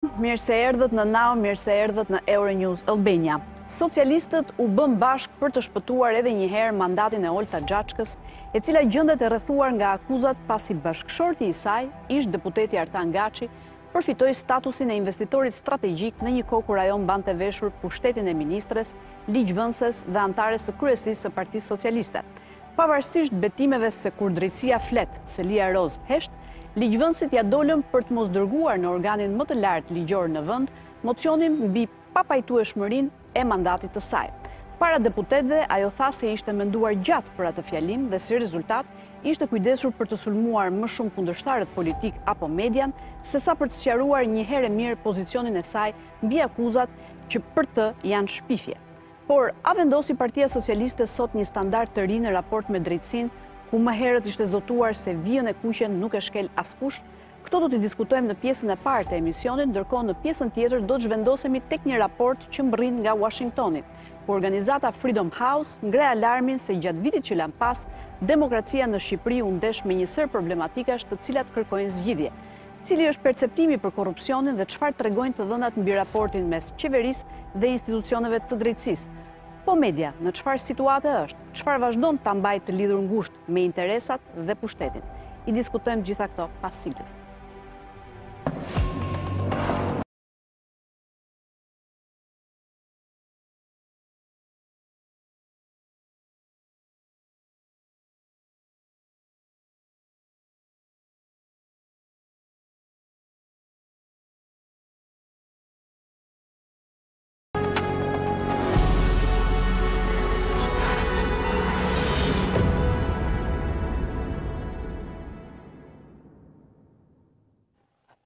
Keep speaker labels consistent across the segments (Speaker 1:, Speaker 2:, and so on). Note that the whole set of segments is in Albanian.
Speaker 1: Mirë se erdhët në Now, mirë se erdhët në Euronews Albania. Socialistët u bënë bashkë për të shpëtuar edhe një herë mandatin e Olta Xhaçkës, e cila gjendet e rrethuar nga akuzat pasi bashkëshorti i saj, ish deputeti Artan Gaçi, përfitoi statusin e investitorit strategjik në një kohë kur ajo mbante veshur pushtetin e ministres, ligjvënëses dhe anëtares së kryesisë së Partisë Socialiste. Pavarësisht betimeve se kur drejtësia flet, selia rozë hesht, ligjvënësit ia dolën për të mos dërguar në organin më të lartë ligjor në vend mocionin mbi papajtueshmërinë e mandatit të saj. Para deputetëve ajo tha se ishte menduar gjatë për atë fjalim dhe si rezultat ishte kujdesur për të sulmuar më shumë kundërshtarët politikë apo median sesa për të sqaruar njëherë e mirë pozicionin e saj mbi akuzat që për të janë shpifje. Por, a vendosi Partia Socialiste sot një standard të ri në raport me drejtësinë, ku më herët ishte zotuar se vijën e kuqe nuk e shkel askush? Këto do t'i diskutojmë në pjesën e parë të emisionit, ndërkohë në pjesën tjetër do të zhvendosemi tek një raport që mbërrin nga Washingtoni, ku organizata Freedom House ngre alarmin se gjatë vitit që lamë pas, demokracia në Shqipëri u ndesh me një sërë problematikash të cilat kërkojnë zgjidhje. Cili është perceptimi për korrupsionin dhe çfarë tregojnë të dhënat mbi raportin mes qeverisë dhe institucioneve të drejtësisë? Po media, në çfarë situate është? Çfarë vazhdon ta mbajë të lidhur ngushtë me interesat dhe pushtetin? I diskutojmë gjitha këto pas siglës.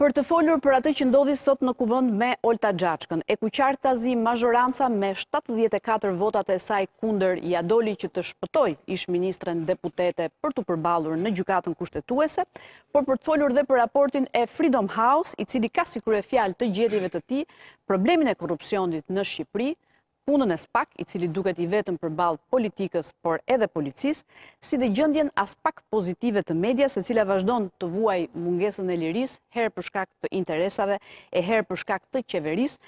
Speaker 1: Për të folur për atë që ndodhi sot në Kuvend me Olta Xhaçkën, e ku qartazi mazhoranca me 74 votat e saj kundër ia doli që të shpëtojë ish ministren deputete për t'u përballur në Gjykatën Kushtetuese, Por për të folur dhe për raportin e Freedom House, i cili ka si kryefjalë të gjetjeve të tij problemin e korrupsionit në Shqipëri, punën e SPAK, i cili duket i vetëm përballë politikës, por edhe policisë, si dhe gjendjen aspak pozitive të medias, e cila vazhdon të vuajë mungesën e lirisë, herë për shkak të interesave e herë për shkak të qeverisë,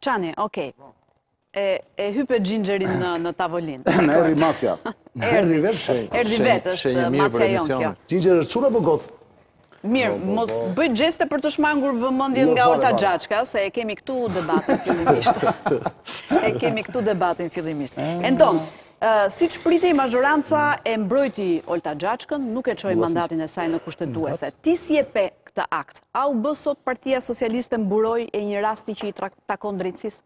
Speaker 1: Çani, okej. E hype Xhinxherin në tavolinë.
Speaker 2: Na erdhi macja.
Speaker 1: Erdhi vetë. Erdhi vetë, është macja jonë kjo.
Speaker 2: Xhinxher është çuar për gotë?
Speaker 1: Mirë, mos bëj gjeste për të shmangur vëmendjen nga Olta Xhaçka, se e kemi këtu debatin fillimisht. E kemi këtu debatin fillimisht. Enton, siç pritej mazhoranca e mbrojti Olta Xhaçkën, nuk e çoi mandatin e saj në kushtetuese. Ti si e pe këtë akt. A u bë sot Partia Socialiste mburojë e një rasti që i takon drejtësisë?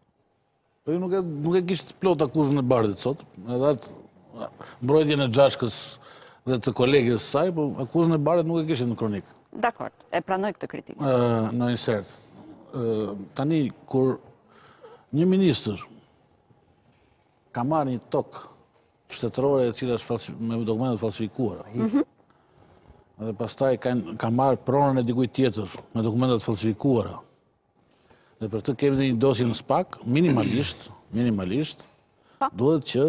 Speaker 3: Po ju nuk e nuk e kishit të plotë akuzën e Bardhit sot, edhe atë mbrojtjen e Xhaçkës dhe të koleges së saj, po akuzën e Bardhit nuk e kishit në kronikë.
Speaker 1: Dakord, e pranoj këtë kritikë.
Speaker 3: Në insert. Tani, kur një ministër ka marrë një tokë shtetërore e cila është me dokumenta të falsifikuara. Mhm. Dhe pastaj ka marrë pronën e dikujt tjetër me dokumenta të falsifikuara. Dhe për të kemi dhe një dosje në SPAK, minimalisht, minimalisht, po. duhet që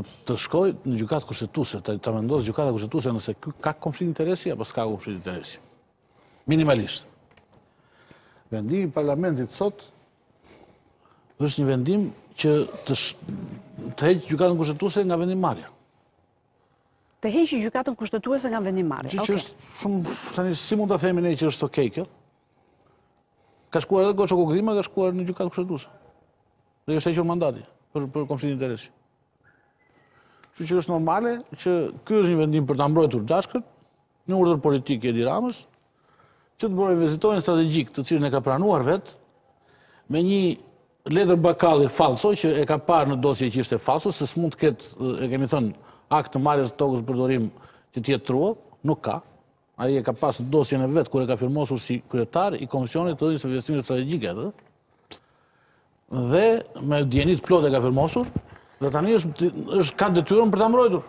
Speaker 3: të shkojë në Gjykatë Kushtetuese, ta vendosë Gjykata Kushtetuese nëse ka konflikt interesi, apo s'ka konflikt interesi. Minimalisht. Vendimi i parlamentit sot është një vendim që të heqë Gjykatën Kushtetuese nga vendimmarrja.
Speaker 1: Të heqë Gjykatën Kushtetuese nga vendimmarrja. Gjë
Speaker 3: që është shumë, tani, si mund ta themi ne që është okej kjo? Ka shkuar edhe Koço Kokëdhima, ka shkuar në Gjykatë Kushtetuese. Dhe është hequr mandati për, për konflikt interesi. Kështu që është normale që ky është një vendim për ta mbrojtur Xhaçkën, Një urdhër politik i Edi Ramës, që të mbrojë investitorin strategjik të cilin e ka pranuar vetë, me një letër bakalli fallso që e ka parë në dosje që ishte fallso, se s'mund të ketë, e kemi thënë, akt të marrjes të tokës në përdorim që të jetë truall, nuk ka. Ai e ka pasë dosjen vetë, kur e ka firmosur si kryetar i Komisionit të dhënies së Investimeve Strategjike, dhe,
Speaker 1: dhe me dijeni të
Speaker 2: plotë e
Speaker 3: ka firmosur, dhe
Speaker 1: tani
Speaker 3: është,
Speaker 2: është ka
Speaker 3: detyrën për ta mbrojtur.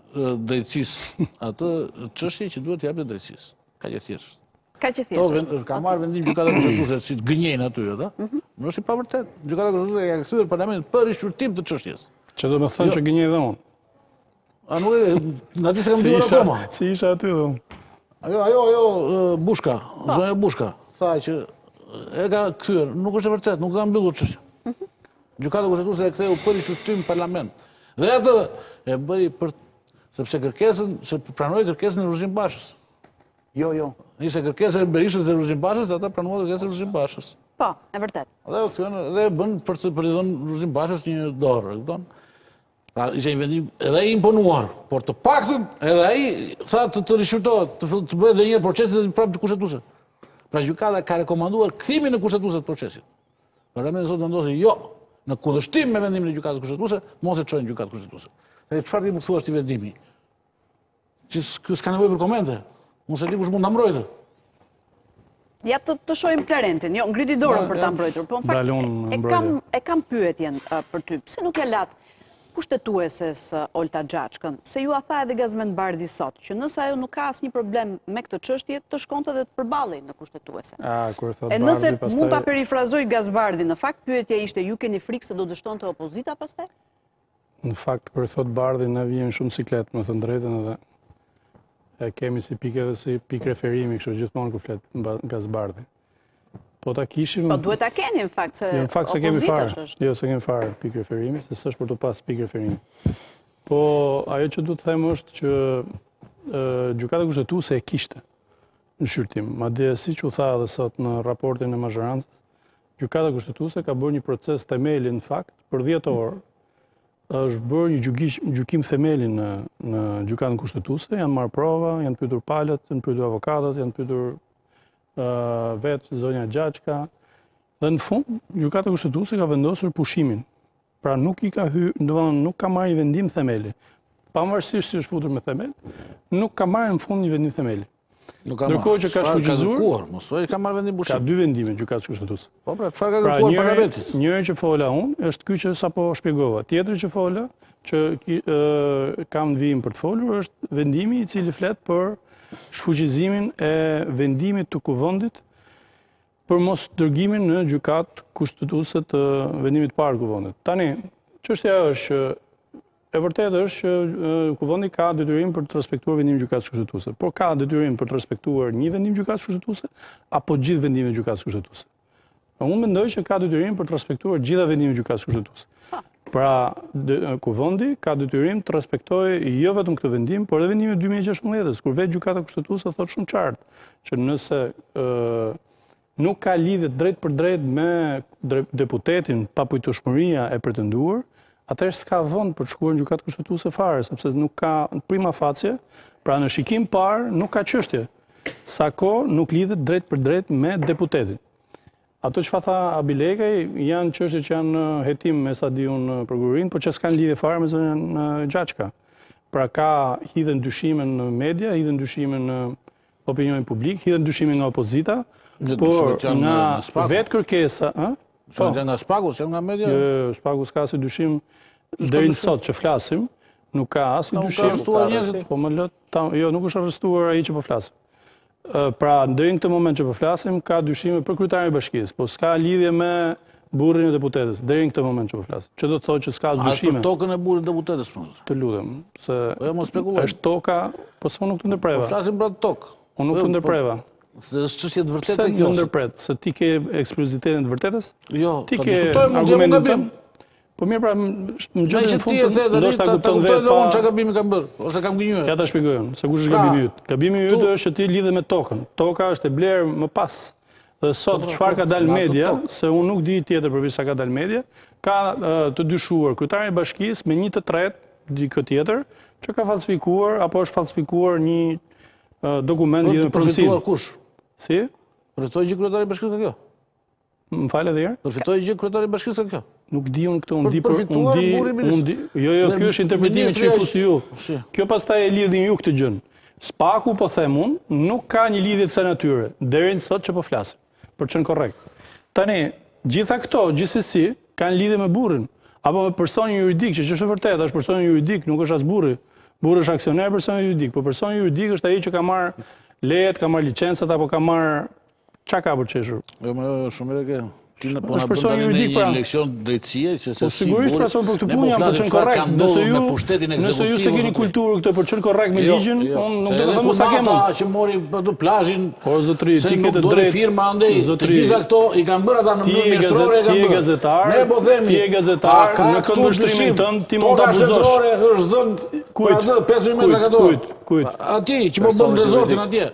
Speaker 3: drejtësisë atë çështje që duhet t'ia japë drejtësisë. Kaq e thjeshtë.
Speaker 1: Kaq e thjeshtë.
Speaker 3: Ka marrë vendim gjykata kushtetuese siç gënjejnë aty edhe. Mhm. Nuk është e vërtetë. Gjykata kushtetuese e ka kthyer në parlament për rishqyrtim të çështjes.
Speaker 4: Që do të thotë jo. që gënjej dhe unë.
Speaker 3: A nuk e, nga ti s'e kam dëgjuar akoma.
Speaker 4: Se isha aty dhe unë.
Speaker 3: Ajo ajo ajo Bushka, po. zonja Bushka, tha që e ka kthyer, nuk është e vërtetë, nuk e ka mbyllur çështjen. Mhm. Gjykata Kushtetuese e ktheu për rishqyrtim në Parlament. Dhe atë e bëri për sepse kërkesën, se pranoi kërkesën e Lulzim Bashës.
Speaker 2: Jo, jo.
Speaker 3: Ishte kërkesa e Berishës dhe Lulzim Bashës, ata pranuan kërkesën e Lulzim Bashës.
Speaker 1: Po, e vërtetë.
Speaker 3: Dhe u thyen dhe e bënë për të për t'i dhënë Lulzim Bashës një dorë, e kupton? Pra, ishte një vendim edhe ai i imponuar, por të paktën edhe ai tha të, të rishqyrtohet, të, të bëhet edhe një herë procesi dhe prapë te kushtetuesja. Pra gjykata ka rekomanduar kthimin në kushtetuese të procesit. Parlamenti sot vendosi jo në kundërshtim me vendimin e Gjykatës Kushtetuese, mos e çojë në Gjykatë Kushtetuese. Dhe çfarë ti më thua është i vendimi? Që ky s'ka nevojë për komente. Unë s'e di kush mund ta mbrojë.
Speaker 1: Ja të të shohim Klarentin, jo, ngriti dorën për ta mbrojtur, po në fakt e kam e kam pyetjen për ty. Pse nuk e latë kushtetueses Olta Xhaçkën, se jua tha edhe Gazmend Bardhi sot, që nëse ajo nuk ka asnjë problem me këtë çështje, të shkonte dhe të përballej në Kushtetuese. E nëse mund ta perifrazoj Gaz Bardhin, në fakt pyetja ishte ju keni frikë se do dështonte opozita pastaj?
Speaker 4: Në fakt, kur e thotë Bardhi, ne vihemi shumë në siklet, me thënë të drejtën edhe e kemi si pikë edhe si pikë referimi, kështu gjithmonë ku flet Gaz Bardhi. Po ta kishim...
Speaker 1: Po duhet ta keni, në fakt, se
Speaker 4: opozita që është. Jo, s'e kemi fare pikë referimi, se s'është për të pas pikë referimi. Po, ajo që duhet të them është që gjykata kushtetuese e kishte në shqyrtim. Madje siç u tha edhe sot në raportin e mazhorancës, gjykata kushtetuese ka bërë një proces themeli në fakt, për 10 orë, është bërë një gjykim themeli në gjykatën kushtetuese, janë marrë prova, janë pyetur palët, janë pyetur avokatët, janë pyetur vetë zonja Xhaçka, dhe në fund, gjykata kushtetuese ka vendosur pushimin. Pra nuk i ka hy, nuk ka marrë një vendim themeli. Pavarësisht që është futur me themel, nuk ka marrë në fund një vendim themeli.
Speaker 3: Nuk ka marrë.
Speaker 4: Ndërkohë që ka shfuqizuar,
Speaker 3: ka marrë vendim
Speaker 4: pushimi.
Speaker 3: Ka
Speaker 4: dy vendime të gjykatës kushtetuese.
Speaker 3: Po pra, çfarë ka
Speaker 4: pra,
Speaker 3: kërkuar
Speaker 4: pra,
Speaker 3: parlamenti?
Speaker 4: Njëri që fola unë është ky që sapo shpjegova. Tjetri që fola që kam në vijim për të folur është vendimi i cili flet për shfuqizimin e vendimit të kuvendit për mosdërgimin në gjykatë kushtetuese të vendimit të parë të kuvendit. Tani, çështja është që E vërtetë është që kuvendi ka detyrim për të respektuar vendimin e Gjykatës Kushtetuese, por ka detyrim për të respektuar një vendim të Gjykatës Kushtetuese apo gjithë vendimet e Gjykatës Kushtetuese. Unë mendoj që ka detyrim për të respektuar gjitha vendimet e Gjykatës Kushtetuese. Pra, kuvendi ka detyrim të respektojë jo vetëm këtë vendim, por edhe vendimin e 2016-s, kur vetë Gjykata Kushtetuese thotë shumë qartë që nëse Nuk ka lidhje drejtpërdrejt me deputetin papajtueshmëria e pretenduar, atëherë s'ka vend për të shkuar në Gjykatë Kushtetuese fare, sepse nuk ka prima facie, pra në shikim të parë nuk ka çështje. Sa kohë nuk lidhet drejtpërdrejt me deputetin. Ato që fa tha Abilekaj janë çështje që janë në hetim me sa di unë në prokurori, por që s'kanë lidhje fare me zonjën Xhaçka. Pra ka hidhen dyshime në media, hidhen dyshime në opinionin publik, hidhen dyshime nga opozita, por nga vetë kërkesa...
Speaker 3: Që nga SPAK-u, që nga media?
Speaker 4: Jo, SPAK-u s'ka asnjë dyshim, deri në sot që flasim, nuk ka asnjë dyshim.
Speaker 3: Nuk ka njerëzit?
Speaker 4: Po më lër, jo, nuk është arrestuar ai që po flasim. Pra, deri në këtë moment që po flasim, ka dyshime për kryetarin e bashkisë, po s'ka lidhje me Burrin e deputetes, deri në këtë moment që po flasim. Që do të thotë që s'ka as dyshime.
Speaker 3: A është
Speaker 4: toka
Speaker 3: e burrit të deputetes më? Po?
Speaker 4: Të lutem, se
Speaker 3: po jo,
Speaker 4: është toka, po s'unë nuk të ndërpreva.
Speaker 3: Po flasim për tokë.
Speaker 4: Unë nuk të jo,
Speaker 3: po,
Speaker 4: ndërpreva.
Speaker 3: Se është çështje e
Speaker 4: vërtetë
Speaker 3: kjo. Pse më
Speaker 4: ndërpret? Se ti ke ekskluzivitetin e së vërtetës?
Speaker 3: Jo,
Speaker 4: ti ke argumentin tim. Po mirë pra, më
Speaker 3: dëgjo
Speaker 4: në fund se do
Speaker 3: ta kuptosh
Speaker 4: vetë.
Speaker 3: Po unë çka gabimi kam bërë, ose kam gënjyer.
Speaker 4: Ja ta shpjegoj unë, se kush është
Speaker 3: pra,
Speaker 4: gabimi yt. Gabimi yt është që ti e lidh me tokën. Toka është e blerë më pas. Dhe sot,
Speaker 3: po, po,
Speaker 4: çfarë
Speaker 3: po,
Speaker 4: ka dalë
Speaker 3: në
Speaker 4: media, se unë nuk di tjetër përveç sa ka dalë në media, ka të dyshuar kryetarin e bashkisë me një të tretë, dikë tjetër, që ka falsifikuar, apo është falsifikuar një dokument një
Speaker 3: në
Speaker 4: përfësim.
Speaker 3: Përfituar kush?
Speaker 4: Si?
Speaker 3: Përfitoi gjë kryetari i bashkisë nga kjo?
Speaker 4: Më fal edhe një herë?
Speaker 3: Përfitoi gjë kryetari i bashkisë nga kjo?
Speaker 4: Nuk di unë
Speaker 3: këtë,
Speaker 4: unë di për...
Speaker 3: Përfituar, burri i
Speaker 4: ministres. Jo, jo, kjo është interpretimi që
Speaker 3: i
Speaker 4: fusni ju. Kjo pastaj e lidhni ju këtë gjënë. SPAK-u po them unë, nuk ka një lidhje të kësaj natyre, deri në sot që po flasim, për të qenë korrekt. Tani, gjitha këto, gjithsesi, kanë lidhje me burrin, apo me personin juridik, që ç'është e vërteta, është personi juridik, nuk është as burri, burri është aksioner i personit juridik, po personi juridik është ai që ka marrë lejet, ka marrë licencat, apo ka marrë Ça ka për qeshur?
Speaker 3: Jo, më jo, shumë e ke. Ti na po na bën tani një
Speaker 4: pra.
Speaker 3: leksion drejtësie që se
Speaker 4: po si sigurisht pra se unë për këtë punë jam për të qenë korrekt nëse ju me pushtetin ekzekutiv nëse ju s'e keni kulturë këtë për të qenë korrekt me jo, ligjin jo. unë nuk do të them s'e kemi
Speaker 3: ata që mori për të plazhin
Speaker 4: o zotri ti ke të drejtë
Speaker 3: firma andej
Speaker 4: zotri
Speaker 3: gjitha këto i kanë bërë ata në mënyrë mjekësore e kanë bërë
Speaker 4: gazetar
Speaker 3: ne po themi
Speaker 4: ti je gazetar në këndvështrimin tënd ti mund
Speaker 3: të
Speaker 4: abuzosh
Speaker 3: po gazetar është dhënë
Speaker 4: kujt
Speaker 3: 5000 metra katrorë
Speaker 4: kujt kujt
Speaker 3: atij që po bën rezortin atje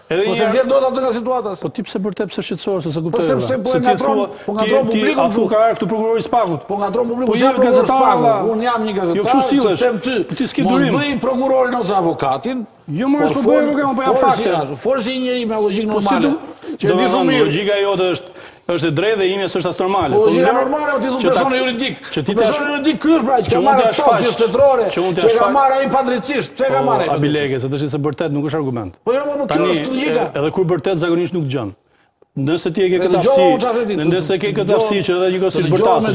Speaker 4: Edhe një herë.
Speaker 3: Po atë nga situata.
Speaker 4: Po ti pse bërtet pse shqetësohesh unë s'e kuptoj.
Speaker 3: Po sepse po e
Speaker 4: ngatërron,
Speaker 3: po
Speaker 4: ngatërron
Speaker 3: publikun.
Speaker 4: Ti
Speaker 3: ke
Speaker 4: ardhur këtu prokuror i SPAK-ut.
Speaker 3: Po ngatërron publikun.
Speaker 4: Po
Speaker 3: jam gazetar. Unë jam një gazetar.
Speaker 4: Jo kështu sillesh.
Speaker 3: Them ty.
Speaker 4: Po ti s'ke durim.
Speaker 3: Mos bëj prokurorin ose avokatin.
Speaker 4: Jo më
Speaker 3: është
Speaker 4: problem,
Speaker 3: më
Speaker 4: bëj fakte.
Speaker 3: Fol si një njeri me logjikë
Speaker 4: po
Speaker 3: normale. Që di shumë mirë.
Speaker 4: Logjika jote është Është e drejtë dhe imja s'është as normale.
Speaker 3: Po
Speaker 4: jo,
Speaker 3: po
Speaker 4: gjëja
Speaker 3: normale, o ti
Speaker 4: thua
Speaker 3: personi juridik.
Speaker 4: Që ti
Speaker 3: personi juridik ky është pra që ka marrë tokë
Speaker 4: që
Speaker 3: shtetërore,
Speaker 4: që
Speaker 3: ka marrë ai padrejtisht, pse ka marrë ai?
Speaker 4: Abilekaj, se tash se bërtet nuk është argument.
Speaker 3: Po jo, po kjo është logjika.
Speaker 4: Edhe kur bërtet zakonisht nuk dëgjon. Nëse ti e ke këtë aftësi, nëse ke këtë aftësi që edhe njëkohësisht
Speaker 3: bërtas.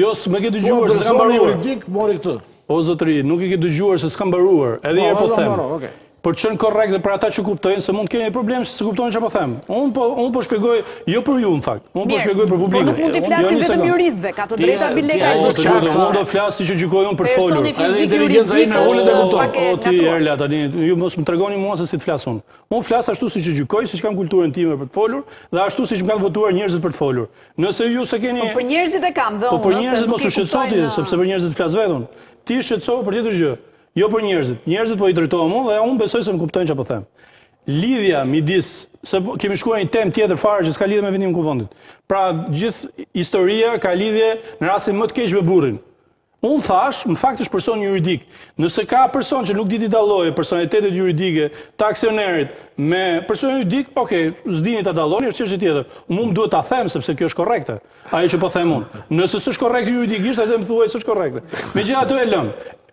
Speaker 4: Jo, s'më ke dëgjuar se s'kam mbaruar.
Speaker 3: Juridik mori këtë.
Speaker 4: O zotëri, nuk e ke dëgjuar se s'kam mbaruar. Edhe
Speaker 3: një
Speaker 4: herë po,
Speaker 3: po
Speaker 4: them. Për të qenë korrekt dhe për ata që kuptojnë, se mund të keni problem se s'e kuptoni ç'po them. Unë po, unë po shpjegoj, jo për ju në fakt, unë po shpjegoj për publikun.
Speaker 1: Mirë, po nuk mund
Speaker 4: të
Speaker 1: flasim
Speaker 4: jo,
Speaker 1: vetëm juristëve, ka të
Speaker 4: drejtë
Speaker 3: Abilekaj
Speaker 4: për
Speaker 3: qartë.
Speaker 4: Unë do flas siç e gjykoj unë për të folur.
Speaker 1: Edhe
Speaker 3: inteligenca ime unë
Speaker 1: dhe kuptoj.
Speaker 4: O ti Erla tani, ju mos më tregoni mua se si të flas unë. Unë flas ashtu siç e gjykoj, siç kam kulturën time për të folur dhe ashtu siç më kanë votuar njerëzit për të folur. Nëse ju s'e keni
Speaker 1: Po për njerëzit e kam dhe unë.
Speaker 4: Po
Speaker 1: për
Speaker 4: njerëzit mos u
Speaker 1: shqetësoni,
Speaker 4: sepse për njerëzit flas vetë. Ti shqetësohu për tjetër gjë. Jo për njerëzit. Njerëzve po i drejtohem unë dhe unë besoj se më kuptojnë çfarë po them. Lidhja midis se po, kemi shkuar një temë tjetër fare që s'ka lidhje me vendimin e kuvendit. Pra gjithë historia ka lidhje në rastin më të keq me burrin. Unë thashë, në fakt është person juridik. Nëse ka person që nuk di t'i dallojë personalitetet juridike të aksionerit me person juridik, ok, s'dini ta dalloni, është çështje tjetër. Unë më duhet ta them sepse kjo është korrekte. Ajo që po them unë. Nëse s'është korrekte juridikisht, atë më thuaj s'është korrekte. Megjithatë e lëmë.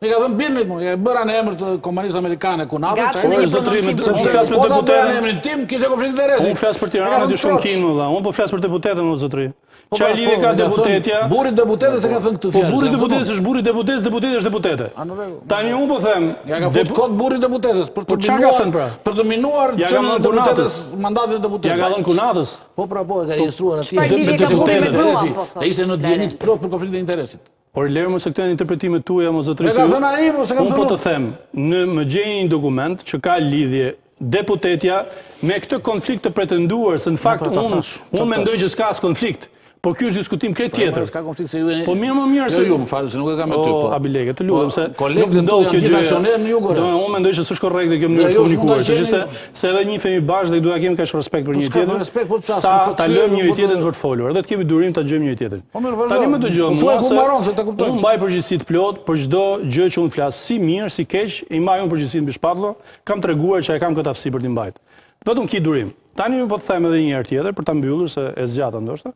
Speaker 4: E ka
Speaker 3: thënë burri, po e bëra në emër të kompanisë amerikane
Speaker 1: kunatës, ça. Po zotëri,
Speaker 4: më pse flas për deputetën?
Speaker 3: Po e bëra në emrin tim, kishte konflikt interesi.
Speaker 4: Unë flas për Tiranën, ti shkon në Kinë më dha. Unë po flas për deputetën, o zotëri. Po, ça pra, lidhje po, ka deputetja?
Speaker 3: Burri i deputetes e ka thënë këtë
Speaker 4: po, fjalë. Po burri i deputetes është burri i deputetes, deputetja është deputete. Tani unë po them,
Speaker 3: ia ka fut kot burrit të deputetes për të
Speaker 4: minuar. Pra?
Speaker 3: Për të minuar që në deputetës mandatin e
Speaker 4: deputetit. Ia ka dhënë kunatës.
Speaker 3: Po pra po, e ka regjistruar atje.
Speaker 1: Çfarë lidhje ka burri me gruan?
Speaker 3: Ai ishte në dijeni të plotë për konfliktin e interesit.
Speaker 4: Ore lëre mo se këto janë interpretimet tuaja mo zotëri.
Speaker 3: E ka thënë ai, mo, s'e kam thënë.
Speaker 4: Unë po të them, më gjeni një dokument që ka lidhje deputetja me këtë konflikt të pretenduar se në fakt unë mendoj që s'ka as konflikt. Po ky është diskutim krejt po, tjetër.
Speaker 3: S'ka konflikt se ju jeni.
Speaker 4: Po mirë më mirë
Speaker 3: jo, se ju, më falë se nuk e kam me ty po.
Speaker 4: Abilekaj, të lutem po, se
Speaker 3: kolegët do kjo
Speaker 4: gjë. Unë mendoj se s'është korrekte kjo mënyrë e të komunikuarit, sepse Se edhe njihemi bashkë dhe duhet të kemi kaq respekt për njëri-tjetrin. Sa ta lëmë njëri-tjetrin për të folur. Edhe të kemi durim ta dëgjojmë njëri-tjetrin.
Speaker 3: Po mirë, vazhdo.
Speaker 4: Tani më dëgjo.
Speaker 3: Po thuaj ku mbaron
Speaker 4: se ta kuptoj. Unë mbaj përgjegjësi të plot për çdo gjë që unë flas, si mirë, si keq, i mbaj unë përgjegjësinë mbi shpatulla, kam treguar që e kam këtë aftësi për t'i mbajt. Vetëm ki durim. Tani po të them edhe një herë tjetër për ta mbyllur se e zgjata ndoshta.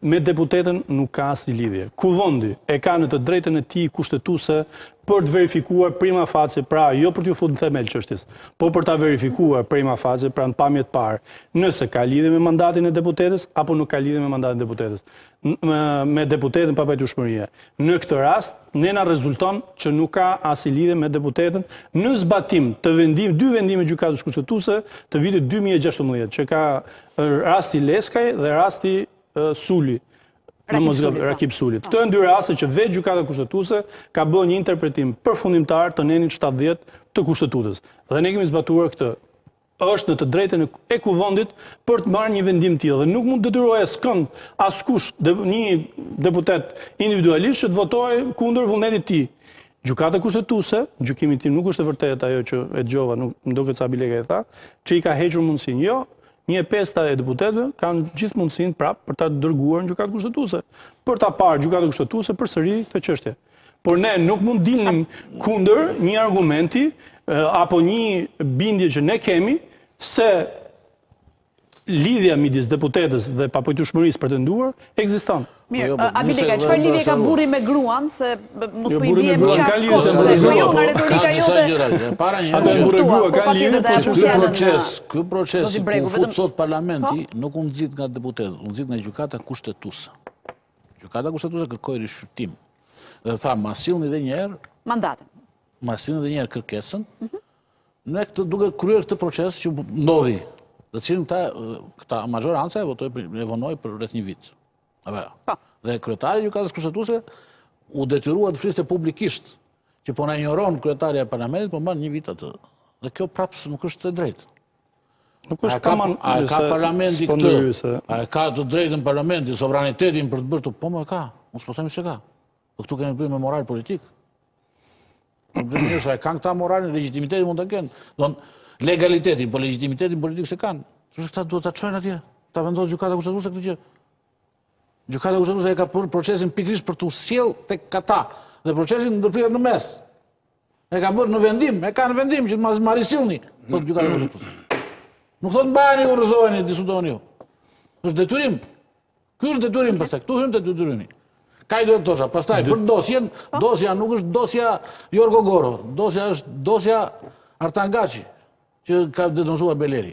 Speaker 4: Me deputetën nuk ka asnjë lidhje. Kuvendi e ka në të drejtën e tij kushtetuese për të verifikuar prima facie, pra jo për t'iu futur në themel çështjes, por për ta verifikuar prima facie, pra në pamje të parë, nëse ka lidhje me mandatin e deputetes apo nuk ka lidhje me mandatin e deputetes. Me deputetën papajtueshmëria, Në këtë rast, ne na rezulton që nuk ka asnjë lidhje me deputeten në zbatim të vendim, dy vendime Gjykatës Kushtetuese të vitit dy mijë e gjashtëmbëdhjetë, që ka rasti Leskaj dhe rasti Suli, Rakip Suli. Këto janë dy raste që vetë Gjykata Kushtetuese ka bërë një interpretim përfundimtar të nenit 70 të Kushtetutës. Dhe ne kemi zbatuar këtë është në të drejtën e kuvendit për të marrë një vendim të tillë dhe nuk mund të detyrojë askënd, askush një deputet individualisht që të votojë kundër vullnetit të tij. Gjykata Kushtetuese, gjykimi tim nuk është e vërtetë ajo që e dëgjova, nuk më duket se Abilekaj e tha, që i ka hequr mundësinë. Jo, një e pesta e deputetëve kanë gjithë mundësinë prapë për ta dërguar në Gjykatën Kushtetuese, për ta parë Gjykata Kushtetuese përsëri këtë çështje. Por ne nuk mund dilnim kundër një argumenti apo një bindje që ne kemi se lidhja midis deputetes dhe papajtueshmërisë së pretenduar ekziston.
Speaker 1: Mirë, po, po, Abilekaj, çfarë lidhje ka burri me gruan, se mos
Speaker 4: jo,
Speaker 1: po i
Speaker 4: bie
Speaker 1: më qafë
Speaker 4: kot,
Speaker 1: se
Speaker 4: po
Speaker 1: jo,
Speaker 4: jo
Speaker 1: nga retorika jote,
Speaker 3: ka
Speaker 1: disa
Speaker 3: gjëra, para një që
Speaker 4: burri grua,
Speaker 1: po,
Speaker 4: ka
Speaker 1: lidhje,
Speaker 4: po
Speaker 1: që
Speaker 3: ky proces, ky proces, ku fut sot parlamenti, nuk u nxit nga deputetët, u nxit nga Gjykata Kushtetuese. Gjykata Kushtetuese kërkoi rishqyrtim dhe tha ma sillni edhe një herë
Speaker 1: mandatin.
Speaker 3: Ma sillni edhe një herë kërkesën. Mhm. Ne këtë duke kryer këtë proces që ndodhi, dhe cilin ta këta maxhoranca e votoi e vonoi për rreth një vit. Apo.
Speaker 1: Po.
Speaker 3: Dhe kryetari i Gjykatës Kushtetuese u detyrua të fliste publikisht që po na injoron kryetarja e parlamentit, po mban një vit atë. Dhe kjo prapë nuk është e drejtë.
Speaker 4: Nuk është
Speaker 3: ka
Speaker 4: man...
Speaker 3: A e ka parlamenti këtë? A e ka të drejtën parlamenti, sovranitetin për të bërë të... Po mo e ka, unë s'po themi s'e ka. Po këtu kemi të bëjmë me moral politik. Nuk edhe një herë, a e kanë këta moralin, legjitimitetin mund ta kenë. Don, legalitetin, po legjitimitetin politik s'e kanë. Sepse këta duhet ta çojnë atje, ta vendosë Gjykata Kushtetuese këtë gjë. Gjykata Kushtetuese e ka bërë procesin pikërisht për t'u sjellë tek ata. Dhe procesin e ndërprenë në mes. E ka bërë në vendim, e ka në vendim që të ma risillni, thotë Gjykata Kushtetuese. Nuk thotë mbajeni ju, rrëzojeni, diskutojeni ju. Është detyrim. Ky është detyrim pastaj, këtu hyjmë te detyrimi. Ka, i duhet, thosha pastaj, për dosjen, po. Dosja nuk është dosja Jorgo Goro, dosja është dosja Artan Gaçi, që ka denoncuar Beleri.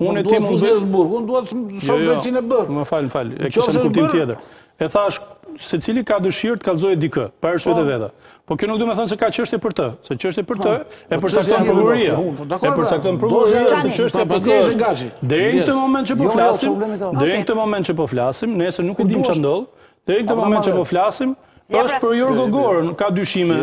Speaker 4: Unë e ti mund të zhë
Speaker 3: burë, unë duhet të
Speaker 4: shumë
Speaker 3: drejtësinë e bërë.
Speaker 4: Më fal, më fal, e kisha në kuptim tjetër. E thashë, secili ka dëshirë të kallëzojë dikë, për arsyet e veta. Po kjo nuk do me thënë se ka çështje për të, se çështje për të e përcakton prokuroria.
Speaker 3: E
Speaker 4: përcakton prokuroria, se
Speaker 3: çështje
Speaker 4: për të është. Deri në këtë moment që po flasim, deri në këtë moment që po flasim, nëse nuk e dimë ç'ndodh, deri në këtë moment që po flasim, është për Jorgo Goron, ka dyshime.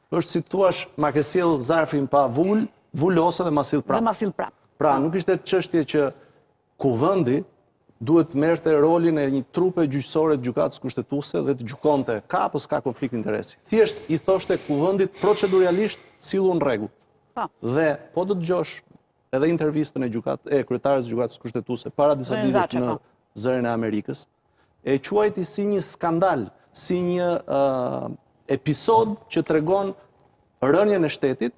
Speaker 4: Është
Speaker 1: si
Speaker 5: të thuash, ma ke sjellë zarfin pa vulë, vulose dhe ma sill
Speaker 1: prapë.
Speaker 5: Dhe
Speaker 1: ma sill prapë.
Speaker 5: Pra, nuk ishte çështje që kuvendi duhet të merrte rolin e një trupe gjyqësore të Gjykatës Kushtetuese dhe të gjykonte ka apo s'ka konflikt interesi. Thjesht i thoshte kuvendit proceduralisht sillu në rregull.
Speaker 1: Po.
Speaker 5: Dhe po të dëgjosh edhe intervistën e, e kryetares së Gjykatës Kushtetuese para disa ditësh në
Speaker 1: po.
Speaker 5: zërin e Amerikës, e quajti si një skandal, si një episod që tregon rënien e shtetit,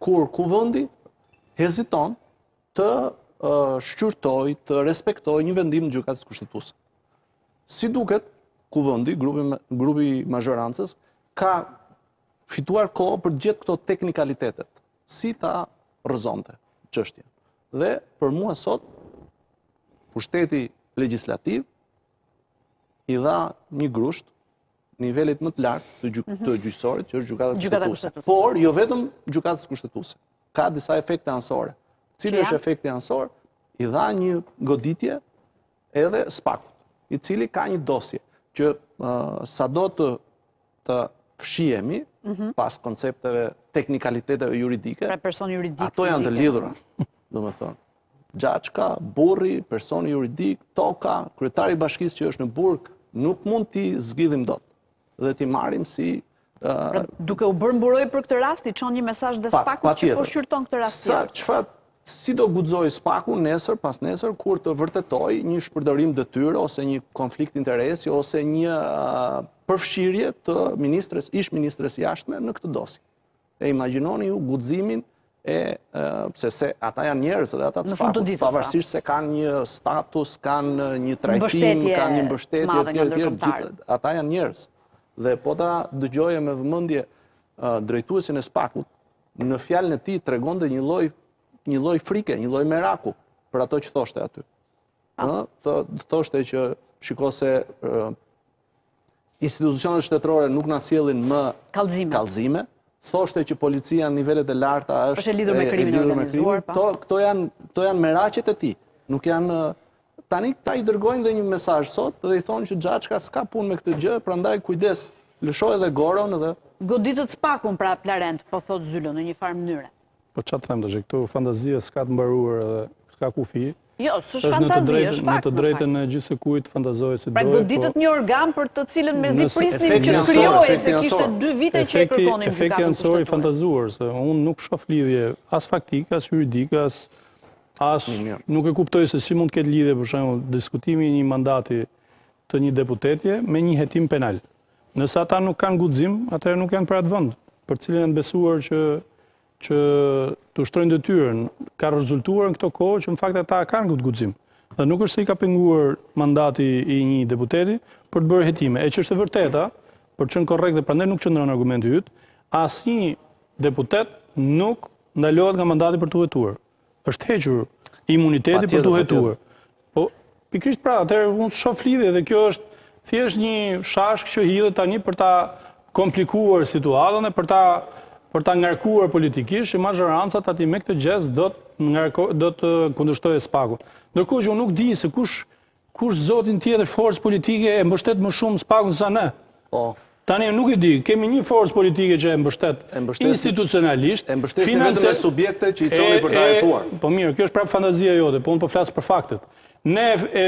Speaker 5: kur kuvendi heziton të shqyrtojë, të respektojë një vendim të Gjykatës Kushtetuese. Si duket, kuvendi, grupi i mazhorancës, ka fituar kohë për gjithë këto teknikalitetet, si ta rrëzonte çështjen. Dhe për mua sot, pushteti legjislativ i dha një grusht nivelit më të lartë të, gjyk, mhm. të gjyqësorit, që është Gjykata Kushtetuese. Por, jo vetëm Gjykatës Kushtetuese. Ka disa efekte anësore. Cili është efekti anësor? I dha një goditje edhe SPAK-ut, i cili ka një dosje, që uh, sado të të fshihemi mhm. pas koncepteve teknikaliteteve juridike.
Speaker 1: Pra person juridik.
Speaker 5: Ato janë të lidhura, domethënë. Xhaçka, burri, personi juridik, toka, kryetari i bashkisë që është në burg, nuk mund t'i zgjidhim dot dhe t'i marrim si...
Speaker 1: Pra, duke u bërë mburojë për këtë rast, i çojnë një mesazh dhe SPAK-ut që po shqyrton këtë rast.
Speaker 5: Sa, çfarë, Si do guxojë SPAK-u nesër, pasnesër, kur të vërtetojë një shpërdorim detyre ose një konflikt interesi ose një përfshirje të ministres, ish ministres së jashtme në këtë dosje. E imagjinoni ju guximin e se, se ata janë njerëz dhe ata të SPAK-ut,
Speaker 1: pra.
Speaker 5: pavarësisht se kanë një status, kanë një trajtim, kanë një mbështetje të
Speaker 1: tjerë,
Speaker 5: gjithë, ata janë njerëz. Dhe po ta dëgjoje me vëmendje drejtuesin e SPAK-ut, Në fjalën e tij tregonte një lloj një lloj frike, një lloj meraku për ato që thoshte aty. Ëh, ah. të thoshte që shiko se institucionet shtetërore nuk na sjellin më
Speaker 1: kallëzime.
Speaker 5: Kallëzime. Thoshte që policia në nivelet e larta është
Speaker 1: është e lidhur me krimin
Speaker 5: e
Speaker 1: organizuar.
Speaker 5: Po. Këto janë këto janë meraqet e tij. Nuk janë Tani këta i dërgojnë dhe një mesazh sot dhe i thonë që Xhaçka s'ka punë me këtë gjë, prandaj kujdes, lëshoje dhe Goron dhe...
Speaker 1: Goditët SPAK-un pra, Plarent, po thotë Zylo në një farë mënyre.
Speaker 4: Po ça të them, që këtu fantazia s'ka të mbaruar edhe s'ka kufi.
Speaker 1: Jo, s'është fantazi, është fakt. Në
Speaker 4: të
Speaker 1: drejtën
Speaker 4: e gjithsekujt të fantazojë si
Speaker 1: të
Speaker 4: dojë.
Speaker 1: Pra goditët po- një organ për të cilin mezi prisnin që të
Speaker 5: krijohej,
Speaker 1: se kishte dy vite që e kërkonin Gjykatën
Speaker 4: Kushtetuese. Efekti
Speaker 1: anësor i
Speaker 4: fantazuar, se unë nuk shof lidhje as faktike, as juridike, as As nuk e kuptoj se si mund të ketë lidhje për shembull diskutimi i një mandati të një deputetje me një hetim penal. Nëse ata nuk kanë guxim, atëherë nuk janë për atë vend, për të cilin janë besuar që që të ushtrojnë detyrën. Ka rezultuar në këto kohë që në fakt ata kanë këtë guxim. Dhe nuk është se i ka penguar mandati i një deputeti për të bërë hetime. E që është e vërteta, për të qënë korrekt dhe prandaj nuk qëndron argumenti yt, asnjë deputet nuk ndalohet nga mandati për t'u hetuar. është hequr imuniteti për t'u hetuar. Po, pikrisht pra, atër unë s'shof lidhje dhe kjo është thjesht një shashkë që hidhet tani për ta komplikuar situatën e për ta për ta ngarkuar politikisht që mazhoranca tani me këtë gjest do të, do të kundërshtojë SPAK-un. Ndërkohë që unë nuk di se kush Kush zotin tjetër forcë politike e mbështet më shumë SPAK-un sa ne?
Speaker 5: Po.
Speaker 4: Tani nuk e di, kemi një forcë politike që e mbështet institucionalisht.
Speaker 5: E mbështet vetëm me subjekte që i çoni për
Speaker 4: t'i
Speaker 5: hetuar.
Speaker 4: Po mirë, kjo është prapë fantazia jote, po unë po flas për faktet. Ne e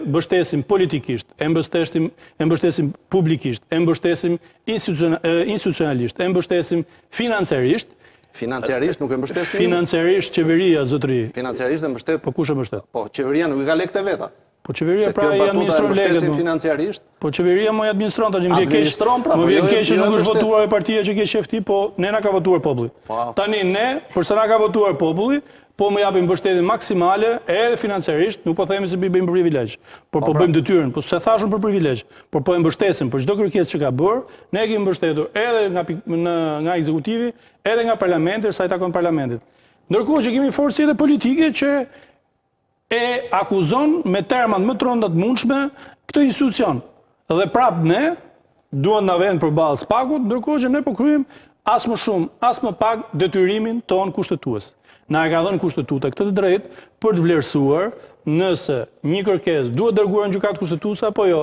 Speaker 4: mbështesim politikisht, e mbështesim publikisht, e mbështesim institucionalisht, e mbështesim financiarisht,
Speaker 5: Financiarisht nuk e mbështesim.
Speaker 4: Financiarisht qeveria zotëri.
Speaker 5: Financiarisht e mbështet.
Speaker 4: Po kush e mbështet?
Speaker 5: Po qeveria nuk i ka lekë të veta.
Speaker 4: Po qeveria pra i administron
Speaker 5: lekët.
Speaker 4: Po
Speaker 5: financiarisht.
Speaker 4: Po qeveria m'i administron tani më vjen keq.
Speaker 5: Administron pra.
Speaker 4: Më
Speaker 5: po
Speaker 4: vjen
Speaker 5: jo,
Speaker 4: keq
Speaker 5: jo
Speaker 4: nuk është votuar partia që ke shefti, po ne na ka votuar populli.
Speaker 5: Po.
Speaker 4: Tani ne, për sa na ka votuar populli, Po i japim mbështetjen maksimale, edhe financiarisht, nuk po themi se i bëjmë privilegj, por po, po pra. bëjmë detyrën, po s'e thashë unë për privilegj, por po e mbështesim për çdo kërkesë që ka bërë, ne e kemi mbështetur edhe nga në nga ekzekutivi, edhe nga parlamenti, sa i takon parlamentit. Ndërkohë që kemi forca edhe politike që e akuzon me termat më të rënda të mundshme këtë institucion. Dhe prapë ne duan na vënë përballë SPAK-ut, ndërkohë që ne po kryejmë as më shumë, as më pak detyrimin tonë kushtetues. Na e ka dhënë kushtetuta këtë të drejtë për të vlerësuar nëse një kërkesë duhet dërguar në gjykatë kushtetuese apo jo.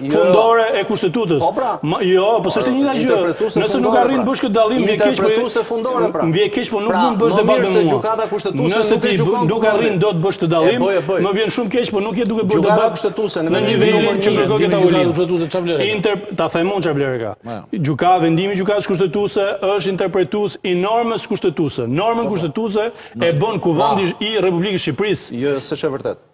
Speaker 4: fundore e kushtetutës.
Speaker 5: Po pra.
Speaker 4: Jo, po s'është e njëjta gjë. Nëse nuk arrin
Speaker 5: pra.
Speaker 4: të bësh këtë dallim, vjen keq po.
Speaker 5: Interpretuese fundore pra.
Speaker 4: Vjen keq po nuk
Speaker 5: pra,
Speaker 4: mund të
Speaker 5: bësh
Speaker 4: debat me mua.
Speaker 5: Gjykata kushtetuese nuk e gjykon.
Speaker 4: Nuk arrin dot të
Speaker 5: bësh këtë dallim.
Speaker 4: Më vjen shumë keq po nuk je duke bërë debat
Speaker 5: kushtetuese në
Speaker 4: nivelin që kërkon këtë
Speaker 3: gjykatë kushtetuese çfarë vlerë.
Speaker 4: Inter ta them unë çfarë vlerë ka. Gjyka vendimi i gjykatës kushtetuese është interpretues i normës kushtetuese. Normën po, po. kushtetuese e bën kuvendi i Republikës së Shqipërisë.
Speaker 5: Jo, s'është e
Speaker 4: vërtetë.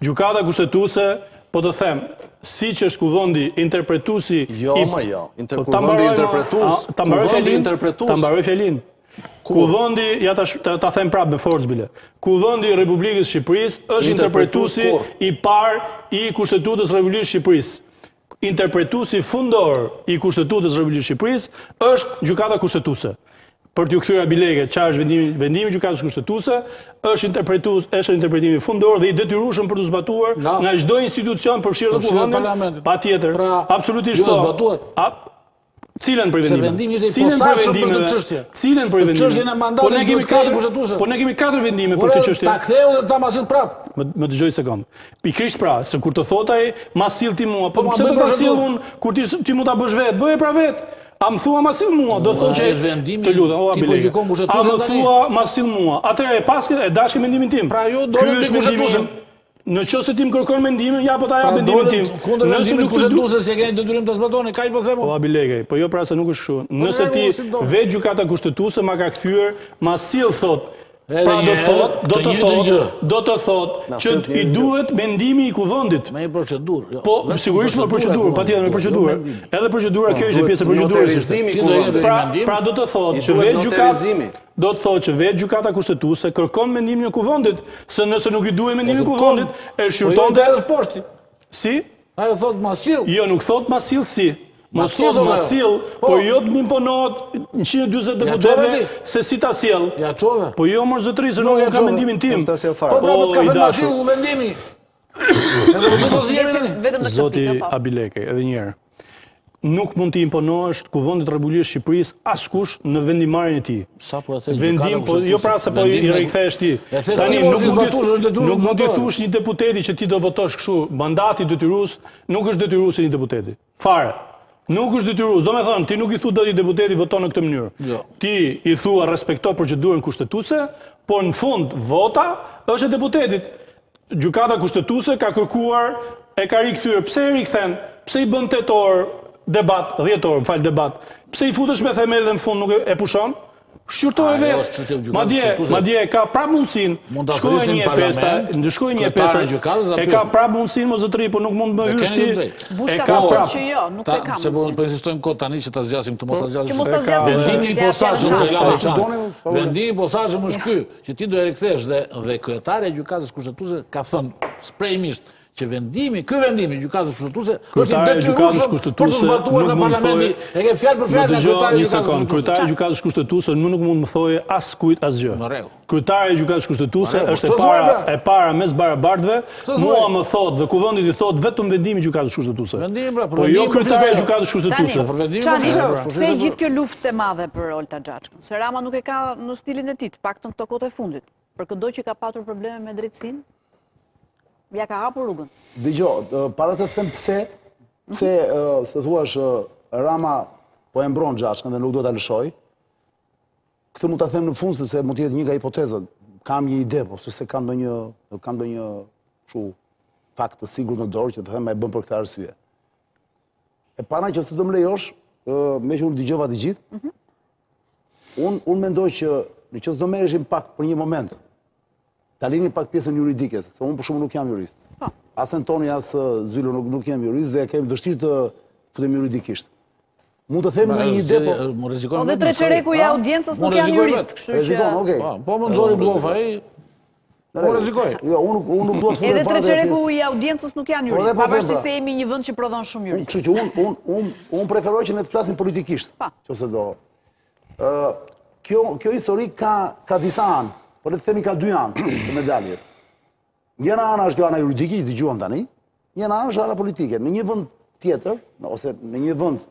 Speaker 4: Gjykata Kushtetuese,
Speaker 5: po
Speaker 4: të them, siç është kuvendi interpretuesi i
Speaker 5: Jo, ma jo. Inter
Speaker 4: po,
Speaker 5: kuvendi interpretues,
Speaker 4: ta mbaroj fjalinë,
Speaker 5: interpretues.
Speaker 4: Ta mbaroj fjalinë. Kuvendi, ja ta ta them prapë me forcë bile. Kuvendi i Republikës së Shqipërisë është interpretuesi i parë i Kushtetutës së Republikës së Shqipërisë. interpretuesi fundor i Kushtetutës së Republikës së Shqipërisë është Gjykata Kushtetuse. Për t'ju kthyer Abilekaj, çfarë është vendimi, vendimi i Gjykatës Kushtetuse, është interpretues, është interpretimi fundor dhe i detyrueshëm për t'u zbatuar
Speaker 3: nga,
Speaker 4: nga çdo institucion përfshirë dhe Kuvendin. Patjetër.
Speaker 3: Pra,
Speaker 4: absolutisht
Speaker 3: jo,
Speaker 4: po. Zbatuar. Cilën
Speaker 3: prej
Speaker 4: vendimeve?
Speaker 3: Vendimi ishte i posaçëm për
Speaker 4: këtë
Speaker 3: çështje.
Speaker 4: Cilën
Speaker 3: prej
Speaker 4: vendimeve?
Speaker 3: Çështjen e mandatit
Speaker 4: po ne kemi katër
Speaker 3: kushtetuese.
Speaker 4: Po ne kemi katër vendime për këtë çështje.
Speaker 3: Ta ktheu dhe tha ma sill prapë.
Speaker 4: Më më dëgjo një sekondë. Pikërisht pra, se kur të thotë ai, ma sill ti mua, po,
Speaker 3: po
Speaker 4: pse të ta sjell unë kur ti ti mund ta bësh vetë? Bëje pra vetë. Ama thua ma sill mua, do të thotë që
Speaker 3: vendimi
Speaker 4: të lutem, o Abel.
Speaker 3: Ama
Speaker 4: thua ma sill mua. Atëherë e paske e dashke mendimin tim.
Speaker 3: Pra ju
Speaker 4: do
Speaker 3: të
Speaker 4: kushtetuesën. Në qoftë se ti më kërkon mendimin, ja po ta jap
Speaker 3: pra,
Speaker 4: mendimin tim.
Speaker 3: Kundër vendimit
Speaker 4: të
Speaker 3: Kushtetueses e keni detyrim ta zbatoni, kaq po them.
Speaker 4: Po Abilekaj, po jo pra se nuk është kështu. Po,
Speaker 3: Nëse
Speaker 4: ti vetë gjykata kushtetuese ma ka kthyer, ma sill
Speaker 3: thotë,
Speaker 4: Pra do të
Speaker 3: thotë,
Speaker 4: do
Speaker 3: të thotë,
Speaker 4: do të thotë që i duhet mendimi i kuvendit.
Speaker 3: Me procedurë. Jo.
Speaker 4: Po sigurisht me procedurë, patjetër me procedurë. Edhe procedura po, kjo ishte pjesë e procedurës. Pra pra do të thotë që vetë gjykata Do të thotë që vetë Gjykata Kushtetuese kërkon mendimin e Kuvendit, se nëse nuk i duhej mendimi i
Speaker 3: po,
Speaker 4: Kuvendit, e
Speaker 3: po, shqyrtonte edhe poshtë.
Speaker 4: Si?
Speaker 3: Ai thotë ma sill.
Speaker 4: Jo, nuk thotë ma sill si. Mua
Speaker 3: më
Speaker 4: thotë ma sill,
Speaker 3: po,
Speaker 4: por jo t'u imponohet 140 deputetëve se si ta sjell.
Speaker 3: Ia çove.
Speaker 4: Po jo mo zotëri se
Speaker 3: nuk ka
Speaker 4: mendimin tim.
Speaker 3: Po po ka thënë ma sill vendimi.
Speaker 4: Zoti
Speaker 1: po.
Speaker 4: Abilekaj, edhe një herë. Nuk mund t'i imponohet Kuvendit të Republikës së Shqipërisë askush në vendimmarrjen e tij.
Speaker 3: Sapo e the
Speaker 4: Vendim, po, jo pra se po i rikthehesh ti. Tani nuk mund
Speaker 3: t'i
Speaker 4: thuash një deputeti që ti do votosh kështu. Mandati detyrues nuk është detyrues i një deputeti. Fare. Nuk është detyrues. Domethënë, ti nuk i thua dot deputetit voto në këtë mënyrë.
Speaker 3: Jo.
Speaker 4: Ti i thua respekto procedurën kushtetuese, por në fund vota është e deputetit. Gjykata Kushtetuese ka kërkuar, e ka rikthyer. Pse e rikthen? Pse i bën 8 orë debat, 10 orë, falë debat? Pse i futesh në themel dhe në fund nuk e pushon?
Speaker 3: Shqyrtoje
Speaker 4: vetë, madje, madje e ka
Speaker 3: prapë mundësinë,
Speaker 4: shkojë një
Speaker 3: e
Speaker 4: pesta,
Speaker 3: mund
Speaker 4: të shkojë një
Speaker 3: e
Speaker 4: pesta, e ka prapë mundësinë, mo zotëri, po nuk mund më
Speaker 3: hyshti,
Speaker 4: e ka prapë.
Speaker 1: Që jo, nuk e ka mundësinë.
Speaker 3: Se po në përsistojmë po kod tani që të zgjasim, të mos të zgjasim.
Speaker 1: Që mos të zgjasim, që
Speaker 3: mos
Speaker 1: të
Speaker 3: zgjasim,
Speaker 1: që
Speaker 3: mos
Speaker 2: të zgjasim.
Speaker 3: Vendimi i posaçëm është ky, që ti do e rikthesh dhe kryetarja e Gjykatës Kushtetuese ka thënë, shprehimisht, që vendimi, ky vendim i gjykatës kushtetuese
Speaker 4: është i detyrueshëm
Speaker 3: për t'u zbatuar nga parlamenti. E ke fjalë për fjalë
Speaker 4: nga kryetarja e gjykatës kushtetuese. Kryetarja e gjykatës kushtetuese më nuk mund t'i thotë askujt asgjë. Në rregull. Kryetarja e gjykatës kushtetuese është e para pra. e para mes barabartëve. Mua më thotë dhe kuvendit i thotë vetëm vendimi i gjykatës kushtetuese.
Speaker 3: Vendimi pra,
Speaker 4: po jo kryetarja e gjykatës kushtetuese.
Speaker 1: Për vendimin e tij. Pra. Pse gjithë kjo luftë e madhe për Olta Xhaçkën? Se Rama nuk e ka në stilin e tij, të paktën këto kohët e fundit. Për këdo që ka patur probleme me drejtësinë, ia ka hapur rrugën.
Speaker 2: Dëgjo, para se të them pse, pse, se thua që Rama po e mbron Xhaçkën dhe nuk do ta lëshojë, këtë mund ta them në fund, sepse mund të jetë një nga hipotezat, kam një ide, po s'e kam do një, kam do një, shu, fakt të sigurt në dorë, që të them e bën për këtë arsye. E para nëse do më lejosh, meqë unë i dëgjova të gjithë, mhm. Unë mendoj që në qoftë se do merreshim pak për një moment, ta linim pak pjesën juridike, se unë për shembull nuk jam jurist. Po. As Entoni, as Zylo nuk janë juristë dhe e kemi vështirë të futemi juridikisht. Mund të them në një depo... Mund rrezikon...
Speaker 1: Po dhe treçereku i audiencës nuk janë juristë, kështu që...
Speaker 2: Rrezikon, okej.
Speaker 3: Po, po më nxori blofa e... Po rrezikoj.
Speaker 2: Jo, unë unë nuk dua të filloj fare.
Speaker 1: Edhe treçereku i audiencës nuk janë juristë, po, pavarësisht pra. se jemi një vend që prodhon shumë juristë.
Speaker 2: Kështu që unë unë unë unë preferoj që ne të flasim politikisht. Po. Nëse do. Ë kjo kjo histori ka ka disa anë, por le të themi ka dy anë të medaljes. Njëra anë është kjo ana juridike që dëgjuam tani, njëra anë është ana politike. Në një vend tjetër, ose në një vend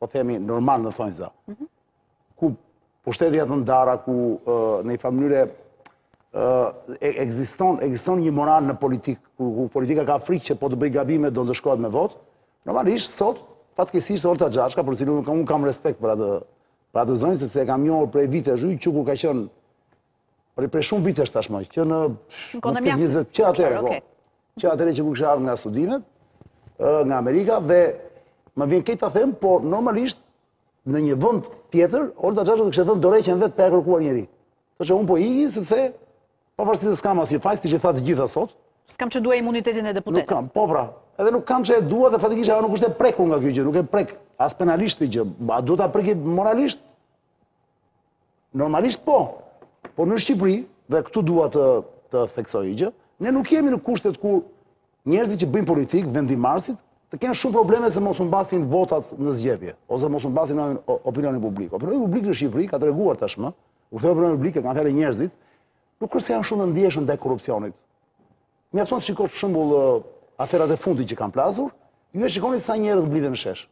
Speaker 2: po themi normal në thonjza. Mhm. ku pushtetet janë të ndara, ku në njëfarë mënyre ekziston, ekziston një moral në politikë, ku politika ka frikë që po të bëjë gabime do ndëshkohet me votë, normalisht, sot, fatkeqësisht, Olta Xhaçka, për të cilën unë kam respekt për atë, për atë zonjë, sepse e kam njohur prej vitesh, që kur ka qenë, për prej shumë vitesh tashmë, që në...
Speaker 1: Në kohën e Mjaft.
Speaker 2: Që atëherë, po. Që atëherë që kur kishte ardhur nga studimet, nga Amerika, dhe më vjen keq ta them, po normalisht, në një vend tjetër, Olta Xhaçka do kishte dhënë dorëheqjen vetë pa ia kërkuar njeri. Të thotë unë po iki, sepse, pavarësisht se s'kam asnjë faj, siç i tha të gjitha sot.
Speaker 1: S'kam ç'e dua imunitetin e deputetes.
Speaker 2: Nuk kam, po pra. Edhe nuk kam ç'e dua dhe faktikisht ajo nuk është e prekur nga kjo gjë, nuk e prek as penalisht kjo gjë. A duhet ta prekë moralisht? Normalisht po, por në Shqipëri, dhe këtu dua të, të theksoj një gjë, ne nuk jemi në kushtet ku njerëzit që bëjnë politikë, vendimmarrësit, të kenë shumë probleme se mos humbasin votat në zgjedhje, ose mos humbasin opinionin publik. Opinioni publik në Shqipëri ka treguar tashmë, kur them opinioni publik, domethënë njerëzit, nuk është se janë shumë të ndjeshëm ndaj korrupsionit. Mjafton të shikosh për shembull aferat e fundit që kanë plasur, ju e shikoni sa njerëz mblidhen në shesh.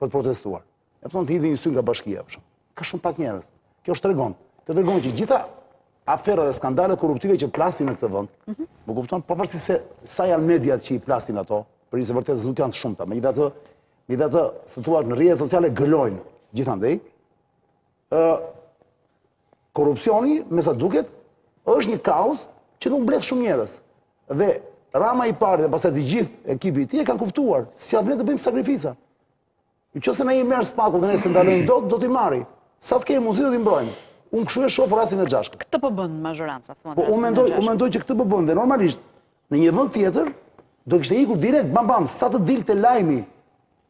Speaker 2: për të protestuar. Mjafton t'i hidhni një sy nga bashkia, për shembull. Ka shumë pak njerëz. Kjo ç'tregon? Kjo tregon që gjitha aferat dhe skandalet korruptive që plasin në këtë vend, mhm. më kupton, pavarësisht se sa janë mediat që i plasin ato, për hir të së vërtetës nuk janë të shumta, megjithatë, megjithatë, se thua në rrjete sociale gëlojnë gjithandej, Korrupsioni, me sa duket, është një kauzë që nuk mbledh shumë njerëz. Dhe Rama i pari dhe pastaj i gjithë ekipi i tij e kanë kuptuar se ia vlen të bëjmë sakrifica. Në qoftë se na i merr SPAK-u dhe ne s'e ndalojmë dot, do t'i marrë. Sa të kemi mundësi do t'i mbrojmë. Unë kështu e shoh rastin e Xhaçkës.
Speaker 1: Këtë po bën mazhoranca thua.
Speaker 2: Po unë mendoj, unë mendoj që këtë po bën dhe normalisht në një vend tjetër do kishte ikur direkt bam bam sa të dilte lajmi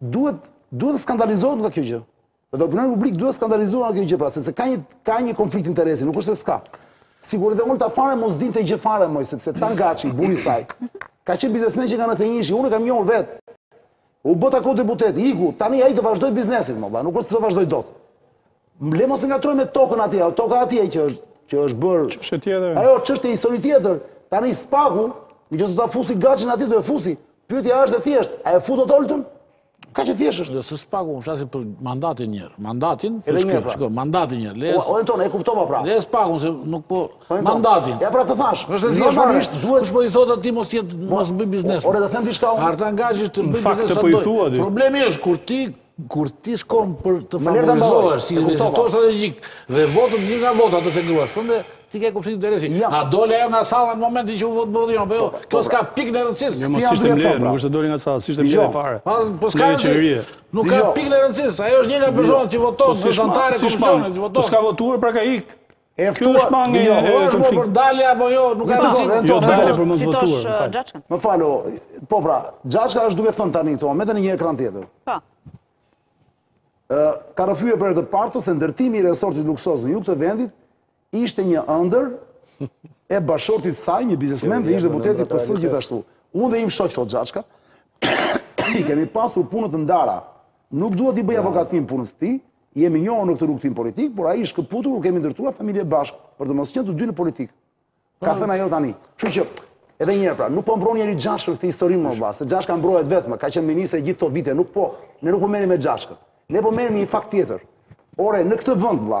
Speaker 2: Duhet duhet të skandalizohet nga kjo gjë. Dhe opinioni publik duhet të skandalizohet nga kjo gjë, pra sepse ka një ka një konflikt interesi, nuk është se s'ka. Sikur edhe Olta fare mos dinte gjë fare mo, sepse Tan Gaçi, burri i saj, ka qenë biznesmen që nga nëntëdhjetenjëshi, unë e kam njohur vetë. U bë ca kohë deputet, iku, tani ai do vazhdojë biznesin, mor vëlla, nuk është se do vazhdojë dot. Le mos e ngatërroj me tokën atje, o toka atje që është, që është bërë.
Speaker 4: Çështje tjetër.
Speaker 2: Ajo është çështje histori tjetër. Tani SPAK-u, në qoftë ta fusë Gaçin atje do e fusë. Pyetja është e thjeshtë, a e fut dot Oltën? Kaq e thjeshtë është.
Speaker 3: Lëre SPAK-un, ne flasim për mandatin njëherë. Mandatin, po
Speaker 2: shiko, pra.
Speaker 3: Shiko, mandatin njëherë. Le S...
Speaker 2: O, o Enton, e kuptova pra.
Speaker 3: Lëre SPAK-un, se nuk po...
Speaker 2: O,
Speaker 3: mandatin.
Speaker 2: Ja pra të thashë.
Speaker 3: Kjo është e thjeshtë fare.
Speaker 2: Duhet...
Speaker 3: Kush po i thotë atij mos jetë, mos bëjë biznes.
Speaker 2: Ore, ta them diçka unë.
Speaker 3: Artan Gaçi të
Speaker 4: bëjë
Speaker 3: biznes sa
Speaker 4: të dojë.
Speaker 3: Problemi është, kur ti Kur ti shkon për
Speaker 2: t'u
Speaker 3: favorizuar si investitor strategjik dhe votën një nga votat është e gruas tënde, ti ke konflikt interesi. A doli ajo nga salla në momentin që u vot votë apo jo? Kjo s'ka pikën e rëndësisë.
Speaker 4: Jo, mos ishte
Speaker 2: mbledhje,
Speaker 4: nuk është doli nga salla,
Speaker 2: s'ishte
Speaker 4: mbledhje fare.
Speaker 3: Po s'ka rëndësi. Nuk ka pikën e rëndësisë. Ajo është një nga personat që voton, është anëtare e komisionit që voton.
Speaker 4: Po s'ka votuar pra ka ik.
Speaker 2: Votuar.
Speaker 4: Kjo është shmangie.
Speaker 2: Jo,
Speaker 4: jo,
Speaker 3: jo është më për dalje apo jo, nuk ka rëndësi.
Speaker 4: Jo,
Speaker 2: jo
Speaker 4: dalje për mos votuar.
Speaker 1: Xhaçkën.
Speaker 2: Më fal o. Po pra, Xhaçka është duke thënë tani këtu, edhe në një ekran tjetër.
Speaker 1: Po.
Speaker 2: Ë, ka rrëfyer për herë të parë se ndërtimi i resortit luksoz në jug të vendit ishte një ëndërr e bashkëshortit të saj, një biznesmen dhe ish-deputet i PS gjithashtu. Unë dhe im shoq, thotë Xhaçka, i kemi pasur punët të ndara. Nuk dua t'i bëj avokatin punës së tij, Jemi njohur në këtë rrugëtim politik, por ai është shkëputur kur kemi ndërtuar familje bashkë, për të mos qenë të dy në politikë. Ka thënë ajo tani. Kështu që edhe një herë pra, nuk po mbron njeri Xhaçkën në këtë histori mor vëlla, se Xhaçka mbrohet vetëm, ka qenë ministre gjithë këto vite, nuk po, ne nuk po merremi me Xhaçkën. Ne po merremi me një fakt tjetër. Ore, në këtë vend vëlla,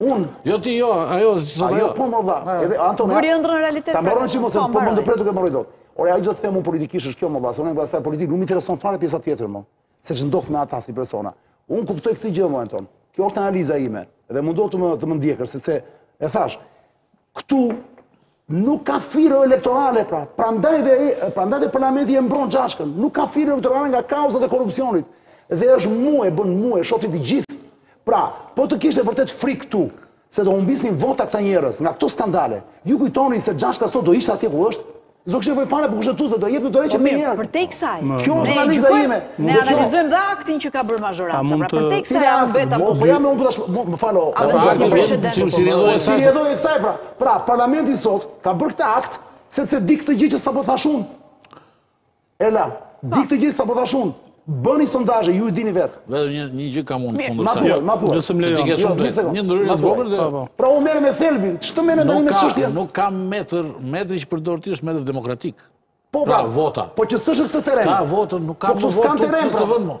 Speaker 2: Unë.
Speaker 3: Jo ti, jo, ajo, s'do të
Speaker 2: jo.
Speaker 3: Ajo,
Speaker 2: po më dha. Edhe, Anton, Bëre
Speaker 1: ëndërr në realitet.
Speaker 2: Ta
Speaker 1: mërën
Speaker 2: që më se,
Speaker 1: po,
Speaker 2: po më ndërpret, s'e merr dot. Ore, ajo do të them politikisht është kjo, more, se unë e bëj politikë, nuk më intereson fare pjesa tjetër mo, se ç'ndodh me ata si persona. Unë kuptoj këtë gjë, mo, Anton. Kjo është analiza ime, dhe mundohu të më, të më ndjekësh, sepse, e thashë, Këtu nuk ka firo elektorale pra. Prandaj dhe, prandaj dhe parlamenti e mbron Xhaçkën. Nuk ka firo elektorale nga kauzat e korrupsionit. Dhe është mu, e bën mu, e shohin të gjithë. Pra, po të kishte vërtet frikë këtu, se do humbisin vota këta njerëz nga këto skandale. Ju kujtoni se Xhaçka sot do ishte atje ku është, S'do shihnin fare për Kushtetuese, do e
Speaker 1: jepnin
Speaker 2: dreqin
Speaker 1: po menjëherë. Përtej kësaj.
Speaker 2: Kjo është analiza ime.
Speaker 1: Ne analizojmë dhe aktin që ka bërë
Speaker 4: mazhoranca.
Speaker 1: Pra
Speaker 2: përtej
Speaker 1: kësaj
Speaker 2: ama
Speaker 1: mbetet
Speaker 2: po për jam e unë për po të më falo.
Speaker 1: A
Speaker 2: mbetet
Speaker 1: precedent.
Speaker 3: Si si
Speaker 1: rrjedhojë
Speaker 3: e saj.
Speaker 2: Si rrjedhojë e kësaj pra. Pra, parlamenti sot ka bërë këtë akt, sepse di këtë gjë që sapo thashë unë. Erla, po. di këtë gjë sapo thashë unë. Bëni sondazhe, ju e dini vetë.
Speaker 3: Vetëm një një gjë kam unë
Speaker 1: të
Speaker 3: fundit.
Speaker 2: Ma thuaj, ma thuaj.
Speaker 3: Nëse më
Speaker 4: lejon.
Speaker 2: Jo, një sekondë.
Speaker 3: Një ndërhyrje të vogël dhe po.
Speaker 2: pra u merrem me thelbin. Ç'të merrem tani me çështjen?
Speaker 3: Nuk ka metër, metri që përdor ti është metër demokratik.
Speaker 2: Po
Speaker 3: pra, pra vota.
Speaker 2: Po që s'është këtë terren.
Speaker 3: Ka votën, nuk ka
Speaker 2: po,
Speaker 3: votën. Po s'ka
Speaker 1: terren
Speaker 2: pra.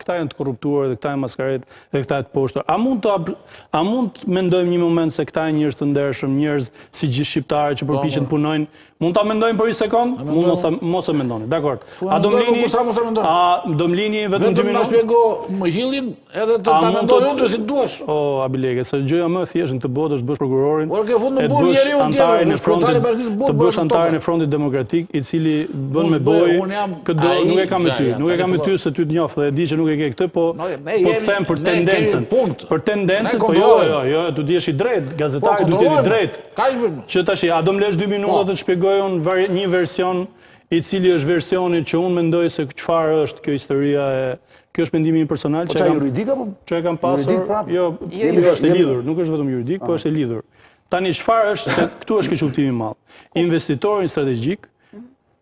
Speaker 4: Këta janë të korruptuar dhe këta janë maskarenj dhe këta janë të poshtër. A mund të a mund të mendojmë një moment se këta janë njerëz të ndershëm, njerëz si gjithë shqiptarët që po, përpiqen të po. punojnë? Mund ta mendojmë për një sekondë? Mund mos ta mos e mendoni. Dakord. Po, a do m'lini? A do m'lini vetëm
Speaker 3: 2
Speaker 4: minuta?
Speaker 3: Do ta shpjegoj mendimin edhe të ta
Speaker 4: mendojë
Speaker 3: unë si duash.
Speaker 4: O, Abilekaj, se gjëja më e thjeshtë në këtë botë është të bësh prokurorin, e të bësh anëtarin e frontit, të bësh
Speaker 3: anëtarin
Speaker 4: e frontit demokratik, i cili bën me
Speaker 3: bojë,
Speaker 4: këtë do, nuk e kam me ty, nuk e kam me ty se ty të njoh dhe e di që nuk e ke këtë, po, po të them për tendencën, për tendencën, po jo, jo, jo, të di është i drejtë, gazetari
Speaker 3: po,
Speaker 4: duhet të jetë i
Speaker 3: drejtë,
Speaker 4: që të shi, a do më lesh dy minuta
Speaker 3: po.
Speaker 4: të të shpjegoj një version, i cili është versioni që unë mendoj se çfarë është kjo historia e Kjo është mendimi im personal
Speaker 2: po
Speaker 4: që e kam...
Speaker 2: juridik apo?
Speaker 4: Që e kam pasur...
Speaker 2: Juridik prapë?
Speaker 4: Jo,
Speaker 1: jo,
Speaker 4: jo, është e lidhur, nuk është vetëm juridik, po ah. është e lidhur. Tani, çfarë është, se këtu është keqkuptimi i madh. Investitorin strategjik,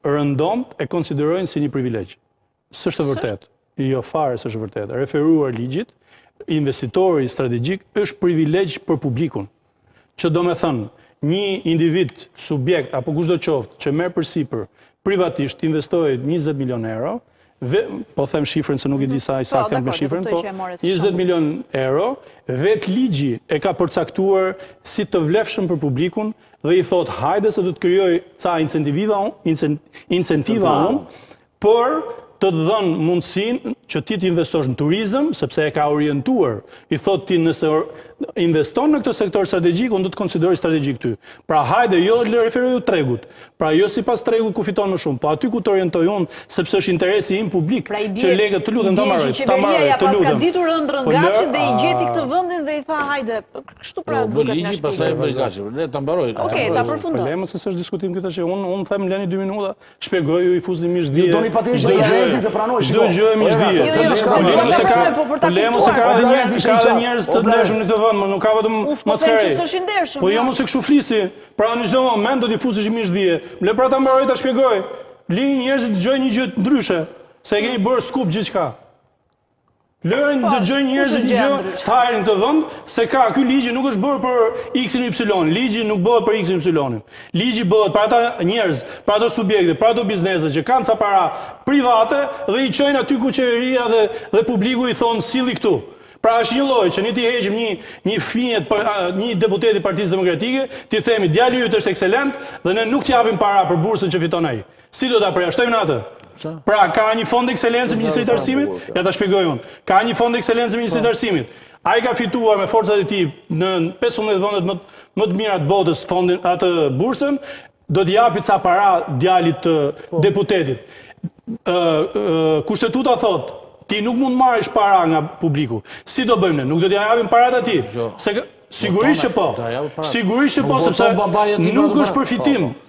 Speaker 4: rëndom e konsiderojnë si një privilegj. S'është e vërtetë, jo fare s'është e vërtetë, referuar ligjit, investitori strategjik është privilegj për publikun. që domethënë një individ, subjekt, apo kushdo qoftë që merr përsipër privatisht të investojë 20 milion euro, po them shifrën se nuk i mhm. di sa i sa po, kemi shifrën, po 20 milion euro, vetë ligji e ka përcaktuar si të vlefshëm për publikun dhe i thotë hajde se do të krijoj ca incentiva unë, incentiva unë, për të të dhënë mundësinë që ti të investosh në turizëm, sepse e ka orientuar, i thotë ti nëse investon në këtë sektor strategjik, unë do të konsideroj strategjik ty. Pra hajde, jo referoju tregut, pra jo sipas tregut ku fiton më shumë, po aty ku të orientoj unë, sepse është interesi im publik,
Speaker 1: pra
Speaker 4: që lege të lutem ta mbaroj,
Speaker 1: ta mbaroj, të lutem. Pra i bie që qeveria ja paska ditur ëndrën po gaci dhe i gjeti këtë vëndin dhe i tha hajde, kështu pra
Speaker 3: po, duket nga shpilë. Pasaj e bësh gaci, le të mbaroj.
Speaker 1: Oke, ta përfundoj.
Speaker 4: Problemës e së është diskutim këtë që unë them leni dy minuta, Shpjegoj ju i fusni mish dhie.
Speaker 2: Ju doni patjetër të rendit të pranoj shiko.
Speaker 4: Çdo gjë e mish dhie. Jo, jo, shkoj. Jo, jo, shkoj, po për ta kuptuar. Le mo se ka edhe një herë ka edhe njerëz të ndershëm në këtë vend, mo nuk ka vetëm maskarenj. Po jo, jo. mo se kshu flisni. Pra në çdo moment do të fusësh mish dhie. Më le pra ta mbaroj ta shpjegoj. Lini njerëzit të dëgjojnë një gjë ndryshe. Se e keni bërë skup gjithçka. Lëre të dëgjojnë njerëzit një gjë të hajrit këtë vend, se ka ky ligji nuk është bërë për X-in Y-in. Ligji nuk bëhet për X-in Y-in. Ligji bëhet për ata njerëz, për ato subjekte, për ato biznese që kanë ca para private dhe i çojnë aty ku qeveria dhe dhe publiku i thonë silli këtu. Pra është njëlloj që ne t'i heqim një një fëmije për një deputeti të Partisë Demokratike, t'i themi djali yt është ekselent dhe ne nuk të japim para për bursën që fiton ai. Si do ta përjashtojmë ne atë? Pra, ka një fond ekselence në Ministri të Arsimit? Ja ta shpjegoj unë. Ka një fond ekselence në Ministri të po. Arsimit. Ai ka fituar me forcat e tij në 15 vendet më të mira të botës fondin atë bursën, do t'i japë ca para djalit të po. deputetit. Kushtetuta thotë, ti nuk mund të marrësh para nga publiku. Si do bëjmë ne? Nuk do t'ia japim paratë atij. Jo. Sigurisht që po. Sigurisht që po, sepse nuk është përfitim.
Speaker 3: Po,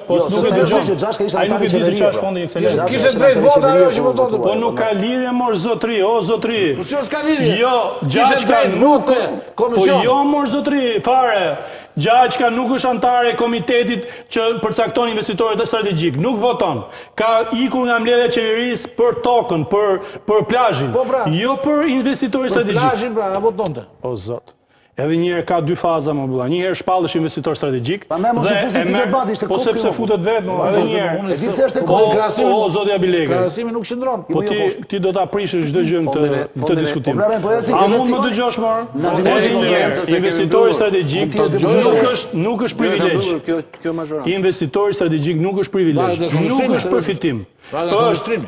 Speaker 2: Po jo, nuk
Speaker 4: e dëgjon që Xhaçka ishte anëtar i qeverisë. Ai nuk e di se çfarë është fondi i ekselencës.
Speaker 3: Kishte kishte drejtë vote ajo që votonte.
Speaker 4: Po nuk ka lidhje mor zotri, o zotri.
Speaker 3: Po si s'ka lidhje?
Speaker 4: Jo,
Speaker 3: Xhaçka nuk ka komision.
Speaker 4: Po jo mor zotri, fare. Xhaçka nuk është anëtare e komitetit që përcakton investitorët strategjik. Nuk voton. Ka ikur nga mbledhja e qeverisë për tokën, për për plazhin.
Speaker 3: Po pra.
Speaker 4: Jo për investitorë strategjik.
Speaker 3: Për plazhin pra, a votonte?
Speaker 4: O zot. Edhe një herë ka dy faza mo vëlla. Një herë shpallesh investitor strategjik
Speaker 2: dhe e merr.
Speaker 4: Po sepse futet vetë mo edhe një herë.
Speaker 2: E di pse është
Speaker 4: i kotë krahasimi. O zoti Abilekaj.
Speaker 3: Krahasimi nuk qëndron.
Speaker 4: Po ti ti do ta prishësh çdo gjë në këtë diskutim. A mund të dëgjosh mo? Investitori strategjik nuk është nuk është privilegj.
Speaker 5: Kjo kjo mazhorancë.
Speaker 4: Investitori strategjik nuk është privilegj. Nuk është përfitim.
Speaker 3: Është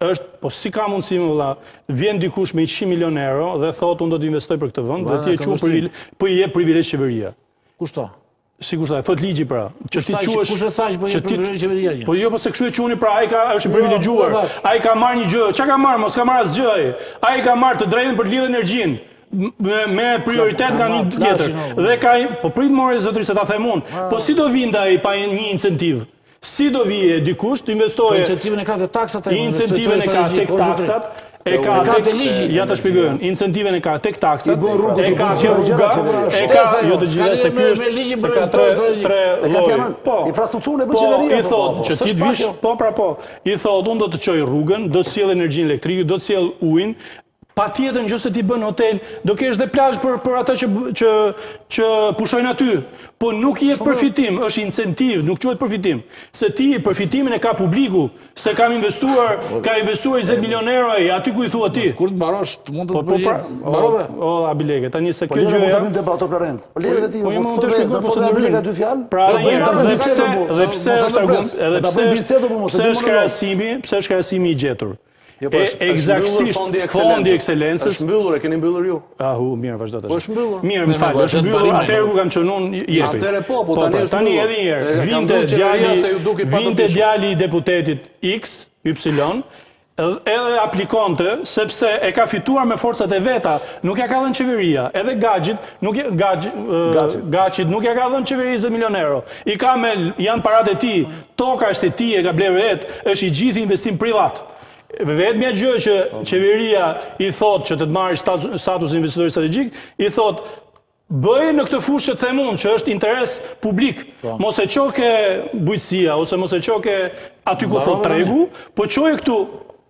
Speaker 4: Është, po si ka mundësi mo vëlla, vjen dikush me 100 milion euro dhe thotë unë do të investoj për këtë vend dhe ti e quan për po i jep privilegj qeveria.
Speaker 3: Kush tha?
Speaker 4: Si kush tha? Thotë ligji pra.
Speaker 3: Që ti quhesh kush e tha që po i jep privilegj qeveria.
Speaker 4: Po jo po se kshu e quani pra ai ka është i jo, privilegjuar. Ai ka marrë një gjë. Çka ka marrë? Mo s'ka marrë asgjë ai. Ai ka marrë të drejtën për të lidhur energjinë me prioritet nga një tjetër. Dhe ka po prit more zotëri se ta them unë. Po si do vinte ai pa një incentiv? Si do vije dikush të investojë?
Speaker 3: Incentivën e ka te taksat
Speaker 4: ajo. Incentivën e ka tek taksat. E ka tek ligji. Ja ta shpjegojmë. Incentivën e ka tek taksat. E ka kjo rruga. E ka jo të gjitha se ky është ligji për ka tre tre lloje.
Speaker 2: Po. Infrastrukturën e bën qeveria.
Speaker 4: Po, i thotë që ti të vish. Po, pra po. I thotë unë do të çoj rrugën, do të sjell energjinë elektrike, do të sjell ujnë, Patjetër gjë se ti bën hotel, do kesh dhe plazh për për ata që që që pushojnë aty. Po nuk i jep përfitim, është incentiv, nuk quhet përfitim. Se ti përfitimin e ka publiku, se kam investuar, ka investuar 20 milionë euro ai, aty ku i thua ti.
Speaker 3: Kur të mbarosh, të mund të
Speaker 4: të përgjigjem.
Speaker 3: Mbarove.
Speaker 4: O Abileke, tani se
Speaker 2: kjo gjë jam. Po ato Plarent. Po lere ti.
Speaker 4: Po më të shkoj
Speaker 2: po të bëj dy fjalë.
Speaker 4: Pra edhe një herë, edhe pse edhe pse është argument, edhe pse është krahasimi, pse është krahasimi i gjetur.
Speaker 5: Jo, po ekzaktësisht fondi i ekselencës.
Speaker 4: Fondi i ekselencës
Speaker 5: është mbyllur, e keni mbyllur ju.
Speaker 4: Ahu, mirë, vazhdo tash.
Speaker 5: Po është mbyllur.
Speaker 4: Mirë, më fal, është mbyllur. Atëherë kur kam qenë unë, ishte.
Speaker 5: Atëherë po, po, po tani po, është.
Speaker 4: Tani edhe një herë, vinte djali se ju duki pa Vinte djali i deputetit X, Y, edhe aplikonte sepse e ka fituar me forcat e veta, nuk ja ka dhënë qeveria, edhe Gaçit, nuk ja Gaçit, Gaçit nuk ja ka dhënë qeveria 20 milionë euro. I ka me janë paratë e tij, Toka është e tij, e ka blerë vetë, është i gjithë investim privat. E vetmja gjë që po. qeveria i thotë që ti të marrësh status investitori strategjik, i thotë bëje në këtë fushë që të them unë, që është interes publik.
Speaker 3: Po.
Speaker 4: Mos e ço te bujqësia, ose mos e ço ti aty ku thotë tregu, po çoje këtu,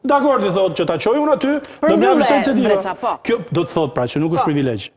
Speaker 4: dakord i thotë që ta çoj unë aty, do më japësh
Speaker 1: incentiva. Po.
Speaker 4: Kjo do të thotë pra që nuk është
Speaker 1: po.
Speaker 4: privilegj.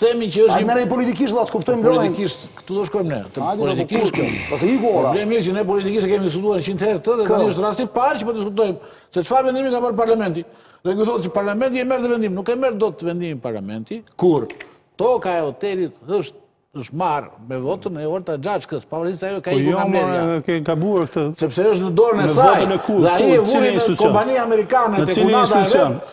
Speaker 3: Themi që është një...
Speaker 2: Hajde merre politikisht, vla, të kuptojmë lojën.
Speaker 3: Politikisht, këtu do shkojmë ne.
Speaker 2: Hajde, po
Speaker 3: politikisht kjo.
Speaker 2: Po se iku ora.
Speaker 3: Problemi është që ne politikisht e kemi diskutuar njëqind herë dhe tani është rasti i parë që po diskutojmë se çfarë vendimi ka marrë parlamenti. Dhe ky thotë që parlamenti e merr dot vendimin. Nuk e merr dot vendimin parlamenti, kur toka e hotelit është është marrë me votën e Olta Xhaçkës, pavarësisht se ajo ka
Speaker 4: po
Speaker 3: ikur
Speaker 4: jo,
Speaker 3: nga mbledhja.
Speaker 4: Po jo, ke gabuar këtu.
Speaker 3: Sepse është në dorën e saj. Dhe ai e vuri
Speaker 4: një
Speaker 3: kompani amerikane
Speaker 4: tek
Speaker 3: kunata e vet.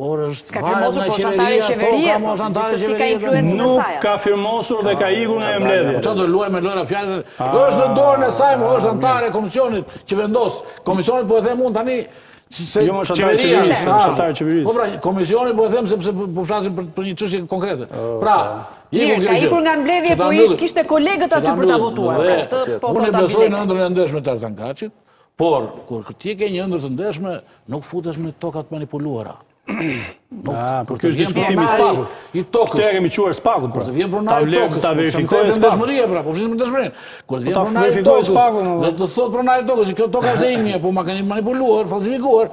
Speaker 3: S'ka
Speaker 4: firmosur
Speaker 3: po është anëtare e qeverisë
Speaker 1: Gjithsesi ka influencën e saj Nuk
Speaker 4: ka firmosur dhe ka ikur nga mbledhja
Speaker 3: Ça do luaj me lojëra fjalësh është në dorën e saj më është anëtare e komisionit Që vendos Komisionit po e them unë tani Se
Speaker 4: jo,
Speaker 3: qeveria Po pra komisionit po e them sepse po, po flasim për një çështje konkrete Pra
Speaker 1: Mirë, ka ikur nga mbledhja po i kishte kolegët aty për të votuar po
Speaker 3: Unë e besoj në ëndrrën e ndershme të Artan Gaçit Por, kur ti ke një ëndërr të ndershme, nuk futesh me toka të manipuluara.
Speaker 4: Ah,
Speaker 3: kur të vjen pronari i tokës.
Speaker 4: Këtë e kemi çuar në SPAK.
Speaker 3: Kur pra. të vjen pronari i tokës.
Speaker 4: Ta
Speaker 3: verifikojë
Speaker 4: SPAK-u.
Speaker 3: Ndershmëria, pra, po flasim për ndershmërinë. Kur të vjen pronari i tokës. Dhe të thotë pronari i tokës, kjo toka është e imja, po ma keni manipuluar, falsifikuar.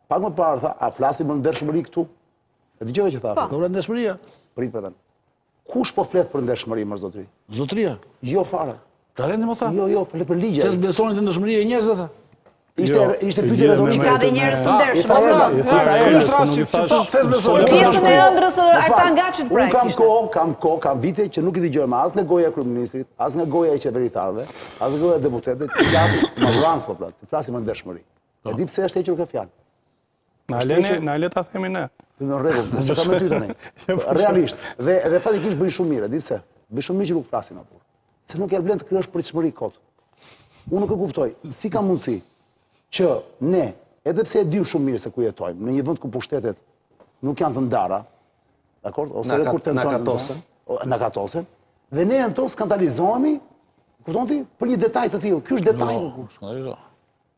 Speaker 2: Pak më parë tha, a flasim për ndershmëri këtu? E dëgjova që tha.
Speaker 3: Po, për ndershmëri.
Speaker 2: Prit vetëm. Kush po flet për ndershmëri mo zotëri?
Speaker 3: Zotria.
Speaker 2: Jo fare.
Speaker 3: Ka rendi më tha?
Speaker 2: Jo, jo, flit për ligje.
Speaker 3: Ç'është, besoni te ndershmëria e njerëzve tha?
Speaker 2: Ishte
Speaker 4: jo,
Speaker 2: ishte pyetje retorike.
Speaker 1: Ka dhe njerëz të ndershëm.
Speaker 3: Po, po,
Speaker 4: po.
Speaker 3: Ky është rasti që po thes me
Speaker 1: zonë. Pjesën e ëndrrës së
Speaker 2: Artan
Speaker 1: Gaçit pra.
Speaker 2: Unë kam kohë, kam kohë, kam vite që nuk i dëgjoj më as nga goja e kryeministrit, as nga goja e qeveritarëve, as nga goja e deputetëve, që flasin më vranc po flas, flasin për ndershmëri. E di pse është hequr kjo fjalë.
Speaker 4: Na leni, na le ta themi ne.
Speaker 2: Në rregull, do të kam dy tani. Realisht, dhe dhe faktikisht bëjnë shumë mirë, di pse? Bëjnë shumë mirë që nuk flasin apo. Se nuk ia vlen të krijosh pritshmëri kot. Unë nuk e kuptoj, si ka mundësi që ne, edhe pse e dim shumë mirë se ku jetojmë, në një vend ku pushtetet nuk janë të ndara, dakord? Ose edhe kur tentojnë.
Speaker 5: Na katosen.
Speaker 2: Na katosen. Dhe ne anto skandalizohemi, kupton ti, për një detaj të tillë. Ky është detaj.
Speaker 3: Jo,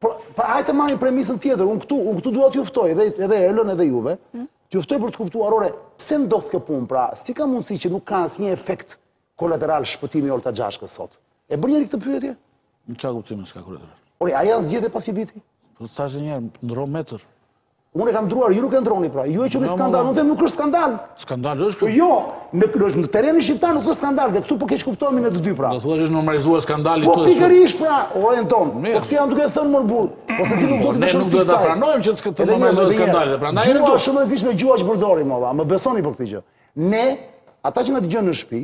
Speaker 2: Po, pa hajde të marrim premisën tjetër, unë këtu, unë këtu dua t'ju ftoj, edhe, edhe Erlën, edhe juve, hmm? t'ju ftoj për të kuptuar, ore, pse ndodh kjo punë, pra, si ka mundësi që nuk ka asnjë efekt kolateral shpëtimi i Olta Xhaçkës sot? E bën njeri këtë pyetje?
Speaker 5: Në ça kuptimi s'ka kolateral?
Speaker 2: Ore, a janë zgjedhje pas një viti?
Speaker 5: Po, të thashë njëherë, ndërro metër.
Speaker 2: Unë e kam ndërruar, ju nuk e ndërroni pra. Ju e quani skandal, unë them nuk është skandal.
Speaker 5: Skandal është kjo?
Speaker 2: Po jo, në, në, në terrenin shqiptar nuk është skandal, dhe këtu po keqkuptohemi ne të dy pra.
Speaker 5: Do thua që është normalizuar skandali
Speaker 2: po,
Speaker 5: këtu. Po
Speaker 2: pikërisht pra, o
Speaker 5: Anton,
Speaker 2: po këtë jam duke thënë mor burrë. Po se ti nuk do të,
Speaker 5: ne nuk do ta pranojmë që të normalizohet skandali, dhe prandaj nuk
Speaker 2: do. Shumë e rëndësishme gjuha që përdorim, o, më besoni për këtë gjë. Ne, ata që na dëgjojnë në shpi,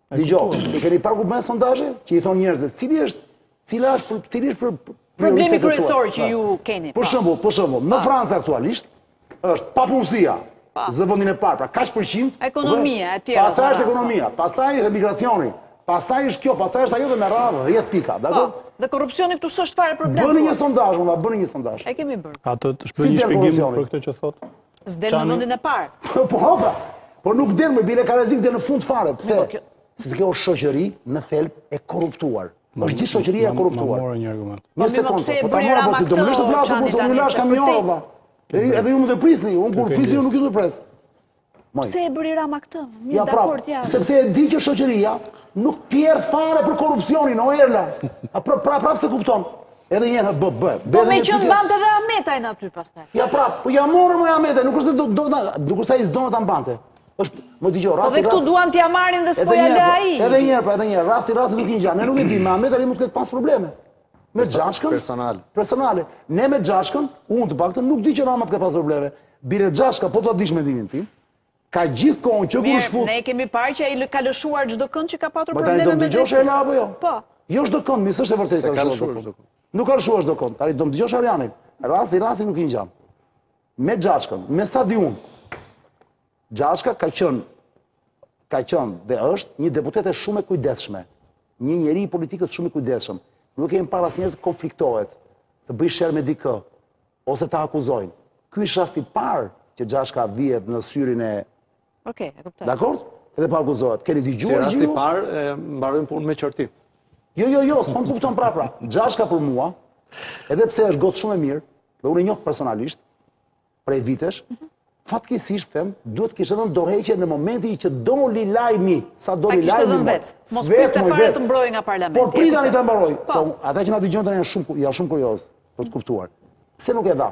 Speaker 2: Dëgjo, i keni parë kur bëhen sondazhe që i thonë njerëzve, cili është, cila është, cili është për
Speaker 1: problemi kryesor që ju keni.
Speaker 2: Për shembull, për shembull, në Francë aktualisht është papunësia, zë vendin e parë, pra kaq përqind?
Speaker 1: Ekonomia e tjera.
Speaker 2: Pastaj është ekonomia, pastaj është emigracioni, pastaj është kjo, pastaj është ajo dhe me radhë 10 pika, dakord?
Speaker 1: Dhe korrupsioni këtu s'është fare problem.
Speaker 2: Bëni një sondazh, unë bëni një sondazh.
Speaker 1: E kemi bërë.
Speaker 4: A të shpreh një shpjegim për këtë që thotë?
Speaker 1: S'del në vendin e parë.
Speaker 2: Po, po, po. Po nuk del, më, bile ka rrezik dhe në fund fare. Pse?
Speaker 1: Po,
Speaker 2: Sepse kjo është shoqëri në thelb e korruptuar. Është gjithë shoqëria e korruptuar.
Speaker 4: Më një argument.
Speaker 1: Po,
Speaker 2: një
Speaker 1: sekundë, po,
Speaker 2: po ta marrë, po ti do më
Speaker 1: lësh
Speaker 2: të flasë kur unë lash kam një orë. Edhe ju më ndërprisni, unë kur flisni ju nuk ju ndërpres.
Speaker 1: Pse e bëri Rama këtë? Mirë,
Speaker 2: ja, pra,
Speaker 1: ja.
Speaker 2: Sepse e di që shoqëria nuk pyet fare për korrupsionin, o Erla. A pra, pra, pra, s'e kupton. Edhe një herë bë bë.
Speaker 1: Po me
Speaker 2: qenë,
Speaker 1: mbante dhe Ahmetajn aty pastaj.
Speaker 2: Ja pra, po ia morën, me Ahmetajn, nuk është se do do ta, nuk është ai s'do ta mbante. Është, më
Speaker 1: dëgjo,
Speaker 2: rasti.
Speaker 1: Po dhe këtu duan t'ia marrin dhe s'po ia
Speaker 2: lë
Speaker 1: ai.
Speaker 2: Edhe një herë, po edhe një herë, rasti rasti nuk i ngjan. Ne nuk e dimë, Ahmetajn mund të ketë pas probleme. Me Xhaçkën?
Speaker 5: Personal.
Speaker 2: Personale. Ne me Xhaçkën, unë të paktën nuk di që Rama të ketë pas probleme. Bile Xhaçka, po do ta dish mendimin tim. Ka gjithë kohën që kur s'fut.
Speaker 1: Ne kemi parë që ai ka lëshuar çdo kënd që ka patur
Speaker 2: probleme me. Ma
Speaker 1: tani
Speaker 2: do
Speaker 1: të
Speaker 2: dëgjosh Ela apo jo?
Speaker 1: Po.
Speaker 2: Jo çdo kënd, mi, s'është e vërtetë
Speaker 5: ka
Speaker 2: lëshuar çdo kënd. Nuk ka lëshuar çdo kënd. Tani do më dëgjosh Arjanin. Rasti rasti nuk i ngjan. Me Xhaçkën, me stadium. Xhaçka ka qenë ka qenë dhe është një deputete shumë e kujdesshme. Një njeri i politikës shumë i kujdesshëm. Nuk e kemi parë asnjëherë të konfliktohet, të bëjë sherr me dikë. ose ta akuzojnë. Ky është rasti i parë që Xhaçka vihet në syrin e
Speaker 1: Okej, e kuptoj.
Speaker 2: Dakord? Edhe po akuzohet. Keni dëgjuar gjë?
Speaker 5: Si rasti
Speaker 2: i
Speaker 5: parë mbarojmë punën me qortim.
Speaker 2: Jo, jo, jo, s'po më kupton pra pra. Xhaçka për mua, edhe pse është gocë shumë e mirë, dhe unë e njoh personalisht prej vitesh, Fatkeqësisht them, duhet të kishte dhënë dorëheqje në momentin që doli lajmi, sa doli lajmi.
Speaker 1: Ta
Speaker 2: kishte dhënë
Speaker 1: vetë. Mos priste fare të mbrojë nga parlamenti. Po
Speaker 2: prit
Speaker 1: tani
Speaker 2: ta mbaroj, se po. ata që na dëgjojnë tani janë shumë janë shumë kuriozë për të kuptuar. Pse nuk e dha?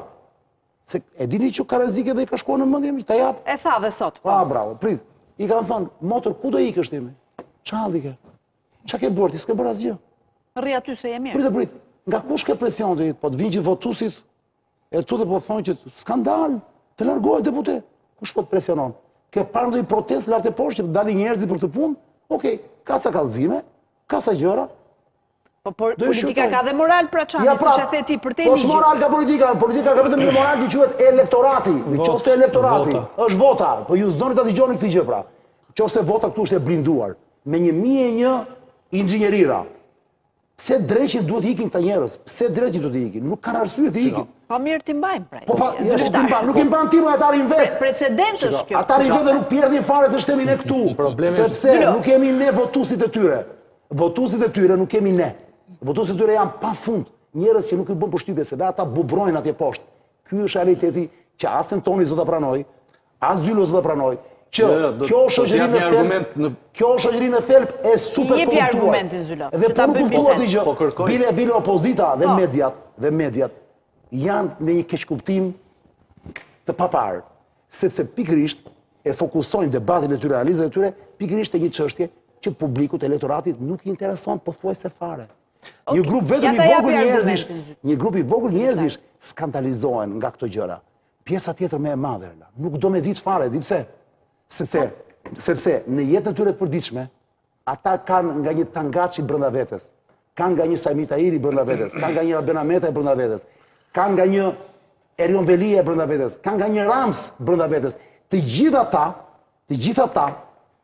Speaker 2: Se e dini që ka rrezik edhe i ka shkuar në mendje mi ta japë.
Speaker 1: E tha dhe sot. Po.
Speaker 2: Ah, bravo. Prit. I kanë thënë, "Motër, ku do ikësh ti?" Ça halli ke. Çka ke bërë ti? S'ke bërë asgjë.
Speaker 1: Rri aty se je mirë.
Speaker 2: Prit, prit. Nga kush ke presion ti? Po të vijnë votusit E tu dhe po thonë që skandal, të largohet deputet. Kush po të presionon? Ke parë ndonjë protestë lart e poshtë që dalin njerëzit për këtë punë? Okej, ka sa kallëzime, ka sa gjëra.
Speaker 1: Po por politika ka dhe moral pra Çani, pra, siç e the ti për te ligjit.
Speaker 2: Po ç'moral ka politika, politika ka vetëm një moral që quhet elektorati. Në qoftë se elektorati është vota, po ju s'doni ta dëgjoni këtë gjë pra. Në qoftë se vota këtu është e blinduar me një mijë e një inxhinierira. Pse dreqin duhet të ikin këta njerëz? Pse dreqin duhet të ikin? Nuk kanë arsye të ikin.
Speaker 1: Po mirë t'i mbajmë pra.
Speaker 2: Po pa,
Speaker 1: ja
Speaker 2: t'i mbajmë, nuk i mban ti, po ata rrinë vetë.
Speaker 1: Precedent është kjo.
Speaker 2: Ata rrinë vetë, nuk pjerdhin fare se ç'themi ne këtu.
Speaker 5: Problemi është
Speaker 2: sepse nuk jemi ne votuesit e tyre. Votuesit e tyre nuk jemi ne. Votuesit e tyre janë pafund. Njerëz që nuk i bën përshtypje se dhe ata bubrojnë atje poshtë. Ky është realiteti që as Antoni s'do ta pranojë, as Zylo s'do ta pranojë, që
Speaker 5: jo, jo,
Speaker 2: kjo është
Speaker 5: është
Speaker 2: në
Speaker 5: felp, në...
Speaker 2: kjo është shoqëri në thelb e super korruptuar.
Speaker 1: Jep argumentin Zylo, që ta bëjmë bisedë.
Speaker 2: Dhe
Speaker 5: po nuk kuptuat gjë
Speaker 2: bile, bile opozita dhe
Speaker 1: po
Speaker 2: mediat, dhe mediat, janë në një keqkuptim të paparë, sepse pikërisht e fokusojnë debatin e tyre, analizën e tyre, pikërisht te një çështje që publikut, elektoratit, nuk i intereson pothuajse fare. Një grup vetëm i vogël njerëzish, një grup i vogël njerëzish skandalizohen nga këto gjëra. Pjesa tjetër më e madhe, nuk do me ditë fare, di pse? Sepse, sepse në jetën e tyre të përditshme, ata kanë nga një Tan Gaçi brënda vetes, kanë nga një Saimir Tahiri brënda vetes, kanë nga një Arben Ahmetaj brënda vetes, kanë nga një Erion Veliaj brënda vetes, kanë nga një Ramë brënda vetes. Të gjithë ata, të gjithë ata,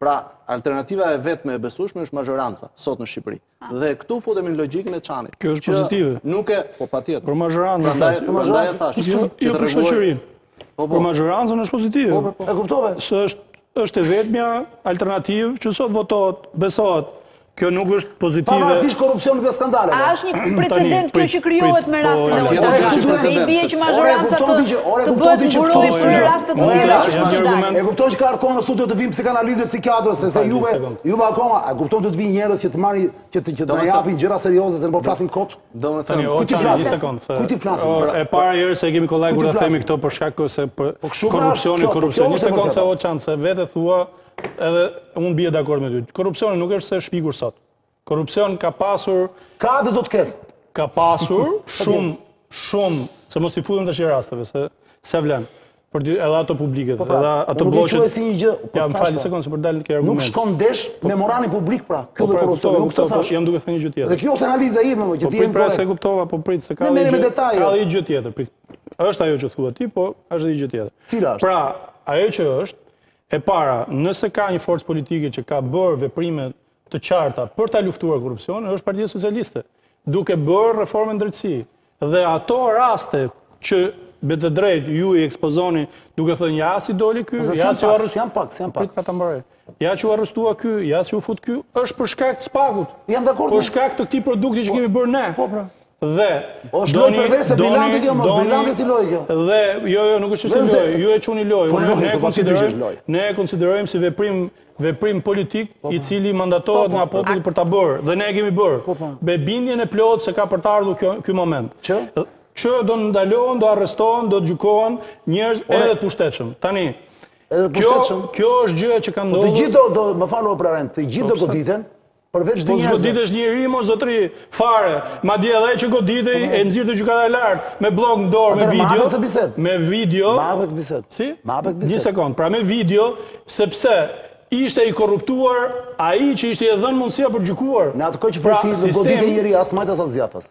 Speaker 2: Pra,
Speaker 5: alternativa e vetme e besueshme është mazhoranca sot në Shqipëri. Dhe këtu futemi në logjikën e Çanit.
Speaker 4: Kjo është pozitive.
Speaker 5: Nuk e, po patjetër.
Speaker 4: Për mazhorancën flas.
Speaker 5: Për mazhorancën thashë.
Speaker 4: Jo, jo për shoqërinë.
Speaker 5: Po, po.
Speaker 4: Për mazhorancën është pozitive. Po, po, po.
Speaker 2: E kuptove?
Speaker 4: Se është është e vetmja alternativë që sot votohet, besohet Kjo nuk është pozitive.
Speaker 2: Pavarësisht korrupsionit dhe skandaleve.
Speaker 1: A është një precedent kjo që krijohet me rastin e
Speaker 4: Ore,
Speaker 1: Ore,
Speaker 5: Ore,
Speaker 1: Ore, i bie që mazhoranca të të bëhet
Speaker 2: mburojë
Speaker 1: për raste të
Speaker 4: tilla
Speaker 1: që mund
Speaker 4: të
Speaker 1: dalin.
Speaker 2: E kupton që ka ardhur në studio të vijnë psikanalistët dhe psikiatrët se juve juve akoma e kupton të të vijnë njerëz që të marrin që të që të japin gjëra serioze se po flasim kot.
Speaker 4: Domethënë,
Speaker 2: ku ti
Speaker 4: flas?
Speaker 2: Ku ti
Speaker 4: flas? E para herë s'e kemi kollaj kur ta themi këto për shkak se korrupsioni, korrupsioni, një sekondë se o çan se vetë thua Edhe unë bie dakord me ty. Korrupsioni nuk është se u shpik sot. Korrupsion ka pasur
Speaker 2: ka dhe do të ketë.
Speaker 4: Ka pasur shumë shumë se mos i futem tash rasteve se s'ia vlen. Për dy edhe ato publike,
Speaker 2: po pra,
Speaker 4: edhe ato
Speaker 2: blloqe. Nuk është një gjë. Po
Speaker 4: ja, më fal një sekondë se për dalin këto
Speaker 2: Nuk shkon desh po- me moralin publik pra.
Speaker 4: Kjo
Speaker 2: do
Speaker 4: korrupsion,
Speaker 2: nuk të thashë.
Speaker 4: Jam duke thënë një gjë tjetër.
Speaker 2: Dhe kjo është analiza ime,
Speaker 4: meqë
Speaker 2: ti
Speaker 4: je.
Speaker 2: Po
Speaker 4: pra s'e kuptova, po prit se ka
Speaker 2: një
Speaker 4: gjë. Ka një gjë tjetër. Është ajo që thua ti, po është një gjë tjetër.
Speaker 2: Cila është?
Speaker 4: Pra, ajo që është E para, nëse ka një forcë politike që ka bërë veprime të qarta për ta luftuar korrupsionin, është Partia Socialiste, duke bërë reformën në drejtësi. Dhe ato raste që me të drejtë ju i ekspozoni duke thënë ja si doli ky, ja si u arrestua.
Speaker 2: Jam pak, jam pak.
Speaker 4: Prit mbaroj. Ja që u arrestua ky, ja si u fut ky, është për shkak të SPAK-ut.
Speaker 2: Jam dakord.
Speaker 4: Për shkak të këtij produkti që po, kemi bërë ne.
Speaker 2: Po pra.
Speaker 4: Dhe
Speaker 2: është lojë për
Speaker 4: vete
Speaker 2: brilante kjo mos brilante si lojë kjo.
Speaker 4: Dhe jo jo nuk është çështje lojë, ju e quani lojë.
Speaker 2: Po lojë,
Speaker 4: ne
Speaker 2: po
Speaker 4: konsiderojmë
Speaker 2: lojë.
Speaker 4: Ne e konsiderojmë si veprim veprim politik po, po. i cili mandatohet
Speaker 2: po,
Speaker 4: nga populli për ta bërë dhe ne e kemi bërë. Me bindjen e plotë se ka për të ardhur kjo ky moment.
Speaker 2: Që
Speaker 4: që do ndalohen, do arrestohen, do gjykohen njerëz edhe të pushtetshëm. Tani Kjo, kjo është gjëja që ka ndodhur.
Speaker 2: Po të gjithë do, do më fal o Përparim, të gjithë do goditen, Përveç dy njerëzve.
Speaker 4: Po s'goditej njeri mo zotri fare. Madje edhe ai që goditej po, e nxirrte gjykata e lartë me bllok në dorë me video. Me video.
Speaker 2: Më hapet bisedë.
Speaker 4: Si?
Speaker 2: Më hapet bisedë.
Speaker 4: Një sekondë. Pra me video sepse ishte i korruptuar ai që i ishte dhënë mundësia për t'gjykuar.
Speaker 2: Në atë kohë që
Speaker 4: pra, sistemi...
Speaker 2: s'goditej njeri as majtas as
Speaker 4: djathtas.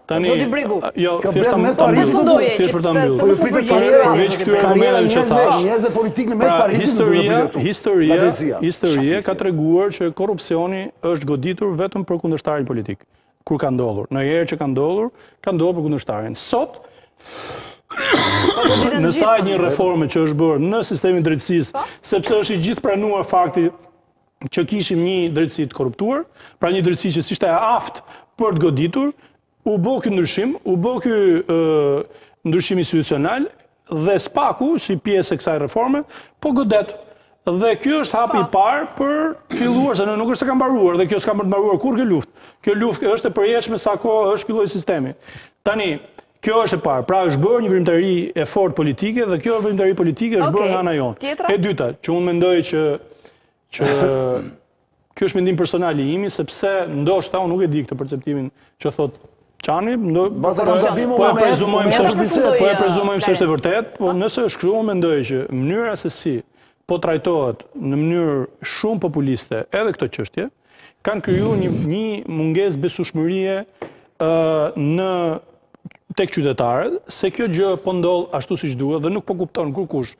Speaker 2: Tani,
Speaker 1: Zoti Bregu.
Speaker 4: Jo,
Speaker 2: kjo
Speaker 4: thjesht
Speaker 2: mes partisë
Speaker 4: do
Speaker 2: të
Speaker 1: thotë
Speaker 4: thjesht për ta
Speaker 1: mbyllur.
Speaker 2: Po ju pritet karriera,
Speaker 4: përveç këtyre argumenteve që thashë.
Speaker 2: Njerëzve politikë në mes
Speaker 4: pra,
Speaker 2: partisë
Speaker 4: historia, historia, historia ka treguar që korrupsioni është goditur vetëm për kundërshtarin politik. Kur ka ndodhur, në herë që ka ndodhur, ka ndodhur për kundërshtarin. Sot po,
Speaker 1: po,
Speaker 4: në
Speaker 1: sajë
Speaker 4: një reforme që është bërë në sistemin e drejtësisë, po. sepse është i gjithëpranuar fakti që kishim një drejtësi të korruptuar, pra një drejtësi që s'ishte e aftë për të goditur, u bo ky ndryshim, u bo ky ndryshim institucional dhe SPAK-u si pjesë e kësaj reforme po godet. Dhe ky është hapi i parë për të filluar se nuk është se ka mbaruar dhe kjo s'ka për të mbaruar kurrë kjo luftë. Kjo luftë është e përjetshme sa kohë është ky lloj sistemi. Tani, Kjo është e para, pra është bërë një veprimtari e fortë politike dhe kjo veprimtari politike është bërë nga ana jonë. E dyta, që unë mendoj që që kjo është mendim personal i imi, sepse ndoshta unë nuk e di këtë perceptimin që thotë Çani, po,
Speaker 2: po,
Speaker 4: po e prezumojmë se është po e prezumojmë se është e vërtetë, po nëse është kështu, unë mendoj që mënyra se si po trajtohet në mënyrë shumë populiste edhe këto çështje, kanë kriju një, një mungesë besueshmërie në tek qytetarët, se kjo gjë po ndodh ashtu siç duhet dhe nuk po kupton kurrkush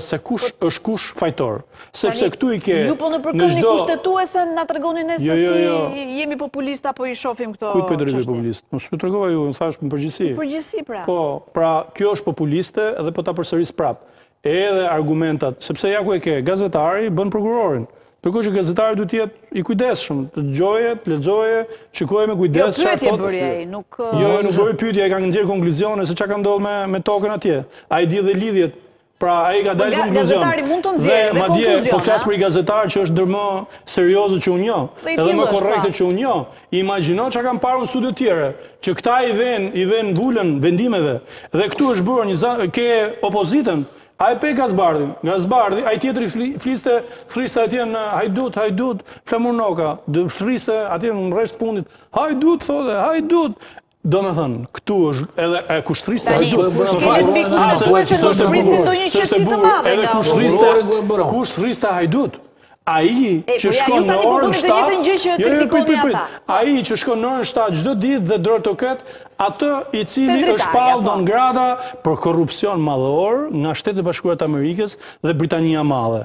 Speaker 4: se kush po- është kush fajtor. Sepse këtu i ke...
Speaker 1: Ju po në përkëm
Speaker 4: një
Speaker 1: kushtetuese na tregoni ne
Speaker 4: jo, jo, se
Speaker 1: si
Speaker 4: jo.
Speaker 1: jemi populista, po i shohim këto...
Speaker 4: Kujtë për të
Speaker 1: rgoni
Speaker 4: populist? Mos më tregoni ju, unë thashë në përgjithësi.
Speaker 1: Në përgjithësi, pra.
Speaker 4: Po, pra, kjo është populiste dhe po ta përsëris prapë. Edhe argumentet, sepse ja ku e ke, gazetari bën prokurorin. Ndërkohë që gazetari duhet të jetë i kujdesshëm, të dëgjojë, të lexojë, të shikojë
Speaker 1: me
Speaker 4: kujdes çfarë thotë.
Speaker 1: Jo, pyetje bëri ai, nuk
Speaker 4: Jo, jo nuk bëri pyetje, ai ka nxjerrë konkluzione se ça ka ndodhur me me tokën atje. Ai di dhe lidhjet. Pra ai ka dalë konkluzion.
Speaker 1: Gazetari mund të nxjerrë dhe konkluzion.
Speaker 4: Po flas për një gazetar që është ndër më seriozët që unë njoh, edhe më
Speaker 1: korrektët
Speaker 4: që unë njoh. Imagjino ça kam parë unë në studio të tjera, që këta i vënë, i vënë vulën vendimeve, dhe këtu është bërë një za, ke opozitën, a e pe Gazbardhin, Gazbardhi, ai tjetri fli, fliste, thërriste atje hajdut, hajdut, Flamur Noka, thërriste atje në rresht të fundit, hajdut, thoshte, hajdut, Domethënë, këtu është edhe kush
Speaker 1: thërriste
Speaker 4: hajdut.
Speaker 1: Tani,
Speaker 4: kushtë
Speaker 1: kemi
Speaker 4: të
Speaker 1: bikushtë
Speaker 4: të
Speaker 1: duhet
Speaker 4: se nuk
Speaker 1: të
Speaker 4: pristin do një
Speaker 1: qëtësi të madhe nga
Speaker 3: ushtë. Kush
Speaker 4: thërriste hajdut,
Speaker 1: ai
Speaker 4: që shkon në orën 7, jo, jo, prit, prit, prit, ai që shkon në orën 7 çdo ditë dhe drejtohet tek, atë i cili është
Speaker 1: shpallur
Speaker 4: non grata për korrupsion madhor nga Shtetet e Bashkuara të Amerikës dhe Britania e Madhe.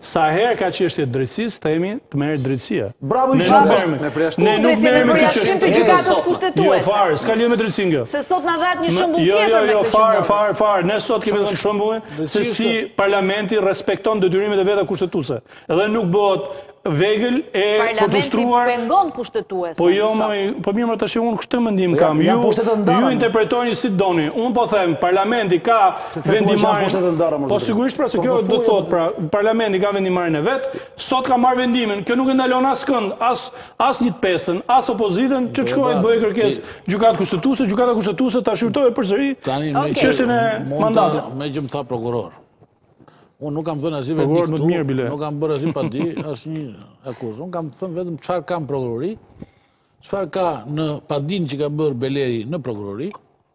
Speaker 3: Sa
Speaker 4: herë ka çështje të drejtësisë, themi të merret drejtësia.
Speaker 2: Bravo i
Speaker 5: qoftë.
Speaker 4: Ne nuk merremi me këtë
Speaker 1: çështje. Të gjykatës kushtetuese.
Speaker 4: Jo fare, s'ka lidhje me drejtësinë kjo.
Speaker 1: Se sot na dhatë një shembull
Speaker 4: jo, jo, tjetër
Speaker 1: me këtë.
Speaker 4: Jo,
Speaker 1: jo,
Speaker 4: fare, fare, fare. Ne sot kemi dhënë shembullin se si parlamenti respekton detyrimet e veta kushtetuese. Dhe nuk bëhet vegël e e nënshtruar...
Speaker 1: Parlamenti pengon kushtetuesen.
Speaker 4: Po jo, moj, po mirë motër, unë këtë mendim
Speaker 2: po
Speaker 4: kam. Ju, ju interpretojeni si të doni. Unë po them, parlamenti ka
Speaker 2: vendimmarrjen,
Speaker 4: po sigurisht pra se kjo do të thotë, pra parlamenti ka vendimmarrjen e vet, sot ka marrë vendimin, kjo nuk e ndalon askënd, as një të pestën, as opozitën, që të shkojë bëjë kërkesë Gjykatës Kushtetuese, Gjykata Kushtetuese ta shqyrtojë përsëri çështjen e mandatit.
Speaker 3: Meqë më tha prokuror, unë nuk kam dhënë asnjë verdikt, nuk kam bërë asnjë padi, asnjë akuzë, unë kam thënë vetëm çfarë ka në prokurori, çfarë ka në padinë që ka bërë Beleri në prokurori,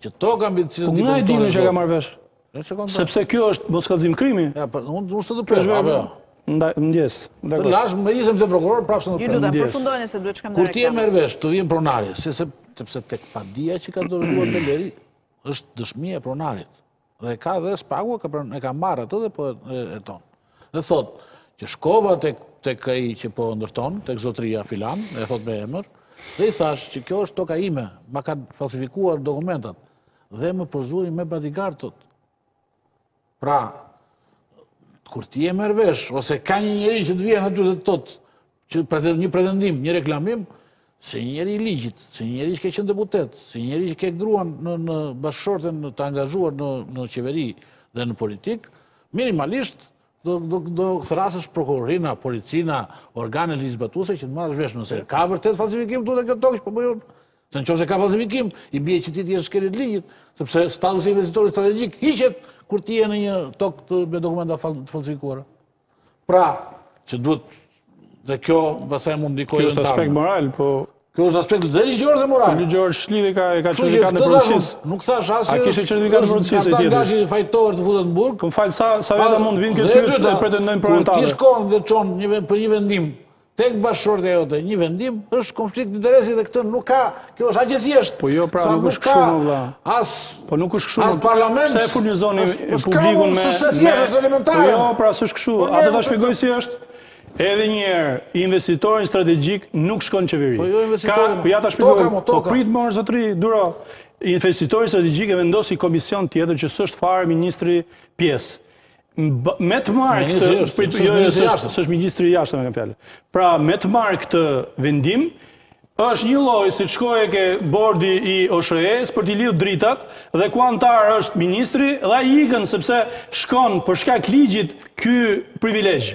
Speaker 1: Që
Speaker 3: toka mbi të cilën
Speaker 4: ti po mëtoni në zotë. Nuk e
Speaker 3: di në
Speaker 4: Sepse kjo është moskallëzim krimi.
Speaker 3: Ja, për, po, unë s'të
Speaker 4: ndërpreva,
Speaker 3: jo? apo jo?
Speaker 4: Ndaj, ndjesë.
Speaker 3: Të lashë, më isëm të prokuror, prapë s'të
Speaker 1: ndërpreva.
Speaker 3: Ju
Speaker 1: lutem, përfundojeni se duhet shkëm
Speaker 3: dhe
Speaker 1: Kur
Speaker 3: ti e merr vesh, të vjen pronari, se se, sepse tek padia që ka dorëzuar Beleri, është dëshmi e pronarit. Dhe ka dhe SPAK-u e ka marrë atë dhe po heton. Dhe thotë, që shkova tek ai që po ndërton, tek zotëria filan, e thotë me emër, dhe i thashë që kjo është toka ime, ma kanë falsifikuar dokumentat, dhe më përzuri me badigardët. Pra, kur ti e merr vesh, ose ka një njeri që të vjen aty dhe të thotë, Që pretendon një pretendim, një reklamim, si një njeri i ligjit, si një njeri që ke qenë deputet, si një njeri që ke gruan në, në bashkëshorten të angazhuar në, në qeveri dhe në politikë, minimalisht do, do, do thërrasësh prokurorinë, policinë, organe ligjzbatuese që të marrësh vesh nëse ka vërtet falsifikim te këtë tokë që po bëjon. Se në qoftë se ka falsifikim, i bie që ti të jesh shkelës i ligjit, sepse statusi i investitorit strategjik hiqet kur ti je në një tokë të, me dokumenta të falsifikuara. Pra, që duhet dhe kjo pastaj mund ndikojë
Speaker 4: Kjo është aspekt moral, po
Speaker 3: Kjo është aspekt dhe ligjor dhe moral.
Speaker 4: Ligjor s'lidhet, ka ka
Speaker 3: certifikatën
Speaker 4: e
Speaker 3: pronësisë. Nuk thashë as
Speaker 4: se kishte certifikatën e pronësisë e tjetër.
Speaker 3: Ata që fajtorë të futen në burg.
Speaker 4: Po fal sa sa veta mund të vinë këtu dhe pretendojnë
Speaker 3: për anëtarë.
Speaker 4: Ti
Speaker 3: shkon dhe çon për një vendim Tek bashkëshortja jote një vendim është konflikt interesi dhe këtë nuk ka, kjo është aq e thjeshtë.
Speaker 4: Po jo, pra nuk është kështu mor vëlla.
Speaker 3: As
Speaker 4: Po nuk është kështu.
Speaker 3: As parlament.
Speaker 4: Pse e furnizoni publikun me
Speaker 3: Është e thjeshtë, është elementare.
Speaker 4: Po jo, pra s'është kështu.
Speaker 3: Po
Speaker 4: A
Speaker 3: të
Speaker 4: ta shpjegoj si është? Edhe një herë, investitorin strategjik nuk e çon në qeveri.
Speaker 3: Po jo
Speaker 4: investitorin. Po ja ta shpjegoj. Po prit mor zotëri, duro. Investitorin strategjik e vendos një komision tjetër që s'është fare ministri pjesë. Me të marrë këtë... Ministri
Speaker 3: është,
Speaker 4: jo, jo, jo,
Speaker 3: jo,
Speaker 4: është ministri i jashtëm, e kam fjalën. Pra, me të marrë këtë vendim, është një lloj si të shkojë tek bordi i OSHE-së për t'i lidhë dritat dhe ku anëtar është ministri dhe i ikën sepse shkon për shkak ligjit ky privilegj.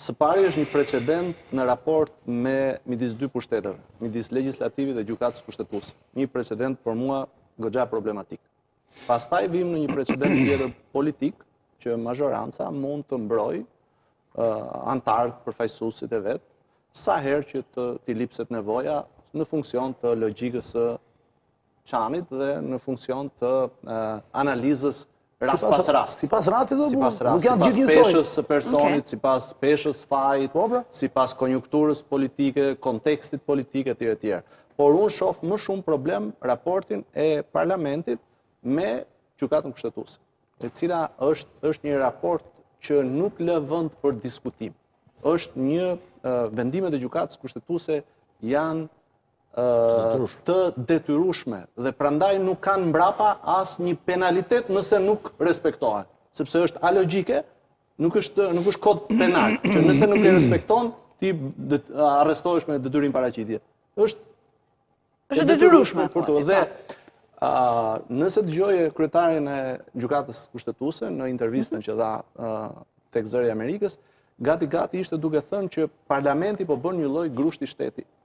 Speaker 5: Së pari është një precedent në raport me midis dy pushteteve, midis legjislativit dhe gjykatës kushtetuese. Një precedent për mua goxha problematik. Pastaj vijmë në një precedent tjetër politik që mazhoranca mund të mbrojë uh, anëtarët përfaqësuesit e vet sa herë që të t'i lipset nevoja në funksion të logjikës së Çanit dhe në funksion të analizës rast pas rast.
Speaker 2: Sipas rastit dhe
Speaker 5: mund, nuk janë gjithë njësoj. Sipas peshës së personit, sipas peshës së fajit,
Speaker 2: po, pra.
Speaker 5: sipas konjukturës politike, kontekstit politike, e tjerë e tjerë. Por unë shof më shumë problem raportin e parlamentit me gjykatën kushtetuese, e cila është një raport që nuk lë vend për diskutim. është një vendimet e gjykatës kushtetuese janë të detyrueshme dhe prandaj nuk kanë mbrapa asnjë penalitet nëse nuk respektohen, sepse është alogjike, nuk është nuk është kod penal, që nëse nuk e respekton ti arrestohesh me detyrim paraqitje.
Speaker 1: Është është e detyrueshme
Speaker 5: për të dhe a nëse dëgjoje kryetarin e gjykatës kushtetuese në intervistën që dha tek Zëri i Amerikës, gati gati ishte duke thënë që parlamenti po bën një lloj grushti shteti.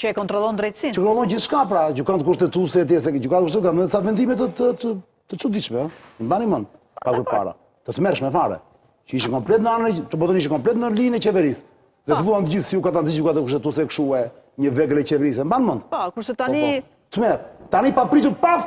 Speaker 5: Që
Speaker 2: e
Speaker 1: kontrollon drejtësin.
Speaker 2: Që kontrollon gjithçka, pra, gjykata kushtetuese, etj. se gjykata kushtetuese, ka dhënë ca vendime të çuditshme, në mbani mend, pa për para, të tmerrshme fare, që ishte komplet në anën, të botën ishte komplet në linjën e qeverisë, dhe thuanin gjithë si ju ka të nëzishë gjykata kushtetuese, kështu është një vegël e qeverisë, në mbani mend.
Speaker 1: Pa, kurse tani...
Speaker 2: Të
Speaker 1: merë, tani
Speaker 2: papritur paf,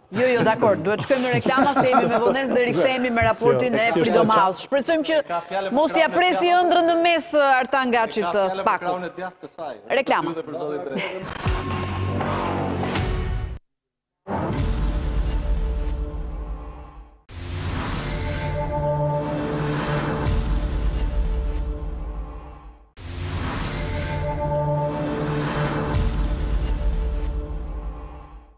Speaker 1: Jo, jo, dakord, duhet shkojmë në reklama se jemi me vonesë dhe rikthehemi me raportin e Freedom House. Shpresojmë që mos t'ia
Speaker 5: presë
Speaker 1: ëndrën në mes Artan Gaçit te SPAK-u. Reklama.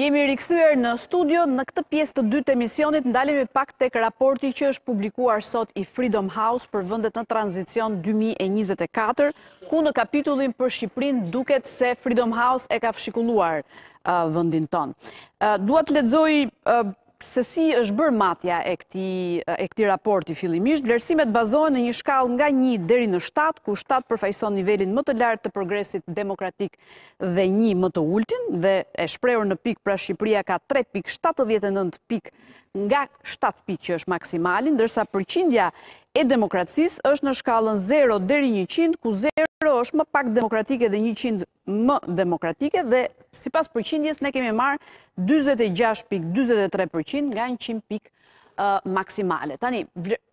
Speaker 1: Jemi rikthyer në studio në këtë pjesë të dytë emisionit, ndalemi pak tek raporti që është publikuar sot i Freedom House për vendet në tranzicion 2024, Ku në kapitullin për Shqipërinë duket se Freedom House e ka fshikulluar vendin tonë. Dua të lexoj se si është bërë matja e këtij, e këtij raporti fillimisht, vlerësimet bazohen në një shkallë nga një deri në shtatë, ku shtatë përfaqëson nivelin më të lartë të progresit demokratik dhe një më të ulëtin, dhe e shprehur në pikë pra Shqipëria ka 3.79 pikë nga shtatë pikë që është maksimali, ndërsa përqindja e demokracisë është në shkallën 0 deri 100, ku 0 është më pak demokratike dhe 100 më demokratike dhe sipas përqindjes ne kemi marrë 46.43% nga 100 pikë maksimale. Tani,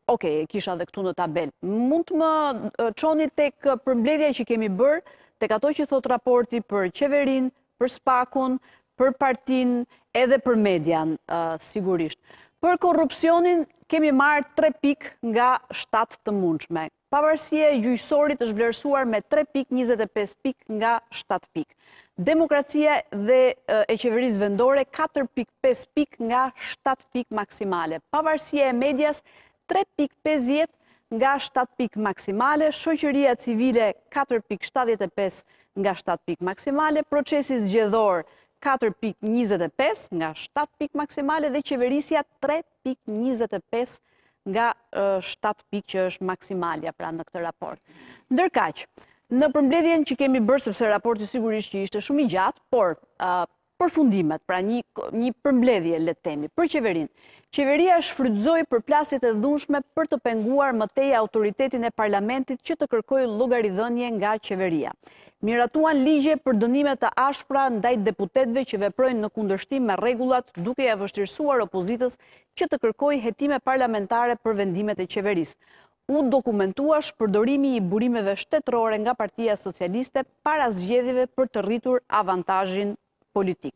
Speaker 1: okej, e kisha dhe këtu në tabelë, mund të më çoni tek përmbledhja që kemi bërë, tek ato që thotë raporti për qeverinë, për spakun, për partinë, edhe për median, sigurisht. Për korrupsionin, kemi marrë tre pikë nga shtatë të mundshme. Pavarësia e gjyqësorit është vlerësuar me tre pikë 25 pikë nga shtatë pikë. Demokracia dhe e qeverisë vendore, 4.5 pikë nga shtatë pikë maksimale. Pavarësia e medias, tre pikë pesëdhjetë nga shtatë pikë maksimale, shoqëria civile katër pikë shtatëdhjetë e pesë nga shtatë pikë maksimale, procesi zgjedhor katër pikë njëzet e pesë nga shtatë pikë maksimale dhe qeverisja tre pikë njëzet e pesë nga shtatë pikë që është maksimalja pra në këtë raport. Ndërkaq, në përmbledhjen që kemi bërë, sepse raporti sigurisht që ishte shumë i gjatë, por Përfundimet, pra një, një përmbledhje, le të themi, për qeverinë. Qeveria shfrytëzoi përplasjet e dhunshme për të penguar më tej autoritetin e parlamentit që të kërkojë llogaridhënie nga qeveria. Miratuan ligje për dënime të ashpra ndaj deputetëve që veprojnë në kundërshtim me rregullat, duke ia vështirësuar opozitës që të kërkojë hetime parlamentare për vendimet e qeverisë. U dokumentua shpërdorimi i burimeve shtetërore nga Partia Socialiste para zgjedhjeve për të rritur avantazhin politik.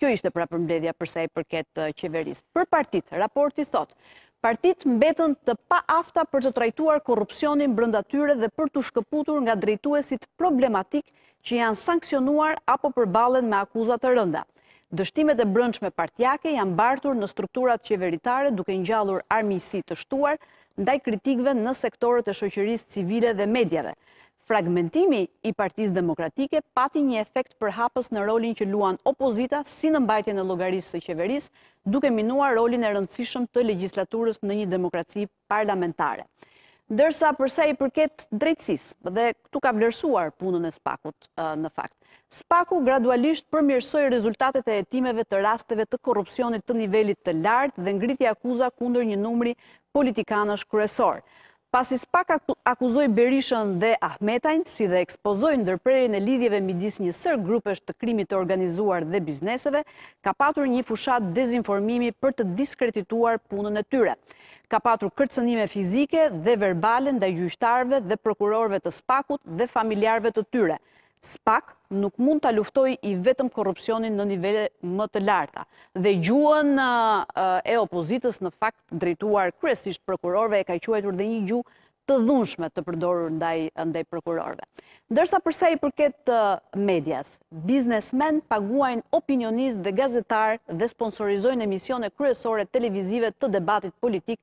Speaker 1: Kjo ishte pra përmbledhja përsa i përket qeverisë. Për partitë, raporti thotë, partitë mbeten të paafta për të trajtuar korrupsionin brenda tyre dhe për t'u shkëputur nga drejtuesit problematik që janë sanksionuar apo përballen me akuza të rënda. Dështimet e brendshme partiake janë bartur në strukturat qeveritare duke ngjallur armiqësi të shtuar ndaj kritikëve në sektorët e shoqërisë civile dhe mediave. Fragmentimi i Partisë Demokratike pati një efekt përhapës në rolin që luan opozita si në mbajtjen e llogarisë së qeverisë, duke minuar rolin e rëndësishëm të legjislaturës në një demokraci parlamentare. Ndërsa përsa i përket drejtësisë, dhe këtu ka vlerësuar punën e spakut në fakt. Spaku gradualisht përmirësoi rezultatet e hetimeve të rasteve të korrupsionit të nivelit të lartë dhe ngriti akuza kundër një numri politikanësh kryesorë. Pasi spak akuzoi Berishën dhe Ahmetajn, si dhe ekspozoi ndërprerjen e lidhjeve midis një sërë grupesh të krimit të organizuar dhe bizneseve, ka patur një fushatë dezinformimi për të diskredituar punën e tyre. ka patur kërcënime fizike dhe verbale ndaj gjyqtarëve dhe prokurorëve të SPAK-ut dhe familjarëve të tyre. SPAK nuk mund ta luftojë i vetëm korrupsionin në nivele më të larta dhe gjuhën e opozitës në fakt drejtuar kryesisht prokurorëve e ka quajtur dhe një gjuhë të dhunshme të përdorur ndaj prokurorëve. Ndërsa për sa i përket medias, biznesmenë paguajnë opinionistë dhe gazetarë dhe sponsorizojnë emisione kryesore televizive të debatit politik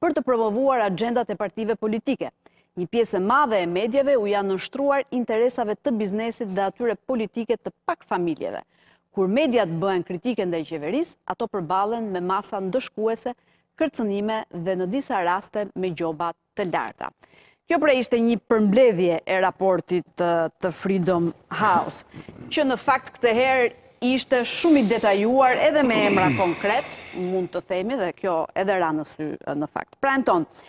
Speaker 1: për të promovuar agjendat e partive politike. Një pjesë e madhe e mediave u janë nënshtruar interesave të biznesit dhe atyre politike të pak familjeve. Kur mediat bëhen kritike ndaj qeverisë, ato përballen me masa ndëshkuese kërcënime dhe në disa raste me gjoba të larta. Kjo pra ishte një përmbledhje e raportit të Freedom House, që në fakt këtë herë ishte shumë i detajuar edhe me emra konkretë, mund të themi dhe kjo edhe ra në sy në fakt. Pra në tonë,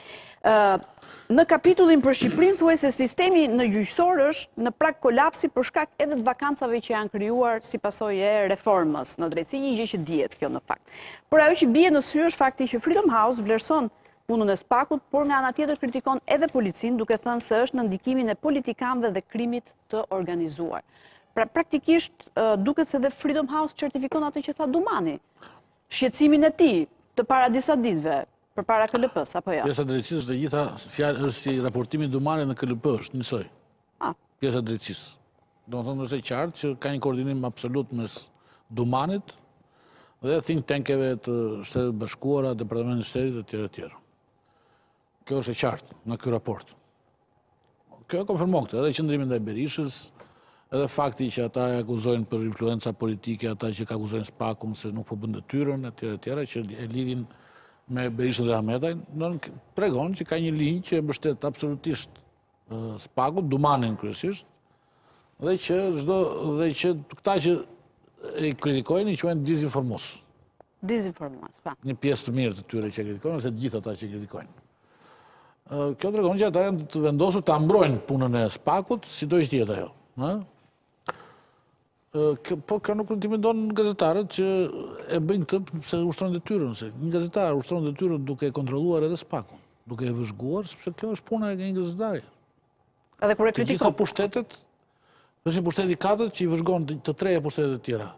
Speaker 1: në kapitullin për Shqipërinë thuhet se sistemi gjyqësor është në prag kolapsi për shkak edhe të vakancave që janë krijuar si pasojë e reformës në drejtësi një gjë që dihet kjo në fakt. Por ajo që bie në sy është fakti që Freedom House vlerëson punën e SPAK-ut, por nga ana tjetër kritikon edhe policinë duke thënë se është në ndikimin e politikanëve dhe krimit të organizuar. Pra praktikisht duket se edhe Freedom House certifikon atë që tha Dumani, shqetësimin e tij të para disa ditëve, përpara KLP-së, apo jo?
Speaker 3: Ja jo, pjesa e drejtësisë, të gjitha fjalët është si raportimi i Dumanit në KLP është njësoj. pjesa e drejtësisë. Domethënë është e qartë që ka një koordinim absolut mes Dumanit dhe think tankeve të Shteteve të Bashkuara, Departamentit të Shtetit e tjere tjere. Kjo është e qartë te ky raport. Kjo e konfirmon këtë, edhe qëndrimi ndaj Berishës, edhe fakti që ata e akuzojnë për influenca politike, ata që e akuzojnë SPAK-un se nuk po bën detyrën, e tjere tjere, që e lidhin me Berishën dhe Ahmetajn, tregon që ka një linjë që e mbështet absolutisht SPAK-un, Dumanin kryesisht, dhe që çdo dhe që këta që e kritikojnë i quajnë dizinformues.
Speaker 1: Dizinformues, pra. Po.
Speaker 3: Një pjesë të mirë të tyre që e kritikojnë ose të gjithë ata që e kritikojnë. Kjo tregon që ata janë të vendosur ta mbrojnë punën e SPAK-ut, sido që të jetë ajo, ëh? Po kjo nuk intimidon gazetarët që e bëjnë këtë se ushtrojnë detyrën. Se një gazetar ushtron detyrën duke e kontroluar edhe SPAK-un, duke e vëzhguar, sepse kjo është puna e një gazetari.
Speaker 1: Edhe kur e kritikon. Të
Speaker 3: gjitha pushtetet, është një pushtet i katërt që i vëzhgon të treja pushtetet e tjera.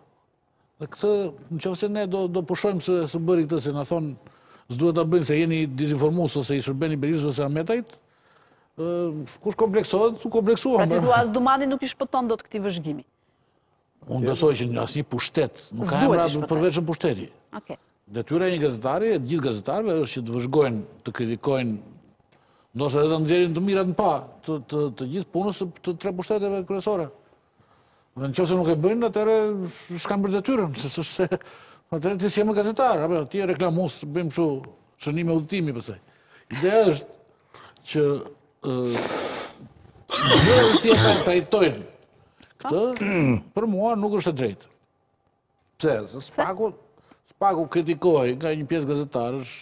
Speaker 3: Dhe këtë, në qoftë se ne do, do pushojmë së bëri këtë, se na thonë, s'duhet të bëjnë se jeni dizinformus, ose i shërbeni Berishës, ose Ahmetajt, kush kompleksohet, të kompleksohet.
Speaker 1: Pra që thua, as Dumani nuk i shpëton dot këtij vëzhgimi.
Speaker 3: Unë besoj që asnjë pushtet, nuk ka emra të përveçëm pushteti. Detyra e një gazetari, e të gjithë gazetarëve, është që të vëzhgojnë, të kritikojnë, ndoshta edhe të nxjerrin të mirat në pah, të gjithë punës të tre pushteteve kryesore. Dhe në qoftë se nuk e bëjnë, atëherë s'kanë bërë detyrën, se së shse, atëherë ti s'je më gazetar, po ti je reklamues, bën kshu shënime udhëtimi, pastaj. Ideja është që dhe si e trajtojnë këtë, për mua nuk është e drejtë. Pse, se SPAK-u, SPAK-u kritikohej nga një pjesë gazetarësh,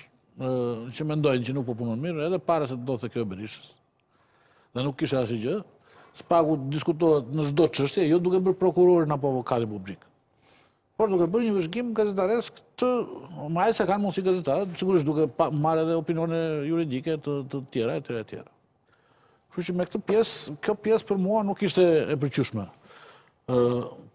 Speaker 3: që mendojnë që nuk po punon mirë, edhe para se të ndodhte kjo e Berishës. Dhe nuk kishte asgjë, SPAK-u diskutohet në çdo çështje, jo duke bërë prokurorin apo avokatin publik. Por duke bërë një vëzhgim gazetaresk të, me aq sa kanë mundësi gazetarët, sigurisht duke marrë edhe opinione juridike të, të tjera, e tjera, e tjera. Kështu që me këtë pjesë, kjo pjesë për mua nuk ishte e pëlqyeshme.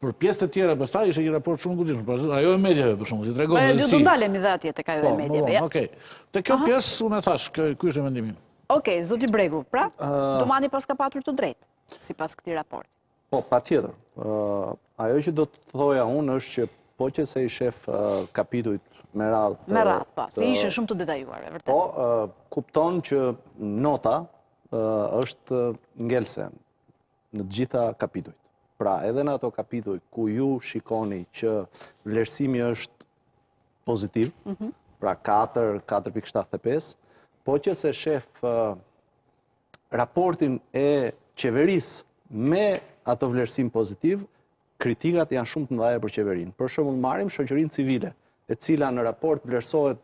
Speaker 3: për pjesë të tjera pastaj ishte një raport shumë i guximshëm. Pra, ajo e mediave për shkak se tregon
Speaker 1: se si. Do të ndalemi dhe atje tek ajo e po, mediave.
Speaker 3: Po, okay. Te kjo pjesë unë e thashë, ky është është mendimi im.
Speaker 1: Okej, zoti Bregu, pra, do mani pas ka patur të drejtë sipas këtij raporti.
Speaker 5: Po, patjetër. Ë, ajo që do të thoja unë është që po qe se i shef kapitujt me radhë.
Speaker 1: Me radhë, po, se ishin shumë të detajuar, vërtet.
Speaker 5: Po, kupton që nota është ngelëse. në të gjitha kapitujt. Pra, edhe në ato kapituj ku ju shikoni që vlerësimi është pozitiv, mhm. pra 4, 4.75, po qe se shef raportin e qeverisë me atë vlerësim pozitiv, Kritikat janë shumë të mëdha për qeverinë. Për shembull, marrim shoqërinë civile, e cila në raport vlerësohet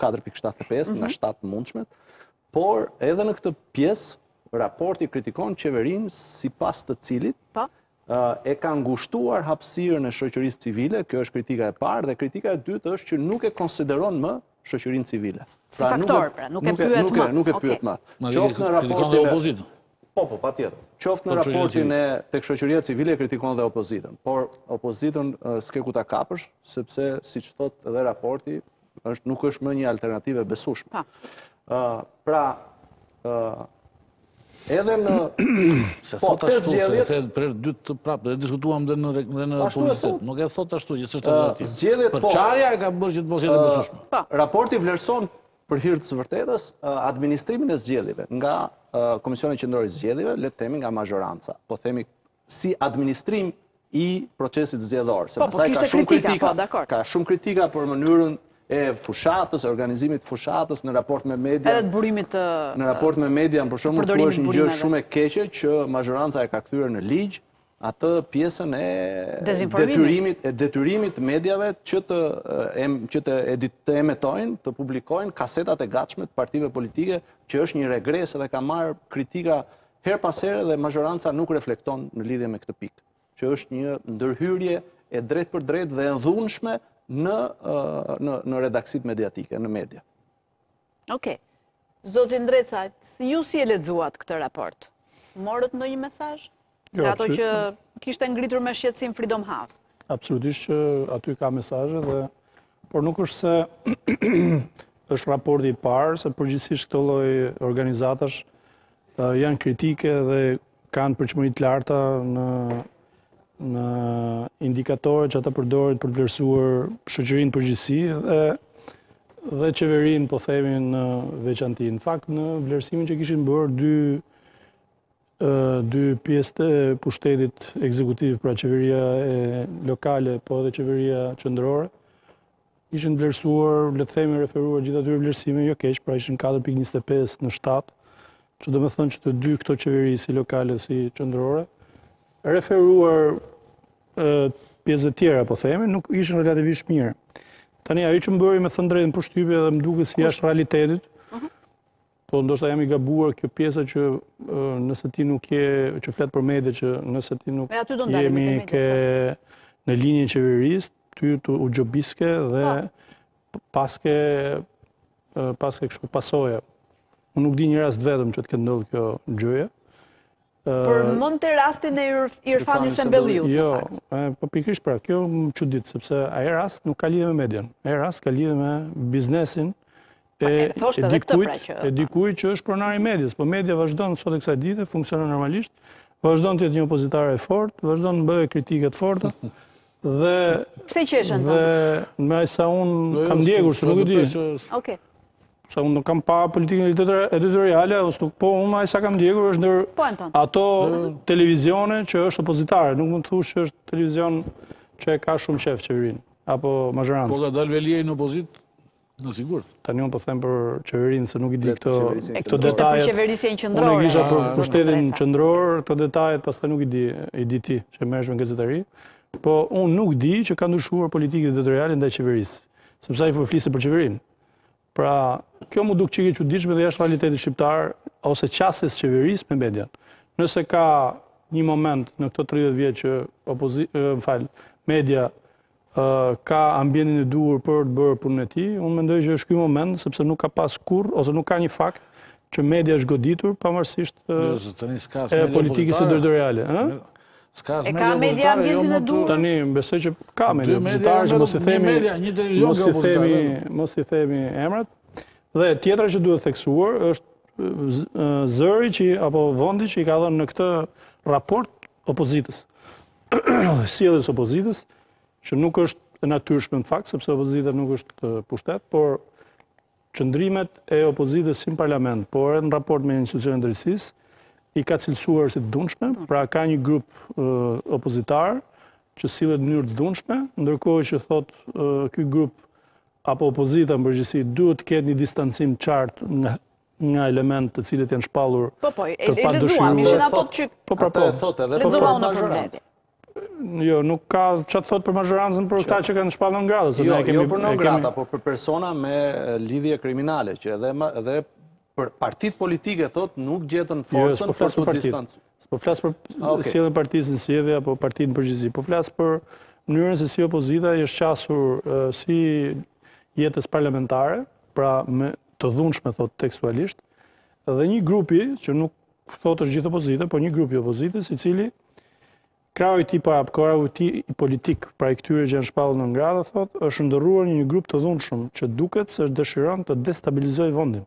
Speaker 5: katër pikë shtatë pesë nga shtatë të mundshmet, por edhe në këtë pjesë raporti kritikon qeverinë sipas të cilit po. e ka ngushtuar hapësirën e shoqërisë civile, kjo është kritika e parë dhe kritika e dytë është që nuk e konsideron më shoqërinë civile.
Speaker 1: Si pra, faktor, pra, nuk e pyet më.
Speaker 5: Nuk e pyet më.
Speaker 3: Qoftë në raportin e
Speaker 5: Po, po, patjetër. Qoftë në raportin e tek shoqëria civile e kritikon dhe opozitën, por opozitën s'ke ku ta kapësh, sepse, siç thotë dhe raporti, nuk është më një alternativë e besueshme. Pra, edhe në...
Speaker 3: S'e, po, s'e thotë ashtu, se the për dytë të prapë, e diskutuam dhe në publicitet. Nuk e thotë ashtu, gjithsesi të vërtetë. Zgjedhjet, po... Përçarja e ka bërë që të mos jetë e besueshme.
Speaker 5: Raporti vlerëson Për hir të së vërtetës, administrimin e zgjedhjeve nga Komisioni Qendror i Zgjedhjeve, le të themi nga mazhoranca, po themi si administrim i procesit zgjedhor, se
Speaker 1: po, po, pasaj ka shumë kritika, po,
Speaker 5: ka shumë kritika për mënyrën e fushatës, e organizimit të fushatës në raport me median.
Speaker 1: Edhe të burimit të...
Speaker 5: Në raport me median, për shembull është një gjë shumë e keqe që mazhoranca e ka kthyer në ligj, atë pjesën e detyrimit e detyrimit të mediave që të që të emetojnë, të publikojnë kasetat e gatshme të partive politike, që është një regres dhe ka marrë kritika herë pas here dhe mazhoranca nuk reflekton në lidhje me këtë pikë, që është një ndërhyrje e drejtpërdrejtë dhe e dhunshme në në në redaksitë mediatike, në media.
Speaker 1: Ok. Zoti Ndreca, ju si e lexuat këtë raport? Morët ndonjë mesazh? Jo, ato që kishte ngritur me shqetësim Freedom House?
Speaker 4: Absolutisht që aty ka mesazhe dhe... Por nuk është se është raporti i parë, se përgjithësisht këto lloj organizatash janë kritike dhe kanë pritshmëri të larta në në indikatorët që ata përdorin për të vlerësuar shoqërinë në përgjithësi dhe dhe qeverinë po themi në veçanti. Në fakt në vlerësimin që kishin bërë dy dy pjesë të pushtetit ekzekutiv, pra qeveria lokale, po edhe qeveria qendrore, Ishin vlerësuar, le të themi, referuar gjithë atyre vlerësimeve, jo keq, pra ishin 4.25 në 7, që domethënë që të dyja këto qeveri, si lokale, si qendrore, referuar pjesëve tjera, po themi, nuk ishin relativisht mirë. Tani, ajo që më bëri me thënë të drejtën përshtypje dhe më duket si jashtë realitetit, mhm. Po ndoshta jam i gabuar kjo pjesa që nëse ti nuk je, që flet për media që nëse ti nuk je mik e në linjën e qeverisë, ti u gjobitke dhe paske paske kështu pasoja. Unë nuk di një rast vetëm që të ketë ndodhë kjo gjëja.
Speaker 1: Përmendet rasti i Irfan Hysenbelliut, në fakt.
Speaker 4: Jo, po pikërisht pra, kjo më çudit, sepse ai rast nuk ka lidhje me median. Ai rast ka lidhje me biznesin e dikujt që është pronari i medias. Po media vazhdon sot e kësaj dite, funksionon normalisht, vazhdon të jetë një opozitare e fortë, vazhdon bën kritika të forta, Dhe...
Speaker 1: Pse
Speaker 4: qeshni? Dhe me aq sa unë kam ndjekur, se nuk e di.
Speaker 1: Oke.
Speaker 4: Se unë nuk kam pa politikën editoriale, ose nuk po unë aq sa kam ndjekur, është ndër
Speaker 1: po,
Speaker 4: ato televizione që është opozitare. Nuk mund të thuash që është televizion që e ka shumë qejf qeverinë, apo mazhorancën.
Speaker 3: Po ka dalë Veliaj në opozitë? Në
Speaker 4: siguri. Tani unë po them për qeverinë se nuk i di këto
Speaker 1: këto
Speaker 4: detaje.
Speaker 1: Ishte për qeverisjen qendrore.
Speaker 4: Unë e kisha për pushtetin qendror, këto detajet pastaj nuk i di, i di ti që merresh me gazetari. Po unë nuk di që ka ndryshuar politikën editoriale ndaj qeverisë, sepse ai po fliste për qeverinë. Pra, kjo m'u duk çike çuditshme dhe jashtë realitetit shqiptar ose qasjes së qeverisë me median. Nëse ka një moment në këto 30 vjet që opozita, më fal, media ka ambientin e duhur për të bërë punën e tij. Unë mendoj që është ky moment sepse nuk ka pas kurrë ose nuk ka një fakt që media është goditur pavarësisht politikës së saj editoriale, ë?
Speaker 1: E ka media ambientin e duhur?
Speaker 4: Tani besoj që ka media opozitare që mos i themi një televizion që mos i themi, mos i themi emrat. Dhe tjetra që duhet theksuar është zëri që apo vendi që i ka dhënë në këtë raport opozitës. sjelljes së opozitës, që nuk është e natyrshme në fakt, sepse opozita nuk është pushtet, por qëndrimet e opozitës si në parlament, por edhe në raport me institucionet e drejtësisë, i ka cilësuar si të dhunshme, pra ka një grup opozitar që sillet në mënyrë të dhunshme, ndërkohë që thotë ky grup apo opozita në përgjithësi duhet të ketë një distancim të qartë nga nga elementë të cilët janë shpallur
Speaker 1: të padëshiruar. Po, po, e lexuam, ishin ato që...
Speaker 4: Po, pra, po.
Speaker 5: Lexova unë për
Speaker 1: median.
Speaker 4: Jo, nuk ka, ç'të thotë për mazhorancën për këta që janë shpallur non grata.
Speaker 5: Jo, jo për non grata, por për persona me lidhje kriminale, që edhe për partitë politike, thotë, nuk gjetën jo, forcën për t'u distancu.
Speaker 4: Po flas për ah, sjelljen e partisë në zgjedhje, apo partinë në përgjithësi. Po flas për mënyrën se si opozita i është qasur si jetës parlamentare, pra të dhunshme, thotë tekstualisht, dhe një grup, që nuk thotë është gjithë opozita, po një grup i opozitës, i cili krahu i tij pra, krahu i tij politik, pra i këtyre që janë shpallur non grata, thotë, është shndërruar në një grup të dhunshëm që duket se është dëshiron të destabilizojë vendin.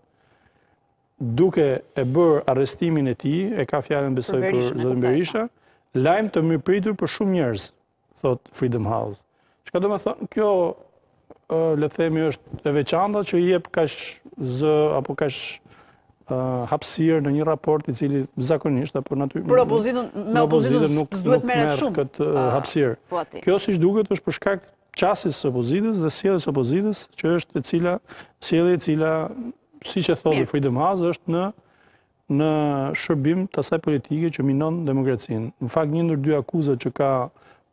Speaker 4: Duke e bërë arrestimin e tij, e ka fjalën besoj për zotin Berisha, lajm të mirëpritur për shumë njerëz. thotë Freedom House. Çka domethënë kjo le të themi është e veçanta që i jep kaq zë apo kaq hapësirë në një raport i cili zakonisht apo natyrë
Speaker 1: për opozitën me opozitën nuk duhet merret shumë
Speaker 4: këtë hapësirë. Kjo siç duket është për shkak qasjes së opozitës dhe sjelljes së opozitës që është e cila sjellje e cila siç e thotë Freedom House është në në shërbim të asaj politike që minon demokracinë. Në fakt, një ndër dy akuzat që ka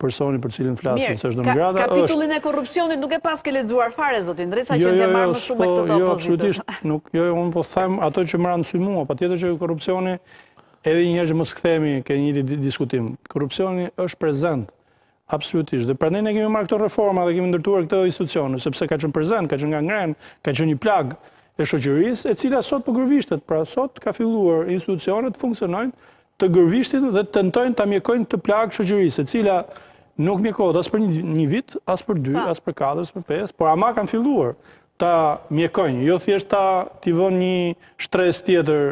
Speaker 4: personi për cilin flasin se është non grata,
Speaker 1: është... Kapitullin e korrupsionit nuk e paske lexuar fare, zotni, ndërsa jo, qenke jo, marrë jo, më shumë me këtë të jo, opozitës.
Speaker 4: Nuk, jo, jo, unë po them ato që më ranë në sy mua, patjetër që korrupsioni, edhe një herë që mos kthehemi te i njëjti diskutim, korrupsioni është prezent, Absolutisht. Dhe prandaj ne kemi marrë këto reforma dhe kemi ndërtuar këto institucione, sepse ka qenë prezent, ka qenë gangrenë, ka qenë një plagë e shoqërisë, e cila sot po gërvishtet. Pra sot kanë filluar institucionet të funksionojnë, ta gërvishtin dhe të tentojnë ta mjekojnë këtë plagë të shoqërisë, e cila nuk mjekohet as për një, një vit, as për dy, as për katër, as për pesë, por ama kanë filluar ta mjekojnë, jo thjesht ta t'i vënë një shtresë tjetër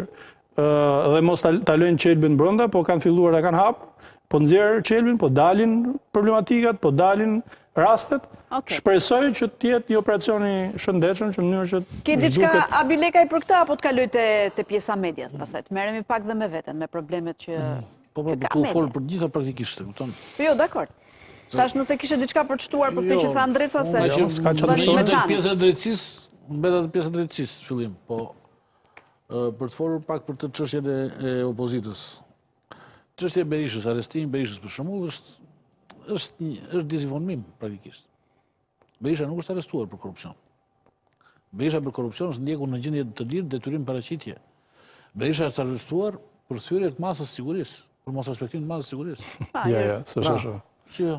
Speaker 4: dhe mos ta lënë qelbin brenda, po kanë filluar e kanë hapur, po nxjerr qelbin, po dalin problematikat, po dalin rastet. Okay. Shpresoj që të jetë një operacion i shëndetshëm në mënyrë që të
Speaker 1: Ke diçka Abilekaj për këtë apo të kaloj te te pjesa e medias, mm. pastaj të merremi pak dhe me veten, me problemet që
Speaker 3: mm. Po po, po fol për të gjitha praktikisht, e kupton?
Speaker 1: Po jo, dakord. Thashë nëse kishe diçka për të shtuar për këtë jo, që tha Ndreca se.
Speaker 3: Po, ka çfarë të shtuar. Pjesa e drejtësisë, mbeta te pjesa e drejtësisë fillim, po Për të folur pak për te çështja e opozitës. Çështja e Berishës, arrestimi i Berishës për shembull është është është dizinformim praktikisht. Berisha nuk është arrestuar për korrupsion. Berisha për korrupsion është ndjekur në gjendje të lirë detyrim paraqitje. Berisha është arrestuar për thyerje të masës së sigurisë, për mosrespektim të masës së sigurisë.
Speaker 4: Ja, ja,
Speaker 3: s'është pra,
Speaker 5: ashtu. Si jo?